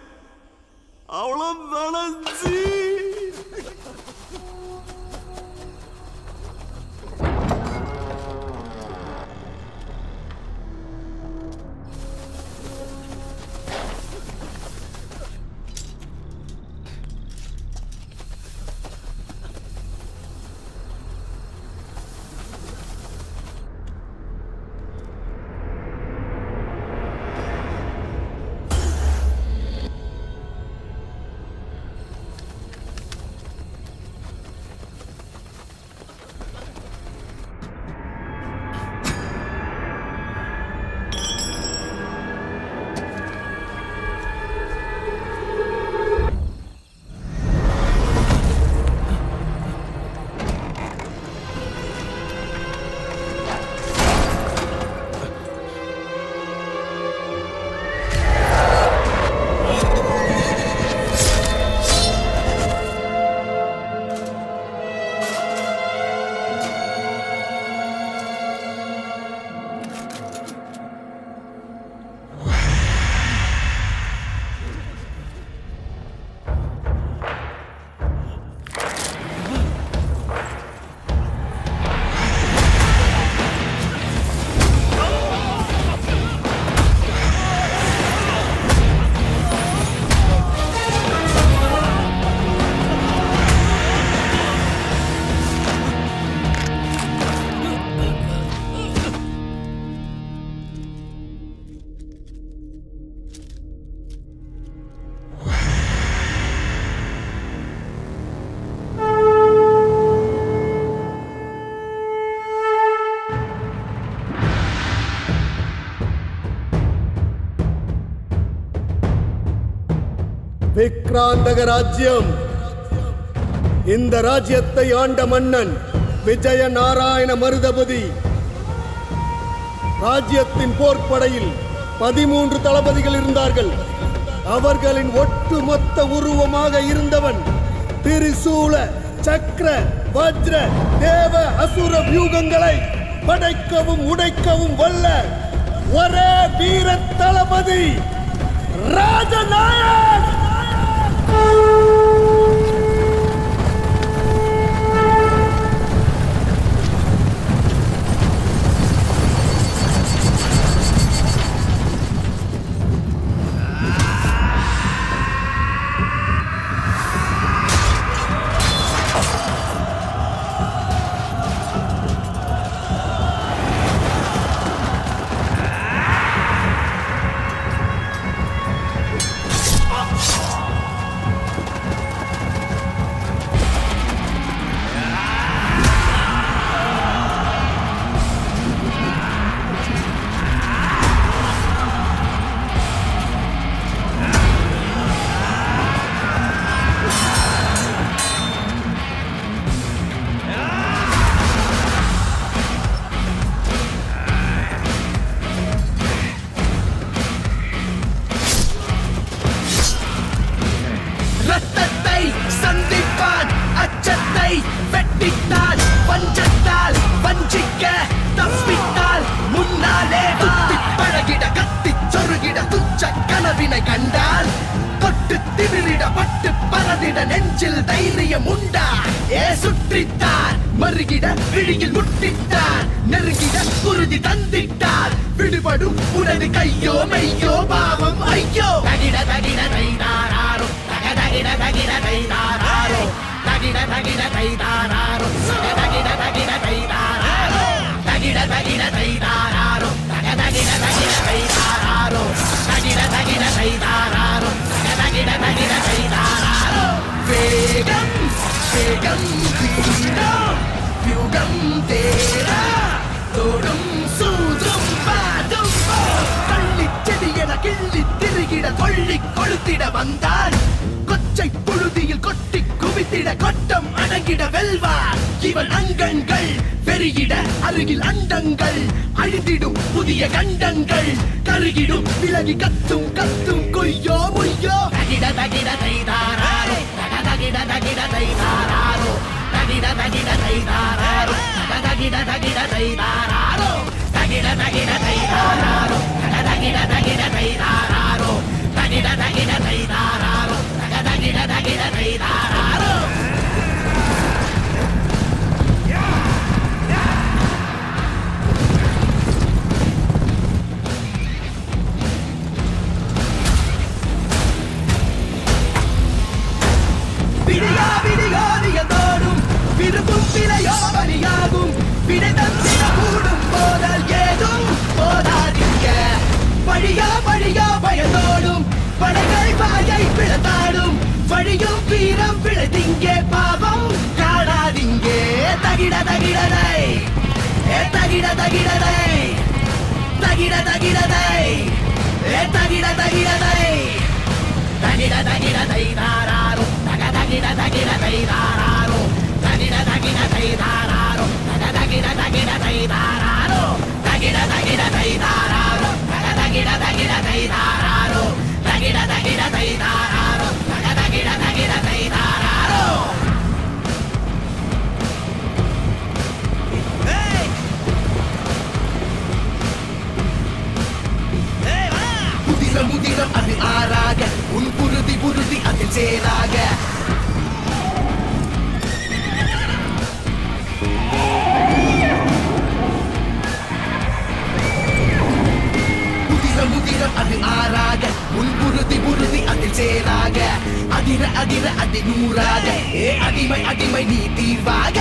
விக்ராந்தக ராஜ்யம் இந்த ராஜ்யத்தை ஆண்ட மன்னன் விஜய நாராயண மருதபதி ராஜ்யத்தின் போர்ப்படையில் பதிமூன்று தளபதிகள் இருந்தார்கள். அவர்களின் ஒட்டுமொத்த உருவமாக இருந்தவன் திரிசூல சக்கர வஜ்ர தேவ அசுர வியூகங்களை படைக்கவும் உடைக்கவும் வல்ல ஒரே வீர தளபதி ராஜநாயக்!
தேராக அதிர அதிர அதி நூறாக ஏ அடிமை அடிமை நீ தீர்வாக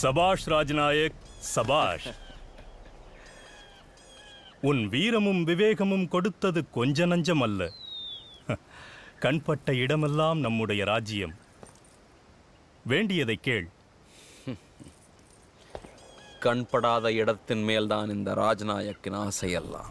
சபாஷ் ராஜ்நாயக் சபாஷ் உன் வீரமும் விவேகமும் கொடுத்தது கொஞ்ச நஞ்சம் அல்ல கண்பட்ட இடமெல்லாம் நம்முடைய ராஜ்யம். வேண்டியதை கேள்.
கண்படாத இடத்தின் மேல்தான் இந்த ராஜ்நாயக்கின் ஆசையெல்லாம்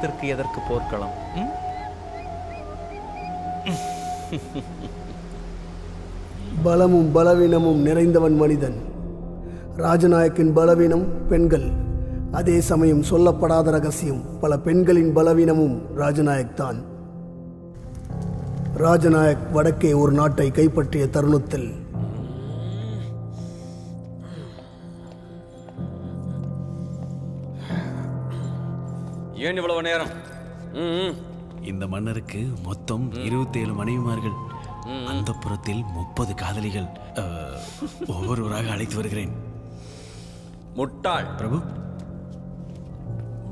பூக்களத்திற்கு எதற்கு போர்க்களம்?
பலமும் பலவீனமும் நிறைந்தவன் மனிதன். ராஜநாயக்கின் பலவீனம் பெண்கள். அதே சமயம் சொல்லப்படாத ரகசியம் பல பெண்களின் பலவீனமும் ராஜநாயக் தான். ராஜநாயக் வடக்கே ஒரு நாட்டை கைப்பற்றிய தருணத்தில்
ஏன் இவ்வளவு நேரம்.
இந்த மன்னருக்கு மொத்தம் இருபத்தேழு மனைவிமார்கள். அந்த புறத்தில் முப்பது காதலிகள். ஒவ்வொருவராக அழைத்து வருகிறேன்.
முட்டாள்.
பிரபு?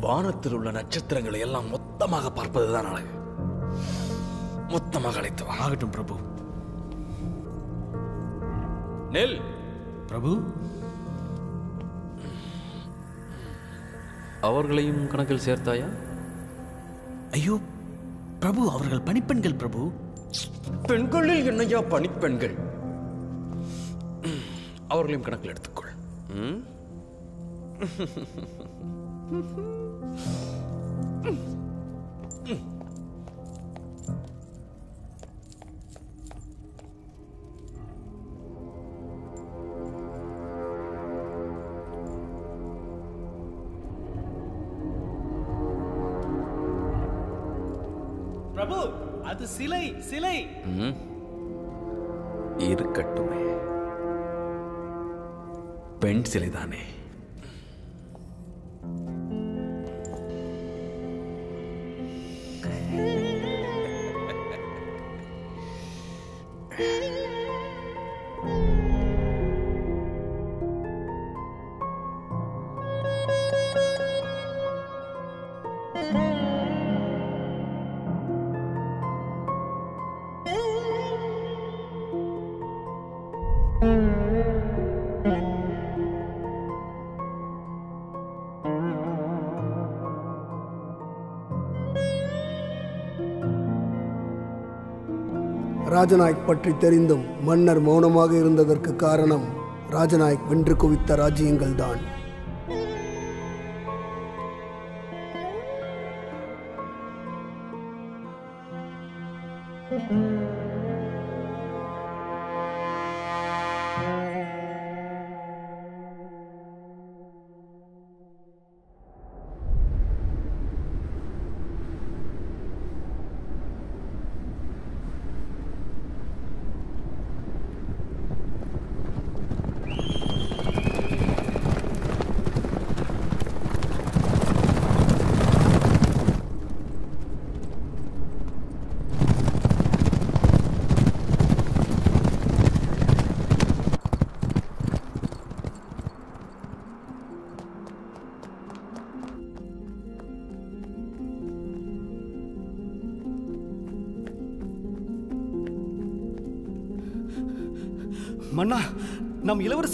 வானத்தில் உள்ள நட்சத்திரங்களை எல்லாம் மொத்தமாக பார்ப்பதுதான் அழகு. மொத்தமாக அழைத்து வா.
ஆகட்டும் பிரபு.
நெல்.
பிரபு?
அவர்களையும் கணக்கில் சேர்த்தாயா?
ஐயோ பிரபு அவர்கள் பணிப்பெண்கள் பிரபு.
பெண்களில் என்னையா பணிப்பெண்கள்? அவர்களையும் கணக்கில் எடுத்துக்கொள். ம்?
சிலை சிலை.
ம். இருக்கட்டுமே. பெண் சிலைதானே.
ராஜநாயக் பற்றி தெரிந்தும் மன்னர் மௌனமாக இருந்ததற்கு காரணம் ராஜநாயக் வென்று குவித்த ராஜ்யங்கள்தான்.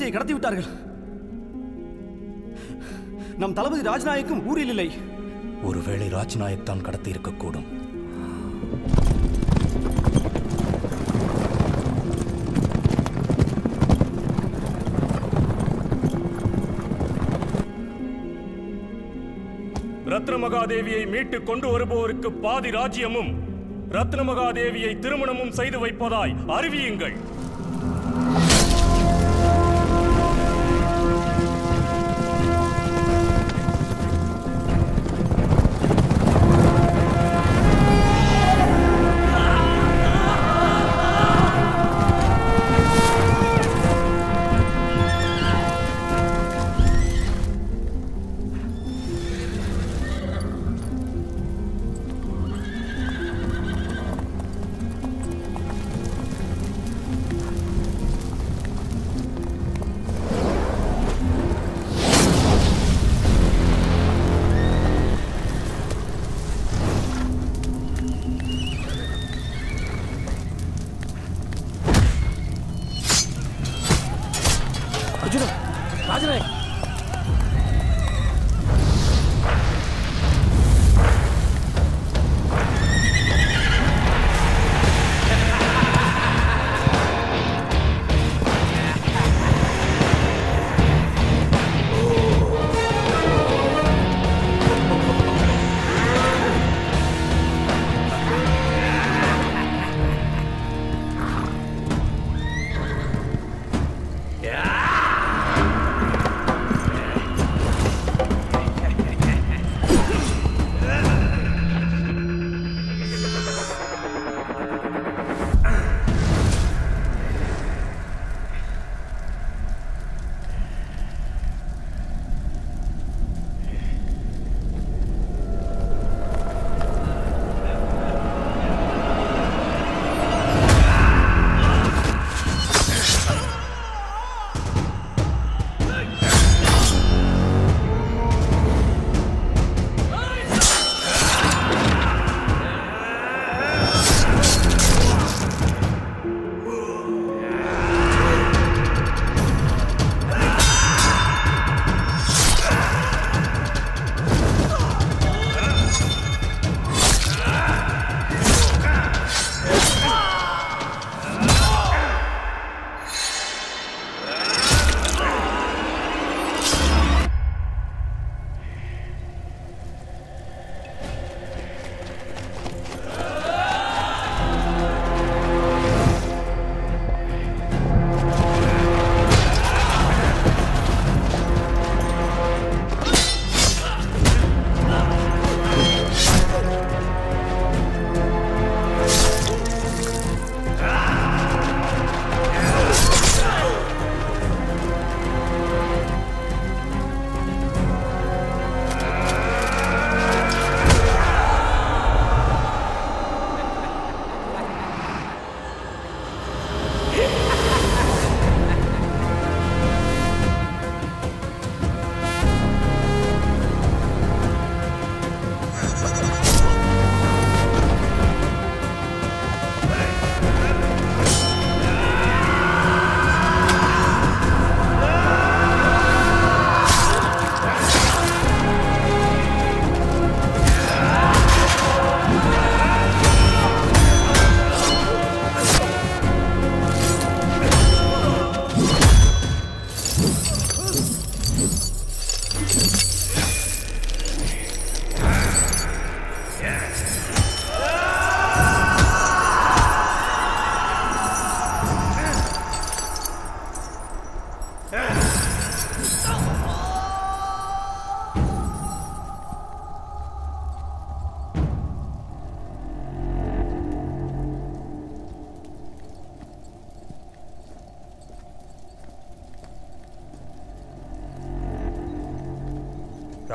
இளவரசியை கடத்தி விட்டார்கள். நம் தளபதி ராஜ்நாயக்கும் ஊரில் இல்லை.
ஒருவேளை ராஜ்நாயக் தான் கடத்தி இருக்கக்கூடும்
ரத்னமகாதேவியை மீட்டு கொண்டு வருபவருக்கு பாதி ராஜ்யமும் ரத்னமகாதேவியை திருமணமும் செய்து வைப்பதாய் அறிவியுங்கள்.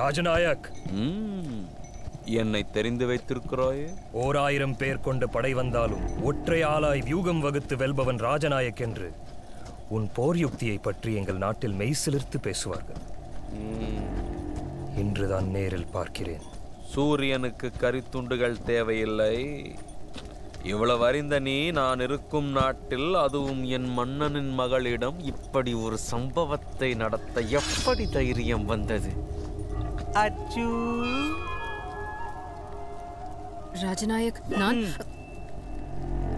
ராஜநாயக்
என்னை தெரிந்து வைத்திருக்கிறாயே?
ஓர் ஆயிரம் பேர் கொண்ட படை வந்தாலும் ஒற்றை ஆளாய் வியூகம் வகுத்து வெல்பவன் ராஜநாயக் என்று உன் போர் யுக்தியை பற்றி எங்கள் நாட்டில் மெய்சிலிர்த்து பேசுவார்கள். இன்றுதான் நேரில் பார்க்கிறேன்.
சூரியனுக்கு கரித்துண்டுகள் தேவையில்லை. இவ்வளவு அறிந்த நீ நான் இருக்கும் நாட்டில் அதுவும் என் மன்னனின் மகளிடம் இப்படி ஒரு சம்பவத்தை நடத்த எப்படி தைரியம் வந்தது? அச்சு.
ராஜநாயக் நான்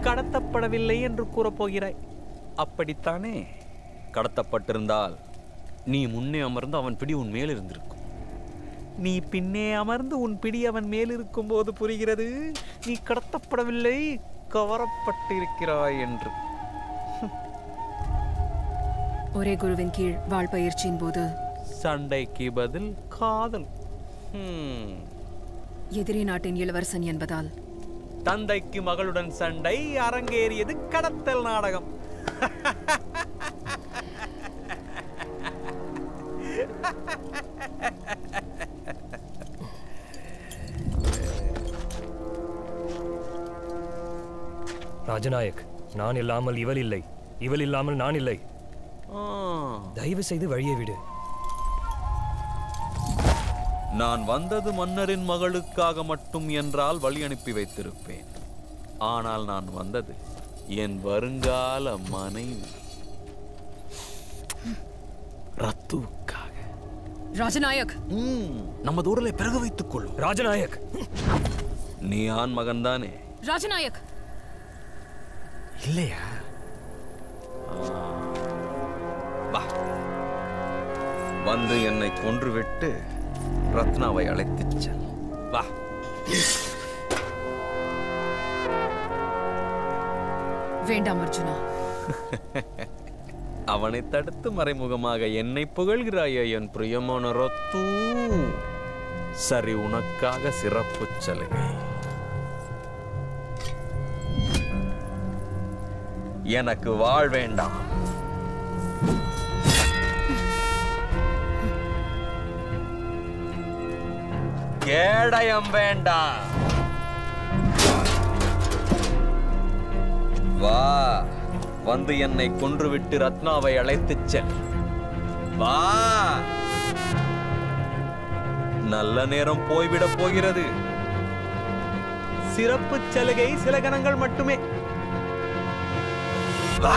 கடத்தப்படவில்லை என்று கூறப் போகிறாய் அப்படித்தானே? கடத்தப்பட்டிருந்தால் நீ முன்னே அமர்ந்து அவன் பிடி உன் மேல் இருந்திருக்கும். நீ பின்னே அமர்ந்து உன் பிடி அவன் மேல் இருக்கும்போது புரிகிறது. நீ கடத்தப்படவில்லை கவரப்பட்டிருக்கிறாய் என்று.
ஒரே குருவின் கீழ் வாழ் பயிற்சியின் போது
சண்டைக்கு பதில் காதல்.
எதிரி நாட்டின் இளவரசன் என்பதால்?
தந்தைக்கு மகளுடன் சண்டை அரங்கேறியது கடத்தல் நாடகம்.
ராஜநாயக் நான் இல்லாமல் இவள் இல்லை. இவள் இல்லாமல் நான் இல்லை. தயவு செய்து வழியை விடு.
நான் வந்தது மன்னரின் மகளுக்காக மட்டும் என்றால் வழி அனுப்பி வைத்திருப்பேன். ஆனால் நான் வந்தது என் வருங்கால மனைவி. ரத்துவுக்காக.
ராஜநாயக்.
நமது ஊரில் பிறகு வைத்துக் கொள்ளும்.
ராஜநாயக்.
நீ ஆண் மகன்தானே?
ராஜநாயக்.
இல்லையா? வா. வந்து என்னை கொன்றுவிட்டு ரத்னாவை அழைத்துச் செல். வா.
வேண்டாம் அர்ஜுனா.
அவனை தடுத்து மறைமுகமாக என்னை புகழ்கிறாயே என் பிரியமான ரத்து. சரி உனக்காக சிறப்பு சலுகை. எனக்கு வாழ் வேண்டாம். கேடயம் வேண்டாம் வா வந்து என்னை கொன்றுவிட்டு ரத்னாவை அழைத்துச் செல். வா. நல்ல நேரம் போய்விடப் போகிறது. சிறப்பு சலுகை சில கணங்கள் மட்டுமே. வா.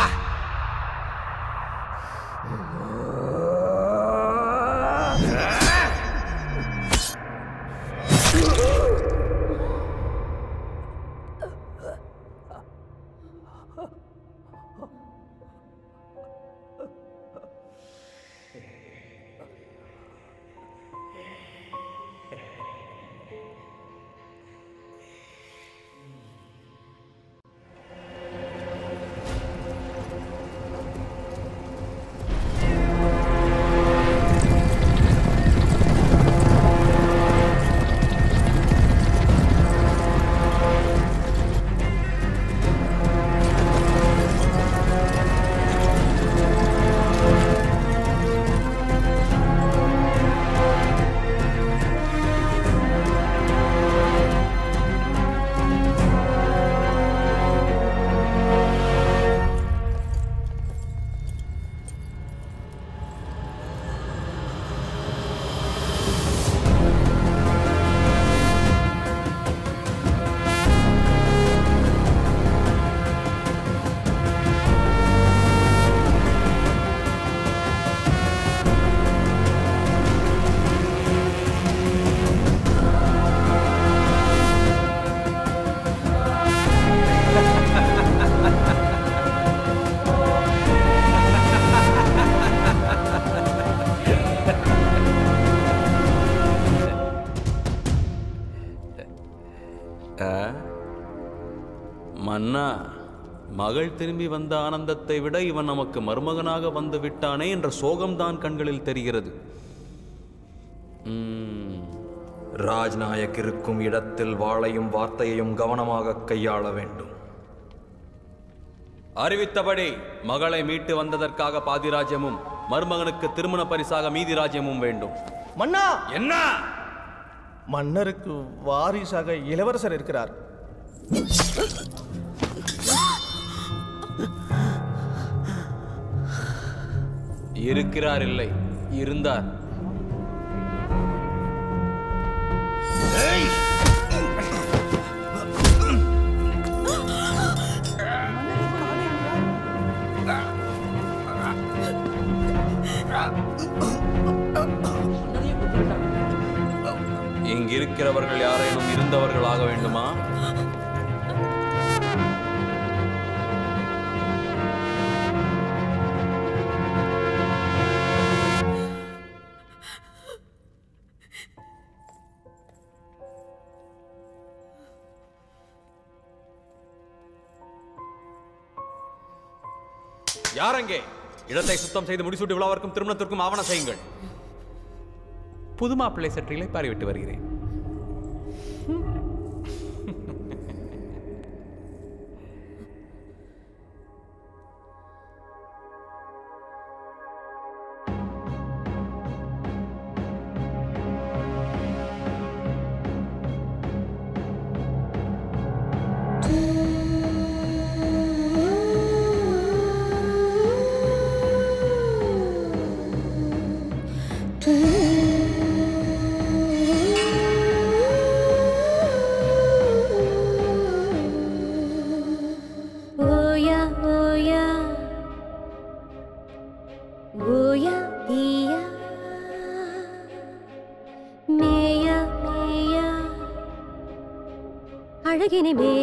மகள் திரும்பி வந்த ஆனந்தத்தை விட இவன் நமக்கு மருமகனாக வந்து விட்டானே என்ற சோகம்தான் கண்களில் தெரிகிறது.
ராஜ்நாயக் இருக்கும் இடத்தில் வாளையும் வார்த்தையையும் கவனமாக கையாள வேண்டும்.
அறிவித்தபடி மகளை மீட்டு வந்ததற்காக பாதி ராஜ்யமும் மருமகனுக்கு திருமண பரிசாக மீதி ராஜ்யமும் வேண்டும்.
மன்னா!
என்ன?
மன்னருக்கு வாரிசாக இளவரசர் இருக்கிறார்.
இருக்கிறார் இல்லை இருந்தார். இங்கிருக்கிறவர்கள் யாரேனும் இருந்தவர்கள் ஆக வேண்டுமா? இடத்தை சுத்தம் செய்து முடிசூட்டி விழாவிற்கும் திருமணத்திற்கும் ஆவணம் செய்யுங்கள். புது மாப்பிள்ளை சற்று இலைப்பாரி வருகிறேன்.
அழகினை மேயும்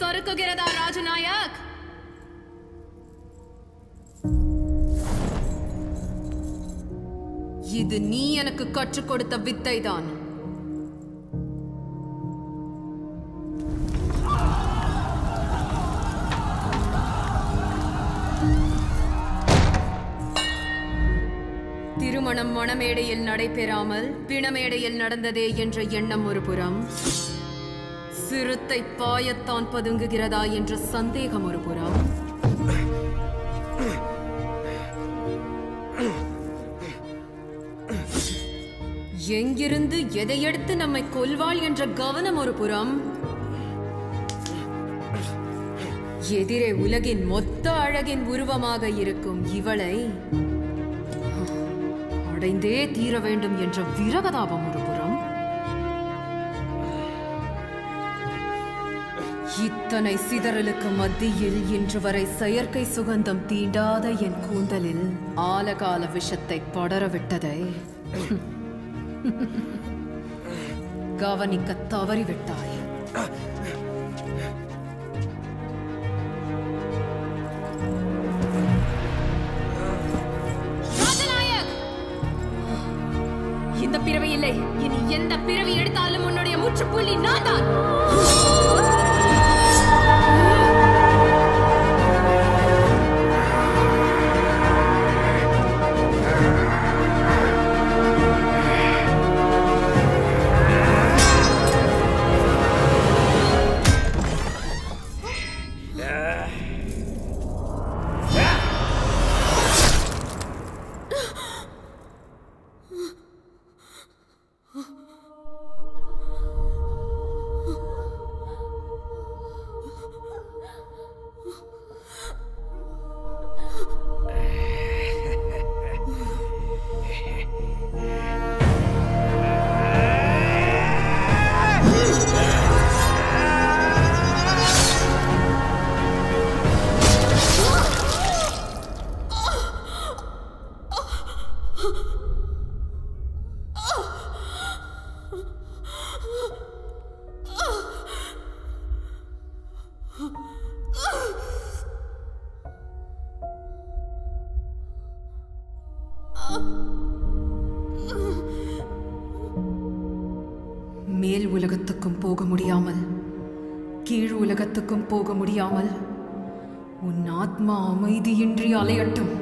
சொருக்குகிறதா ராஜநாயக் இது நீ எனக்கு கற்றுக் கொடுத்த வித்தைதான் திருமணம் மணமேடையில் நடைபெறாமல் பிணமேடையில் நடந்ததே என்ற எண்ணம் ஒரு புறம். சிறுத்தை பாயத்தான் பதுங்குகிறதா என்ற சந்தேகம் ஒரு புறம் எங்கிருந்து எதை எடுத்து நம்மை கொல்வாள் என்ற கவனம் ஒரு புறம். எதிரே உலகின் மொத்த அழகின் உருவமாக இருக்கும் இவளை அடைந்தே தீர வேண்டும் என்ற விரகதாபம் ஒரு இத்தனை சிதறலுக்கு மத்தியில் இன்று வரை செயற்கை சுகந்தம் தீண்டாத என் கூந்தலில் ஆலகால விஷத்தை படரவிட்டதை கவனிக்க தவறிவிட்டாய். ஆன்மா அமைதியின்றி அலையட்டும்.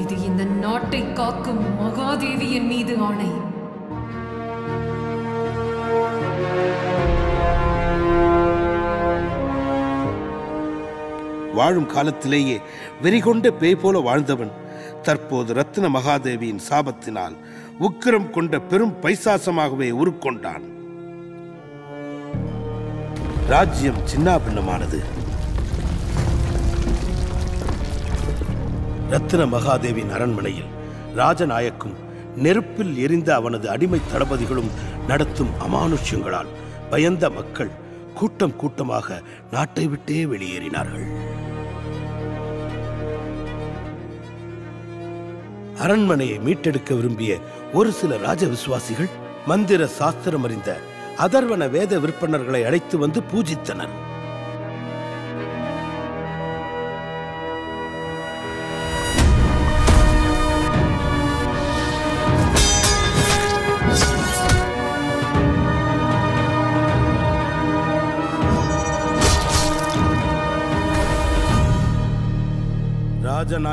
இது இந்த நாட்டை காக்கும் மகாதேவியின் மீது ஆணை.
வாழும் காலத்திலேயே வெறிகொண்ட பேய் போல வாழ்ந்தவன் தற்போது ரத்ன மகாதேவியின் சாபத்தினால் உக்கிரம் கொண்ட பெரும் பைசாசமாகவே உருக்கொண்டான். ராஜ்யம் சின்னாபின்னமானது. ரத்தின மகாதேவின் அரண்மனையில் ராஜநாயக்கும் நெருப்பில் எரிந்த அவனது அடிமை தளபதிகளும் நடத்தும் அமானுஷ்யங்களால் பயந்த மக்கள் கூட்டம் கூட்டமாக நாட்டை விட்டே வெளியேறினார்கள். அரண்மனையை மீட்டெடுக்க விரும்பிய ஒரு சில ராஜ விசுவாசிகள் மந்திர சாஸ்திரம் அறிந்த அதர்வன வேத விற்பனர்களை அழைத்து வந்து பூஜித்தனர்.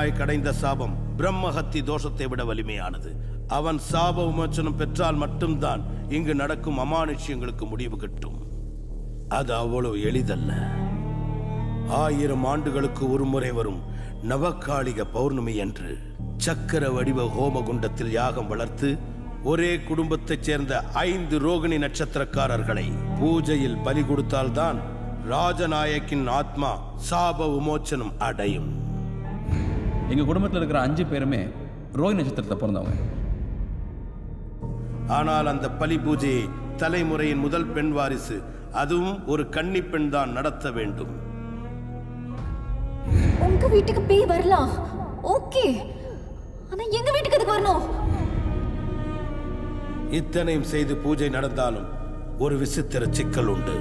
ராஜநாயக் கடைந்த சாபம் பிரம்மஹத்தி தோஷத்தை விட வலிமையானது. அவன் சாப விமோச்சனம் பெற்றால் மட்டும்தான் இங்கு நடக்கும் அமானுஷ்யங்களுக்கு முடிவு கிட்டும். அது அவ்வளவு எளிதல்ல. ஆயிரம் ஆண்டுகளுக்கு ஒரு முறை வரும் நவகாளிக பௌர்ணமி அன்று சக்கர வடிவ ஹோமகுண்டத்தில் யாகம் வளர்த்து ஒரே குடும்பத்தைச் சேர்ந்த ஐந்து ரோகிணி நட்சத்திரக்காரர்களை பூஜையில் பலி கொடுத்தால்தான் ராஜநாயக்கின் ஆத்மா சாப விமோச்சனம் அடையும்.
எங்க குடும்பத்தில் இருக்கிற அஞ்சு பேருமே ரோஹி நட்சத்திரத்தை பிறந்தவங்க.
ஆனால் அந்த பலி பூஜையை தலைமுறையின் முதல் பெண் வாரிசு அதுவும் ஒரு கன்னி பெண் தான் நடத்த வேண்டும்.
உங்க வீட்டுக்கு பேய் வரலாம். ஓகே. ஆனா எங்க வீட்டுக்கு அதுக்கு வரணும்?
இத்தனையும் செய்து பூஜை நடந்தாலும் ஒரு விசித்திர சிக்கல் உண்டு.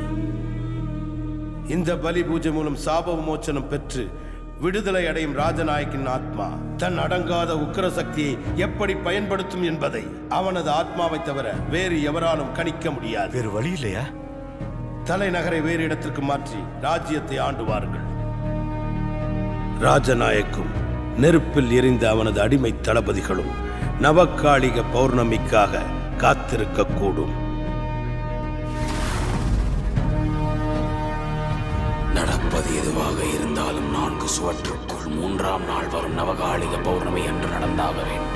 இந்த பலி பூஜை மூலம் சாப விமோச்சனம் பெற்று விடுதலை அடையும் ராஜநாயக்கின் ஆத்மா தன் அடங்காத உக்கிர சக்தியை எப்படி பயன்படுத்தும் என்பதை அவனது ஆத்மாவை தவிர வேறு எவராலும் கணிக்க முடியாது.
வேறு வழி இல்லையா?
தலைநகரை வேறு இடத்திற்கு மாற்றி ராஜ்யத்தை ஆண்டு வாருங்கள் ராஜநாயக்கும் நெருப்பில் எரிந்த அவனது அடிமை தளபதிகளும் நவக்காளிக பௌர்ணமிக்காக காத்திருக்கக்கூடும்.
எதுவாக இருந்தாலும் நான்கு சுவற்றுக்குள் மூன்றாம் நாள் வரும் நவகாலிக பௌர்ணமி என்று நடந்தாக வேண்டும்.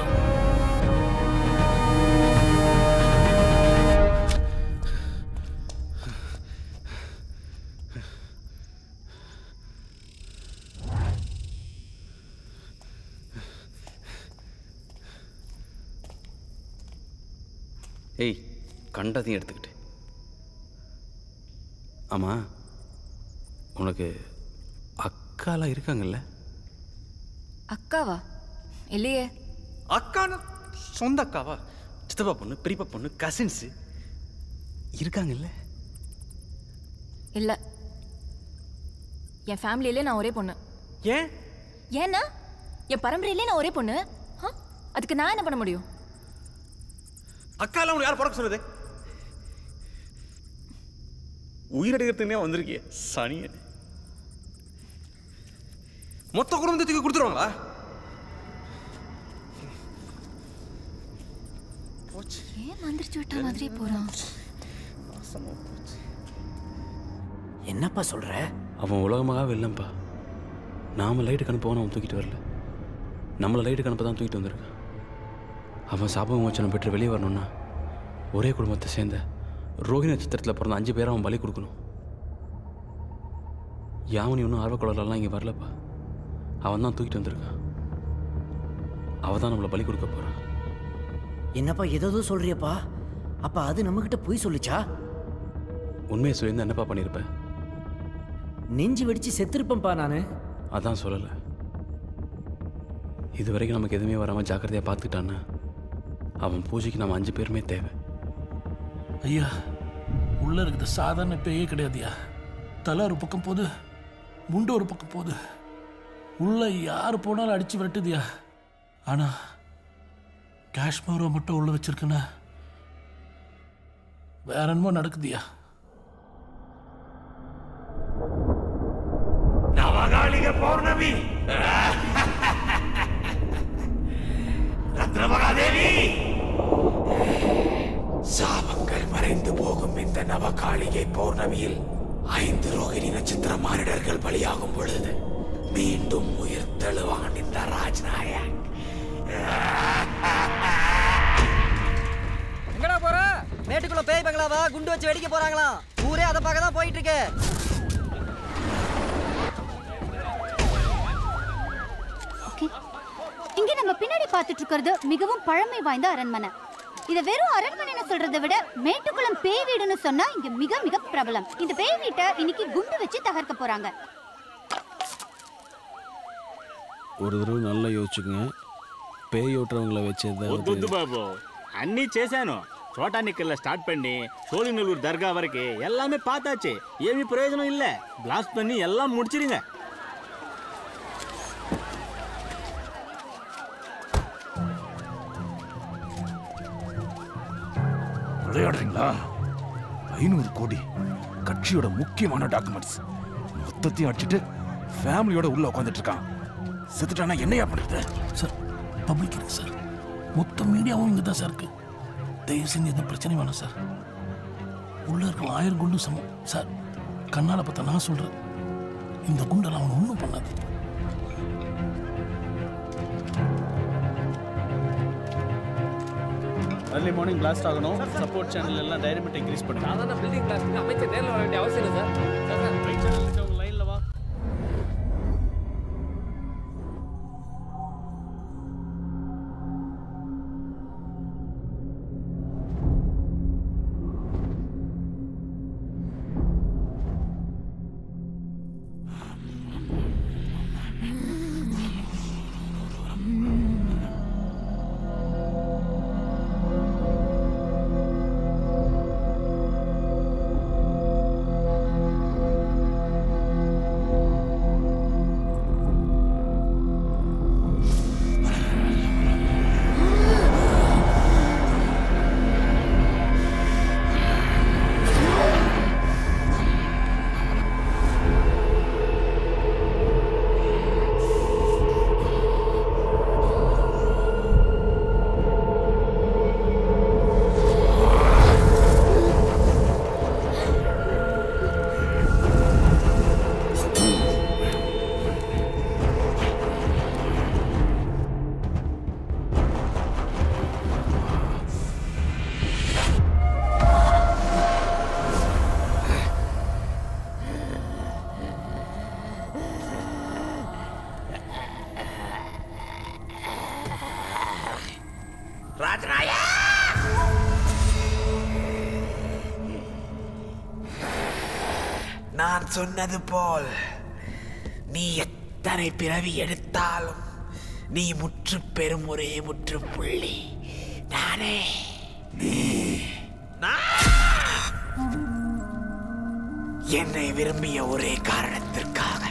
ஏய் கண்டதையும் எடுத்துக்கிட்டு ஆமாம் உனக்கு அக்காலாம் இருக்காங்கல்ல?
அக்காவா? இல்லையே.
அக்கான சொந்த அக்காவா? சித்தப்பா பொண்ணு பெரியப்பா பொண்ணு கசின்ஸு இருக்காங்கல்ல?
இல்ல. என் ஃபேமிலியிலே நான் ஒரே பொண்ணு.
ஏன்?
ஏன்னா என் பரம்பரையிலே நான் ஒரே பொண்ணு? அதுக்கு நான் என்ன பண்ண முடியும்?
அக்காலாம் யார் பிறக்க சொன்னது? உயிரெடுக்கிறதுனே வந்திருக்கிய சனியன். மொத்த குடும்பத்துக்கு கொடுத்துருவாங்களா?
ஏன் மந்திரிச்சு விட்ட மாதிரியே போறான்?
என்னப்பா சொல்ற?
அவன் உலகமாக வெல்லம்பா. நாம லைட்டுக்கு அனுப்பவன அவன் தூக்கிட்டு வரல? நம்மளை லைட்டுக்கு அனுப்ப தான் தூக்கிட்டு வந்திருக்கான். அவன் சாப விமோச்சனம் பெற்று வெளியே வரணும்னா ஒரே குடும்பத்தை சேர்ந்த ரோஹி நட்சத்திரத்தில் பிறந்த அஞ்சு பேரை அவன் பலி கொடுக்கணும். யாவனி ஒன்றும் ஆர்வக்குழலாம் இங்கே வரலப்பா. அவன் தான் தூக்கிட்டு வந்திருக்கான். அவன் தான் நம்மளை பலி கொடுக்க போகிறான்
என்னப்பா ஏதோ சொல்றியப்பா? அப்ப அது நம்மகிட்ட பொய் சொல்லுச்சா?
உண்மையை சொல்லியிருந்தா என்னப்பா பண்ணியிருப்பேன்
நெஞ்சு வெடிச்சு செத்துருப்பேன்ப்பா நானு.
அதான் சொல்லலை. இது வரைக்கும் நமக்கு எதுவுமே வராமல் ஜாக்கிரதையாக பார்த்துக்கிட்டான்னா அவன் பூஜைக்கு நம்ம அஞ்சு பேருமே தேவை.
ஐயா உள்ள இருக்கிறது சாதாரண பேயே கிடையாதுயா தலை ஒரு பக்கம் போகுது முண்டு ஒரு பக்கம் போகுது. உள்ள யார் போனாலும் அடிச்சு விரட்டுதியா? ஆனா காஷ்மீரை மட்டும் உள்ள வச்சிருக்கேன்னா வேற என்னமோ நடக்குதியா?
நவகாலிக பௌர்ணமி. ரத்னமகாதேவி.
சாபங்கள் மறைந்து போகும் இந்த நவகாளிகை பௌர்ணமியில் ஐந்து ரோகிணி நட்சத்திர மானிடர்கள் பலியாகும் பொழுது மீண்டும் உயிர் தெழுவான் இந்த ராஜ்நாயக்.
எங்கடா போற? மேட்டுக்குள்ள பேய் பங்களாவா? குண்டு வச்சு வெடிக்க போறாங்களாம் ஊரே அதை பார்க்க தான் போயிட்டு இருக்கு
இங்க நம்ம பின்னாடி பார்த்துட்டு இருக்கிறது மிகவும் பழமை வாய்ந்த அரண்மனை. இத வெறும் அரண்மனைன்னு சொல்றதை விட மேட்டுக்குளம் பேய் வீடுன்னு சொன்னா இங்க மிக மிக பிரபலம். இந்த பேய் வீட்டை இன்னைக்கு குண்டு வச்சு தகர்க்க போறாங்க.
ஒரு தடவை நல்லா யோசிச்சுக்கோங்க பேய் ஓட்டுறவங்கள வச்சு
వద్దు వద్దు బాబు అన్నీ చేశాను చోటానిక్కల్లా స్టార్ట్ பண்ணி சோழிநல்லூர் தர்கா வரைக்கும் எல்லாமே பார்த்தாச்சு ஏமி பிரயோஜனம் இல்ல பிளாஸ்ட் பண்ணி எல்லாம் முடிச்சிருங்க
விளையாடுறீங்களா ஐநூறு கோடி கட்சியோட முக்கியமான டாக்குமெண்ட்ஸ் மொத்தத்தையும் அடிச்சிட்டு ஃபேமிலியோட உள்ள உட்காந்துட்டு இருக்கான் செத்துட்டானா? என்னையா பண்றது?
சார் பப்ளிக் இருக்கு சார். மொத்த மீடியாவும் இங்கே தான் சார் இருக்கு. தயவு செஞ்சு எந்த பிரச்சனையும் வேணாம் சார். உள்ள இருக்க ஆயிரம் குண்டு சமம். சார் கண்ணால பார்த்தா நான் சொல்றேன். இந்த குண்டெல்லாம் அவன் ஒன்றும் பண்ணாது.
அர்லி மார்னிங் பிளாஸ்ட் ஆகணும். சப்போர்ட் சேனல் எல்லாம் டைரக்ட் இன்க்ரீஸ் பண்ணுங்க.
சாதாரண பில்டிங் பிளாஸ்ட்டுக்கு அமைச்சர் நேரில் வர வேண்டிய அவசியம் இல்லை சார். சார்
சொன்னது போல் நீ எத்தனை பிறவி எடுத்தாலும் நீ முற்று பெறும் ஒரே முற்று புள்ளி நானே என்னை விரும்பிய ஒரே காரணத்திற்காக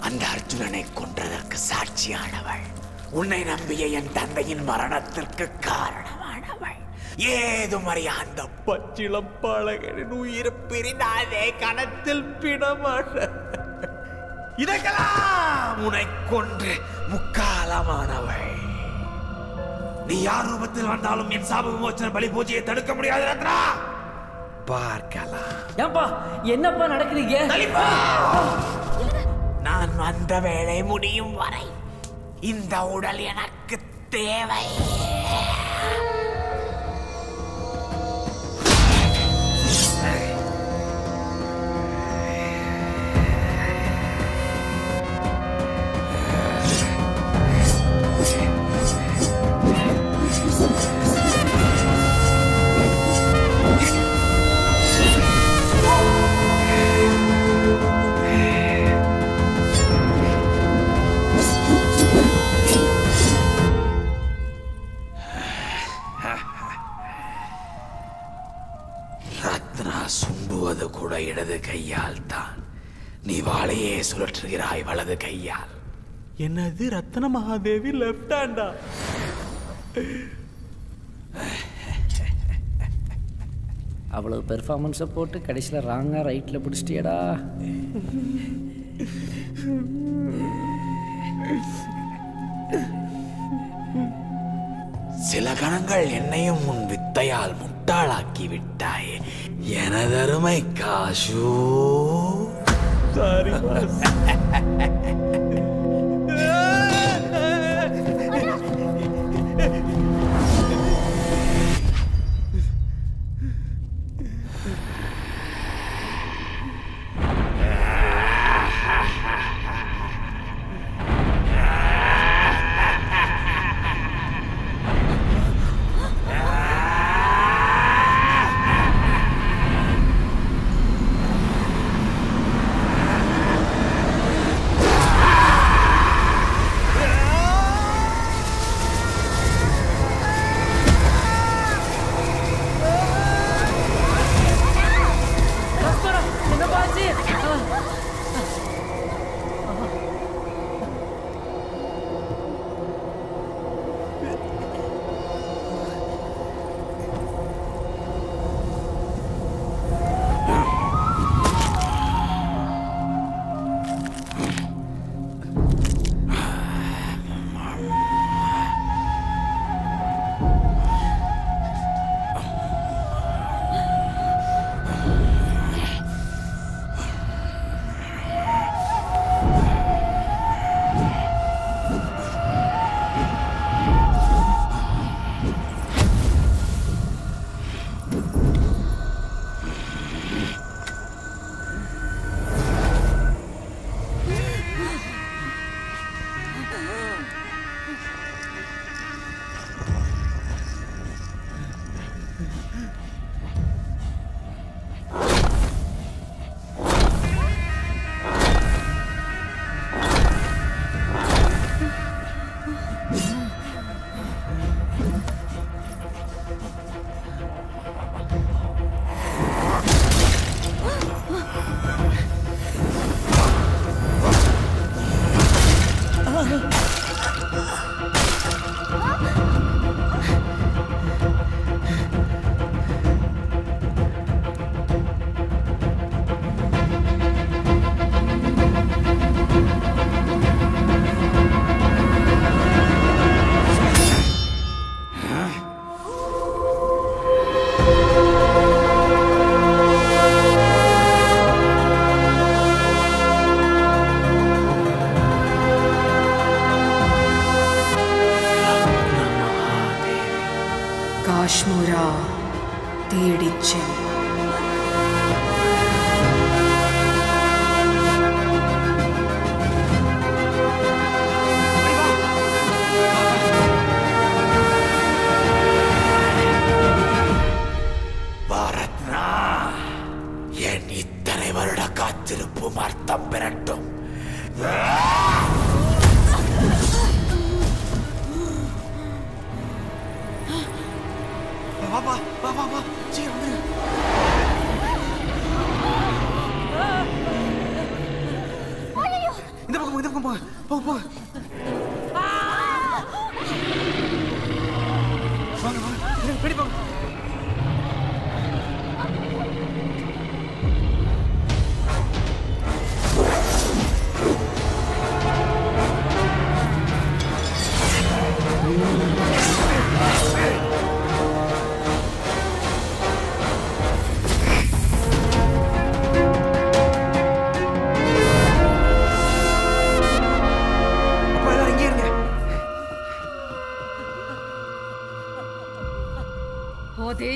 அந்த அர்ஜுனனை கொன்றதற்கு சாட்சியானவள். உன்னை நம்பிய என் தந்தையின் மரணத்திற்கு அந்த பச்சிளம் பாலகனின் உயிர் பிரிந்தாதே கணத்தில் பிணமான இதற்கெல்லாம் உன்னை கொன்று முக்காலமானவள். நீ யார் ரூபத்தில் வந்தாலும் என் சாப விமோச்சன பலி பூஜையை தடுக்க முடியாது ரத்னா. பார்க்கலாம்.
ஏன்பா என்னப்பா நடக்குதுங்க
நான் வந்த வேலை முடியும் வரை இந்த உடல் எனக்கு தேவை.
என்னது ரத்ன மகாதேவி லெஃப்ட் ஹேண்டா
அவ்வளவு பெர்ஃபார்மன்ஸை போட்டு கடைசியில் ராங்காக ரைட்டில் பிடிச்சிட்டியடா.
சில கணங்கள் என்னையும் உன் வித்தையால் முட்டாளாக்கி விட்டாயே எனதருமை காஷு
சாரி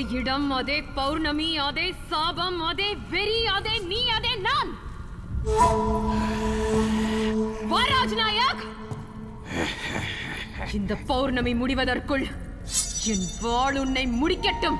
இடம் அதே பௌர்ணமி அதே சாபம் அதே வெறி அதே நீ அதே நான். வராஜ் நாயக் இந்த பௌர்ணமி முடிவதற்குள் என் வாழ் உன்னை முடிக்கட்டும்.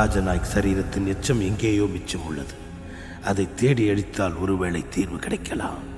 ராஜநாயக் சரீரத்தின் எச்சம் எங்கேயோ மிச்சம் உள்ளது. அதை தேடி அழித்தால் ஒருவேளை தீர்வு கிடைக்கலாம்.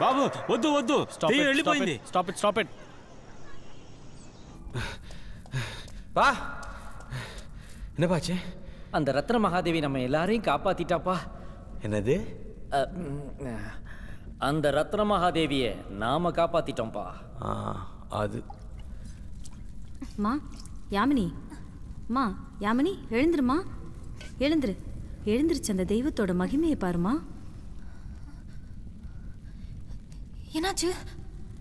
బాబు వద్దు వద్దు దెయ్యం వెళ్ళిపోయింది
స్టాప్ ఇట్ స్టాప్ ఇట్
வா என்ன பாச்சு அந்த ரத்ன மகாதேவி நம்ம எல்லாரையும் காப்பாத்திட்டாப்பா
என்னது
அ, ம், அந்த ரத்ன மகாதேவியை நாம காப்பாத்திட்டோம்ப்பா
அது
மா யாமினி மா யாமினி எழுந்துருமா எழுந்துரு எழுந்திருச்சு அந்த தெய்வத்தோட மகிமையை பாருமா
என்னாச்சு?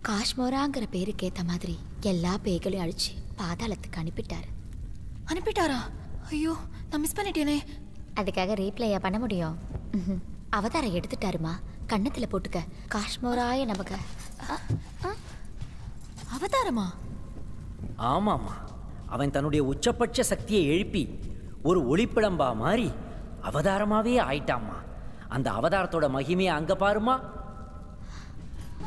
காஷ்மோராங்கிற பேருக்கு ஏத்த மாதிரி எல்லா பேய்களையும் அழிச்சு பாதாளத்துக்கு அனுப்பிட்டாரு. அனுப்பிட்டாரா? ஐயோ நான் மிஸ் பண்ணிட்டேனே. அதுக்காக ரீப்ளையா பண்ண முடியும். அவதாரம் எடுத்துட்டாருமா? கண்ணத்துல போட்டுக்க. காஷ்மோராய நமக்கு அவதாரமா?
ஆமாமா அவன் தன்னுடைய உச்சபட்ச சக்தியை எழுப்பி ஒரு ஒளிப்பிழம்பா மாறி அவதாரமாவே ஆயிட்டாம்மா. அந்த அவதாரத்தோட மகிமையை அங்க பாருமா.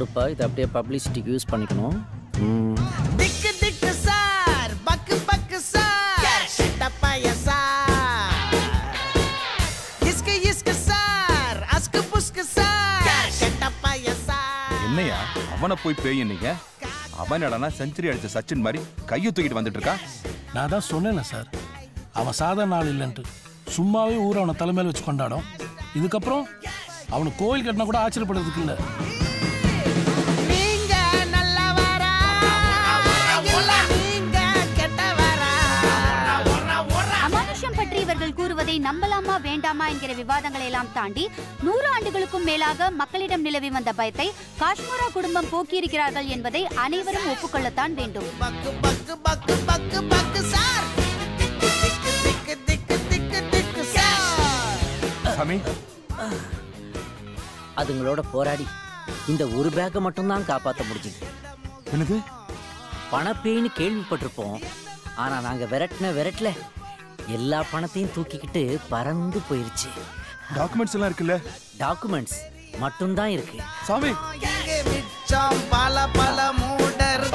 நல்ல க்ரௌடுப்பா இதை அப்படியே பப்ளிசிட்டிக்கு யூஸ் பண்ணிக்கணும்.
திக்கு திக்கு சார். பக்கு பக்கு சார். டப்பாய சார். இஸ்கு இஸ்கு சார். அஸ்கு புஸ்கு சார். டப்பாய சார்.
என்னையா? அவனை போய் பேய் நீங்க அவன் என்னடா செஞ்சுரி அடிச்ச சச்சின் மாதிரி கையை தூக்கிட்டு வந்துட்டு இருக்கா
நான் தான் சொன்னேன்ல சார். அவன் சாதாரண ஆள் இல்லைன்ட்டு. சும்மாவே ஊர் அவனை தலைமையில் வச்சு கொண்டாடும். இதுக்கப்புறம் அவனுக்கு கோயில் கட்டினா கூட ஆச்சரியப்படுறதுக்கு இல்லை.
கூறுவதை நம்பலாமா வேண்டாமா என்கிற விவாதங்களை எல்லாம் தாண்டி நூறு ஆண்டுகளுக்கும் மேலாக மக்களிடம் நிலவி வந்த பயத்தை காஷ்மீரா குடும்பம் போக்கியிருக்கிறார்கள் என்பதை அனைவரும் ஒப்புக்கொள்ளத்தான் வேண்டும்.
பக்கு பக்கு பக்கு பக்கு பக்கு சார்! திக்கு திக்கு திக்கு திக்கு திக்கு சார்!
சாமி.
அதுங்களோட போராடி இந்த ஒரு பேக்கை மட்டும்தான் காப்பாற்ற முடிஞ்சுது.
என்னது?
பணப்பேன்னு கேள்விப்பட்டிருப்போம். ஆனா நாங்க விரட்டின விரட்டல எல்லா பணத்தையும் தூக்கிக்கிட்டு பறந்து போயிருச்சு.
டாக்குமெண்ட்ஸ் எல்லாம் இருக்குல்ல?
டாக்குமெண்ட்ஸ் மட்டும்தான் இருக்கு.
சாமி!
பல பல மூடர்கள்.